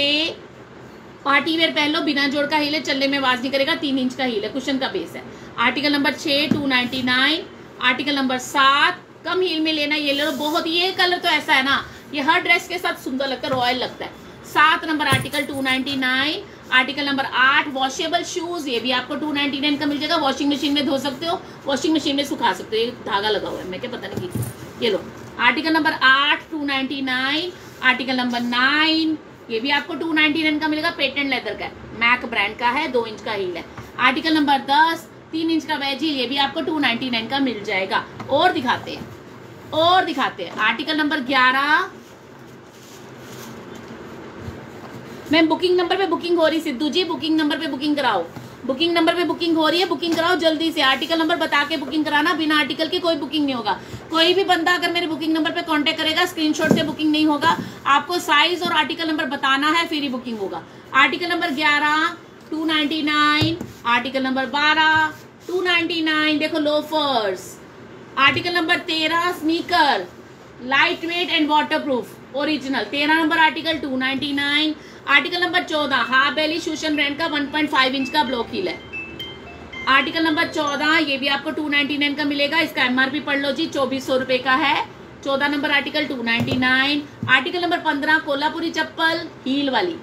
पार्टी वेयर पहन लो, बिना जोड़ का हील है, चलने में आवाज़ नहीं करेगा, तीन इंच का हील है क्वेश्चन का बेस है। आर्टिकल नंबर छ, टू नाइन, आर्टिकल नंबर सात। कम हील में लेना ये ले लो, बहुत, ये कलर तो ऐसा है ना, ये हर ड्रेस के साथ सुंदर लगता है, रॉयल लगता है। सात number article two ninety nine article number आठ वॉशेबल शूज़ ये भी आपको टू नाइनटी नाइन का मिल जाएगा। वॉशिंग मशीन में धो सकते हो वॉशिंग मशीन में सुखा सकते हो। ये धागा लगा हुआ है, मैं क्या पता नहीं की ये लो। आर्टिकल नंबर आठ two ninety nine article number nine ये भी आपको टू नाइनटी नाइन का मिलेगा पेटेंट लेदर का मैक ब्रांड का है, दो इंच का हील है। आर्टिकल नंबर दस, तीन इंच का वेज हील ये भी आपको टू नाइनटी नाइन का मिल जाएगा। और दिखाते हैं, और दिखाते हैं। आर्टिकल नंबर ग्यारह मैम बुकिंग नंबर पे बुकिंग हो रही, सिद्धू जी बुकिंग नंबर पे बुकिंग कराओ। बुकिंग नंबर पे बुकिंग हो रही है बुकिंग कराओ जल्दी से। आर्टिकल नंबर बता के बुकिंग कराना, बिना आर्टिकल के कोई बुकिंग नहीं होगा। कोई भी बंदा अगर मेरे बुकिंग नंबर पे कांटेक्ट करेगा स्क्रीनशॉट से बुकिंग नहीं होगा। आपको साइज़ और आर्टिकल नंबर बताना है, फिर ही बुकिंग होगा। आर्टिकल नंबर ग्यारह two ninety nine article number बारह टू नाइनटी नाइन देखो लोफर्स आर्टिकल नंबर तेरह sneaker lightweight and waterproof original तेरह number article two ninety nine article number चौदह हा बेली शूशन ब्रांड का 1.5 इंच का ब्लॉक हील है। आर्टिकल नंबर चौदह, ये भी आपको 299 का मिलेगा, इसका एमआरपी पढ़ लो जी, चौबीस सौ रुपए का है। चौदह नंबर आर्टिकल 299 आर्टिकल नंबर पंद्रह, कोल्हापुरी चप्पल हील वाली।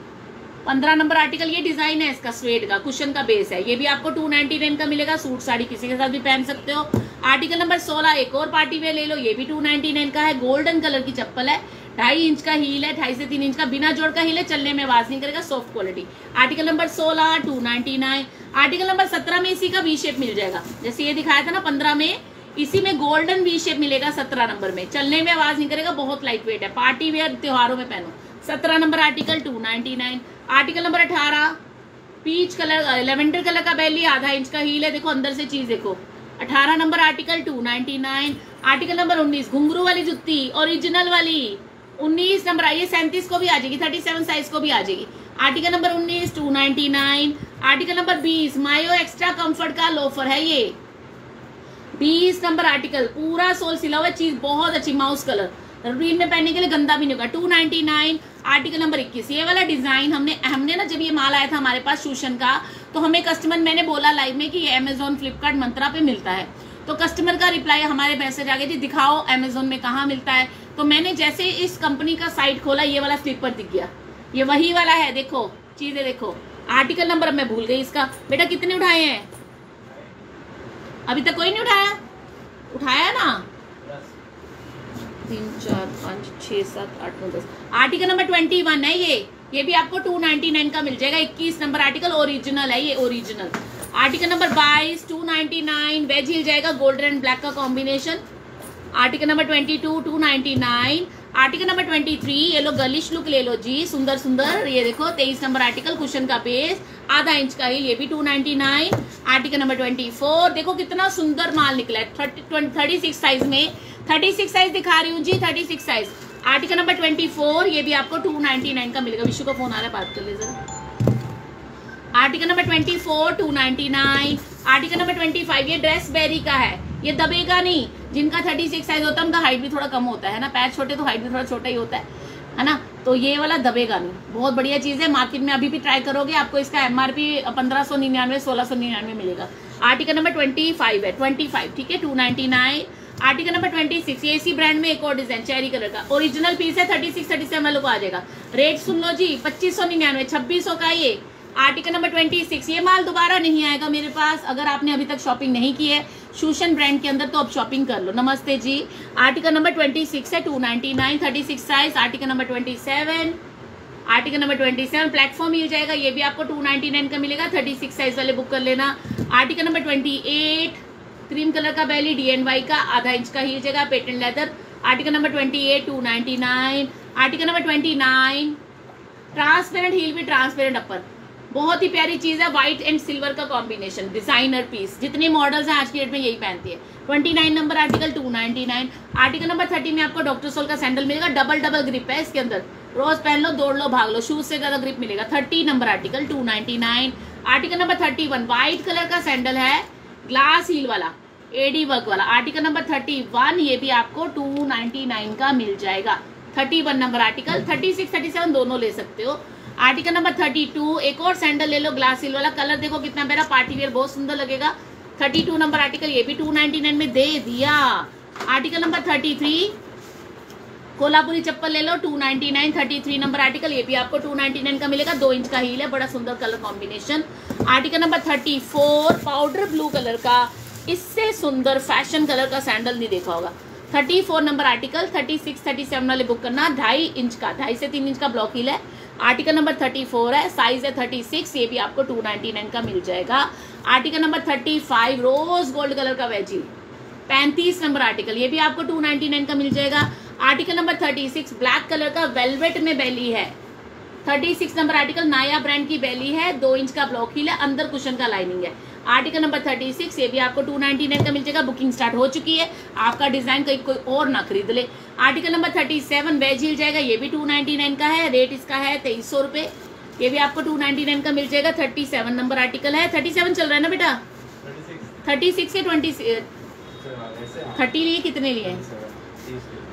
पंद्रह नंबर आर्टिकल ये डिज़ाइन है इसका स्वेट का कुशन का बेस है। ये भी आपको टू नाइनटी नाइन का मिलेगा, सूट, साड़ी किसी के साथ भी पहन सकते हो। आर्टिकल नंबर सोलह, एक और पार्टी वेयर ले लो, ये भी टू नाइनटी नाइन का है गोल्डन कलर की चप्पल है। ढाई इंच का हील है, ढाई से तीन इंच का। बिना जोड़ का हील है, चलने में आवाज़ नहीं करेगा सॉफ्ट क्वालिटी आर्टिकल नंबर सोलह two ninety nine article number सत्रह में इसी का वी शेप मिल जाएगा। जैसे ये दिखाया था ना, पंद्रह में, इसी में गोल्डन वी शेप मिलेगा सत्रह नंबर में। चलने में आवाज़ नहीं करेगा, बहुत लाइट वेट है। पार्टी वेयर त्योहारों में पहनो। सत्रह number article two ninety nine article number अठारह पीच कलर लेवेंडर कलर का बैली आधा इंच का हील है। देखो, अंदर से चीज़ देखो। अठारह number article two ninety nine article number उन्नीस घुंगरू वाली जुत्ती ओरिजिनल वाली। उन्नीस नंबर आइए, सैंतीस को भी आ जाएगी थर्टी सेवन साइज़ को भी आ जाएगी। आर्टिकल नंबर उन्नीस two ninety nine article number बीस, मायो एक्स्ट्रा कंफर्ट का लोफर है ये। बीस नंबर आर्टिकल पूरा सोल सिला हुआ चीज़ बहुत अच्छी माउस कलर रूटीन में पहनने के लिए गंदा भी नहीं होगा two ninety nine article number इक्कीस, ये वाला डिज़ाइन हमने हमने ना जब ये माल आया था हमारे पास शूशन का तो हमें कस्टमर मैंने बोला लाइव में कि ये अमेजोन फ्लिपकार्ट मंत्रा पे मिलता है। तो कस्टमर का रिप्लाई हमारे मैसेज आ गए जी दिखाओ अमेजोन में कहाँ मिलता है? तो मैंने जैसे इस कंपनी का साइट खोला, ये वाला स्लीपर दिख गया। ये वही वाला है, देखो, चीज़ें देखो। आर्टिकल नंबर मैं भूल गई इसका। बेटा, कितने उठाए हैं? अभी तक कोई नहीं उठाया? उठाया ना? तीन, चार, पाँच छः सात, आठ, नौ, दस। आर्टिकल नंबर ट्वेंटी वन है ये। ये भी आपको टू नाइनटी नाइन का मिल जाएगा। इक्कीस नंबर आर्टिकल ओरिजिनल है ये ओरिजिनल आर्टिकल नंबर बाईस two ninety nine wedge heel जाएगा गोल्डन एंड ब्लैक का combination article number twenty two two ninety nine article number twenty three ये लो गलिश लुक ले लो जी, सुंदर सुंदर। ये देखो, तेईस नंबर आर्टिकल कुशन का पेज आधा इंच का है, ये भी two ninety nine article number twenty four देखो कितना सुंदर माल निकला है। थर्टी सिक्स साइज़ में। थर्टी सिक्स साइज़ दिखा रही हूँ जी thirty six size article number twenty four ये भी आपको टू नाइनटी नाइन का मिलेगा। विशु का फ़ोन आ रहा है, बात कर ले जरा। Article number twenty four two ninety nine article number twenty five ये ड्रेस बेरी का है। ये दबेगा नहीं। जिनका थर्टी सिक्स साइज़ होता है, उनका हाइट भी थोड़ा कम होता है ना? पैर छोटे तो हाइट भी थोड़ा छोटा ही होता है है ना? तो ये वाला दबेगा नहीं। बहुत बढ़िया चीज़ है। मार्केट में अभी भी ट्राई करोगे, आपको इसका एमआरपी पंद्रह सौ निन्यानवे, सोलह सौ निन्यानवे मिलेगा। आर्टिकल नंबर ट्वेंटी फाइव है। ट्वेंटी फाइव ठीक है? Two ninety nine article number twenty six ये इसी ब्रांड में एक और डिज़ाइन चेरी कलर का। ओरिजिनल पीस है थर्टी सिक्स थर्टी सेवन वालों को आ जाएगा। रेट सुन लो जी, पच्चीस सौ निन्यानवे, छब्बीस सौ का ये। आर्टिकल नंबर ट्वेंटी सिक्स ये माल दोबारा नहीं आएगा मेरे पास। अगर आपने अभी तक शॉपिंग नहीं की है शूशन ब्रांड के अंदर तो अब शॉपिंग कर लो। नमस्ते जी। आर्टिकल नंबर ट्वेंटी सिक्स है two ninety nine thirty six size article number twenty seven article number twenty seven platform मिल जाएगा। ये भी आपको टू नाइनटी नाइन का मिलेगा। थर्टी सिक्स साइज़ वाले बुक कर लेना। Article number twenty eight cream colour का बैली डी एन वाई का आधा इंच का ही जाएगा। Patent leather article number twenty eight two ninety nine article number twenty nine transparent heel भी ट्रांसपेरेंट अपर बहुत ही प्यारी चीज़ है व्हाइट एंड सिल्वर का कॉम्बिनेशन डिज़ाइनर पीस जितने मॉडल्स हैं आज की डेट में यही पहनती है। Twenty nine number article two ninety nine article number thirty में आपको डॉक्टर सोल का सैंडल मिलेगा डबल डबल ग्रिप है इसके अंदर। रोज पहन लो, दौड़ लो, भाग लो शूज़ से ज़्यादा ग्रिप मिलेगा। Thirty number article two ninety nine article number thirty one white colour का सैंडल है ग्लास हील वाला एडी वर्क वाला। आर्टिकल नंबर थर्टी ये भी आपको टू का मिल जाएगा। Thirty number article thirty six दोनों ले सकते हो। आर्टिकल नंबर थर्टी टू, एक और सैंडल ले लो ग्लास हिल वाला। कलर देखो कितना मेरा पार्टी वेयर बहुत सुंदर लगेगा। थर्टी टू नंबर आर्टिकल ये भी टू नाइनटी नाइन में दे दिया। Article number thirty three, Kolhapuri चप्पल ले लो two ninety nine thirty three number article ये भी आपको टू नाइनटी नाइन का मिलेगा। दो इंच का हील है बड़ा सुंदर colour combination article number thirty four powder blue colour का, इससे सुंदर फ़ैशन कलर का सैंडल नहीं देखा होगा। Thirty four number article thirty six thirty seven वाले बुक करना। ढाई इंच का, ढाई से तीन इंच का ब्लॉक हील है आर्टिकल नंबर थर्टी फोर है साइज़ है थर्टी सिक्स, ये भी आपको टू नाइनटी नाइन का मिल जाएगा। Article number thirty five, rose gold colour का वेजी पैंतीस नंबर आर्टिकल, ये भी आपको टू नाइनटी नाइन का मिल जाएगा। Article number thirty six black colour का वेलवेट में बैली है। थर्टी सिक्स नंबर आर्टिकल नाया ब्रांड की बैली है, दो इंच का ब्लॉक हिल है, अंदर कुशन का लाइनिंग है। आर्टिकल नंबर थर्टी सिक्स ये भी आपको टू नाइनटी नाइन का मिल जाएगा। बुकिंग स्टार्ट हो चुकी है। आपका डिज़ाइन कहीं कोई और ना खरीद ले। Article number thirty seven wedge heel जाएगा। ये भी टू नाइनटी नाइन का है। रेट इसका है तेईस सौ रुपए। ये भी आपको टू नाइनटी नाइन का मिल जाएगा। थर्टी सेवन नंबर आर्टिकल है। थर्टी सेवन चल रहा है ना बेटा? Thirty six. या ट्वेंटी थर्टी लिए कितने लिए?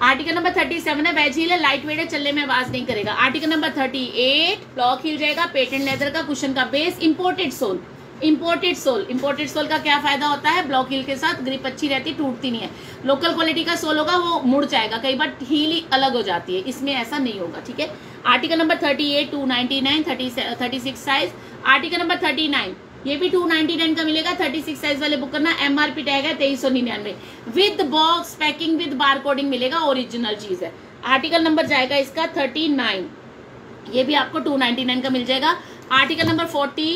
आर्टिकल नंबर थर्टी सेवन है। वेज हील है लाइट वेट है। चलने में आवाज़ नहीं करेगा। Article number thirty eight block heel जाएगा। पेटेंट लेदर का कुशन का base imported sole imported sole imported sole का क्या फ़ायदा होता है? ब्लॉक हील के साथ ग्रिप अच्छी रहती, टूटती नहीं है। लोकल क्वालिटी का सोल होगा, वो मुड़ जाएगा। कई बार हील ही अलग हो जाती है। इसमें ऐसा नहीं होगा, ठीक है? Article number thirty eight two ninety nine thirty thirty six size article number thirty nine ये भी टू नाइनटी नाइन का मिलेगा। थर्टी सिक्स साइज़ वाले बुक करना। एमआरपी टैग है, तेईस सौ निन्यानवे। With box packing with bar coding मिलेगा। ओरिजिनल चीज़ है। आर्टिकल नंबर जाएगा इसका थर्टी नाइन ये भी आपको टू नाइनटी नाइन का मिल जाएगा। Article number forty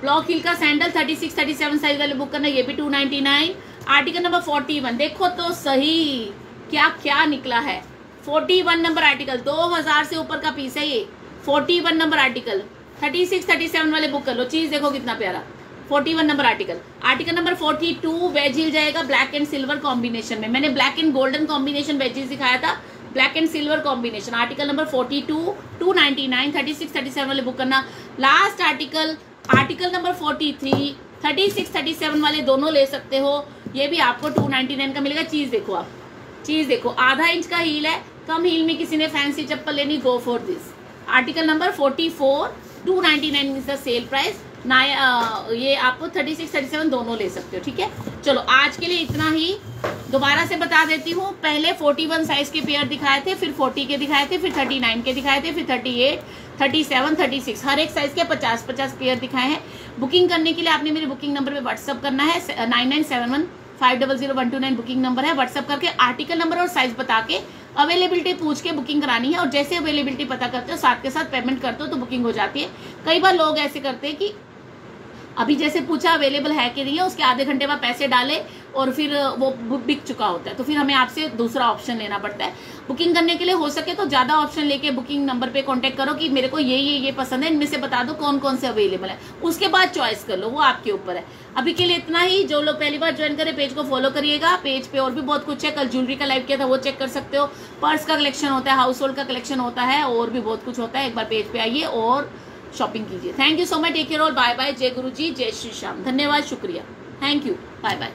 block heel का sandal thirty six, thirty seven size वाले बुक करना, ये भी two ninety nine article number forty one देखो तो सही, क्या क्या निकला है? फोर्टी वन नंबर आर्टिकल, दो हज़ार से ऊपर का पीस है ये। Forty one number article. Thirty six, thirty seven वाले बुक कर लो। चीज़ देखो कितना प्यारा। Forty one number article. Article number forty two wedge heel जाएगा ब्लैक एंड सिल्वर कॉम्बिनेशन में। मैंने black and golden combination wedges दिखाया था। Black and silver combination. Article number forty two two ninety nine thirty six, thirty seven वाले book करना। Last article article number forty three thirty six thirty seven वाले दोनों ले सकते हो। ये भी आपको टू नाइनटी नाइन का मिलेगा। चीज़ देखो आप। चीज़ देखो। आधा इंच का हील है। कम हील में किसी ने फैंसी चप्पल लेनी go for this article number forty four two ninety nine is the sale price ना ये आपको थर्टी सिक्स थर्टी सेवन दोनों ले सकते हो, ठीक है? चलो, आज के लिए इतना ही। दोबारा से बता देती हूँ, पहले फोर्टी वन साइज़ के पेयर दिखाए थे, फिर फोर्टी के दिखाए थे, फिर थर्टी नाइन के दिखाए थे, फिर thirty eight thirty seven thirty six हर एक साइज़ के पचास पचास पेयर दिखाए हैं। बुकिंग करने के लिए आपने मेरे बुकिंग नंबर पे व्हाट्सअप करना है nine nine seven one five double zero one two nine booking number है। व्हाट्सअप करके आर्टिकल नंबर और साइज़ बता के अवेलेबिलिटी पूछ के बुकिंग करानी है और जैसे अवेलेबिलिटी पता करते हो, साथ के साथ पेमेंट करते हो तो बुकिंग हो जाती है। कई बार लोग ऐसे करते हैं कि अभी जैसे पूछा अवेलेबल है कि नहीं है, उसके आधे घंटे बाद पैसे डाले और फिर वो बिक चुका होता है। तो फिर हमें आपसे दूसरा ऑप्शन लेना पड़ता है। बुकिंग करने के लिए हो सके तो ज़्यादा ऑप्शन लेके बुकिंग नंबर पे कांटेक्ट करो कि मेरे को ये ये ये पसंद है, इनमें से बता दो कौन कौन से अवेलेबल है। उसके बाद चॉइस कर लो, वो आपके ऊपर है। अभी के लिए इतना ही। जो लोग पहली बार ज्वाइन करें पेज को फॉलो करिएगा। पेज पे और भी बहुत कुछ है। कल ज्वेलरी का लाइव किया था, वो चेक कर सकते हो। पर्स का कलेक्शन होता है हाउस होल्ड का कलेक्शन होता है, और भी बहुत कुछ होता है। एक बार पेज पे आइए और शॉपिंग कीजिए। Thank you so much take care all bye bye जय गुरु जी जय श्री श्याम धन्यवाद. शुक्रिया. Thank you bye bye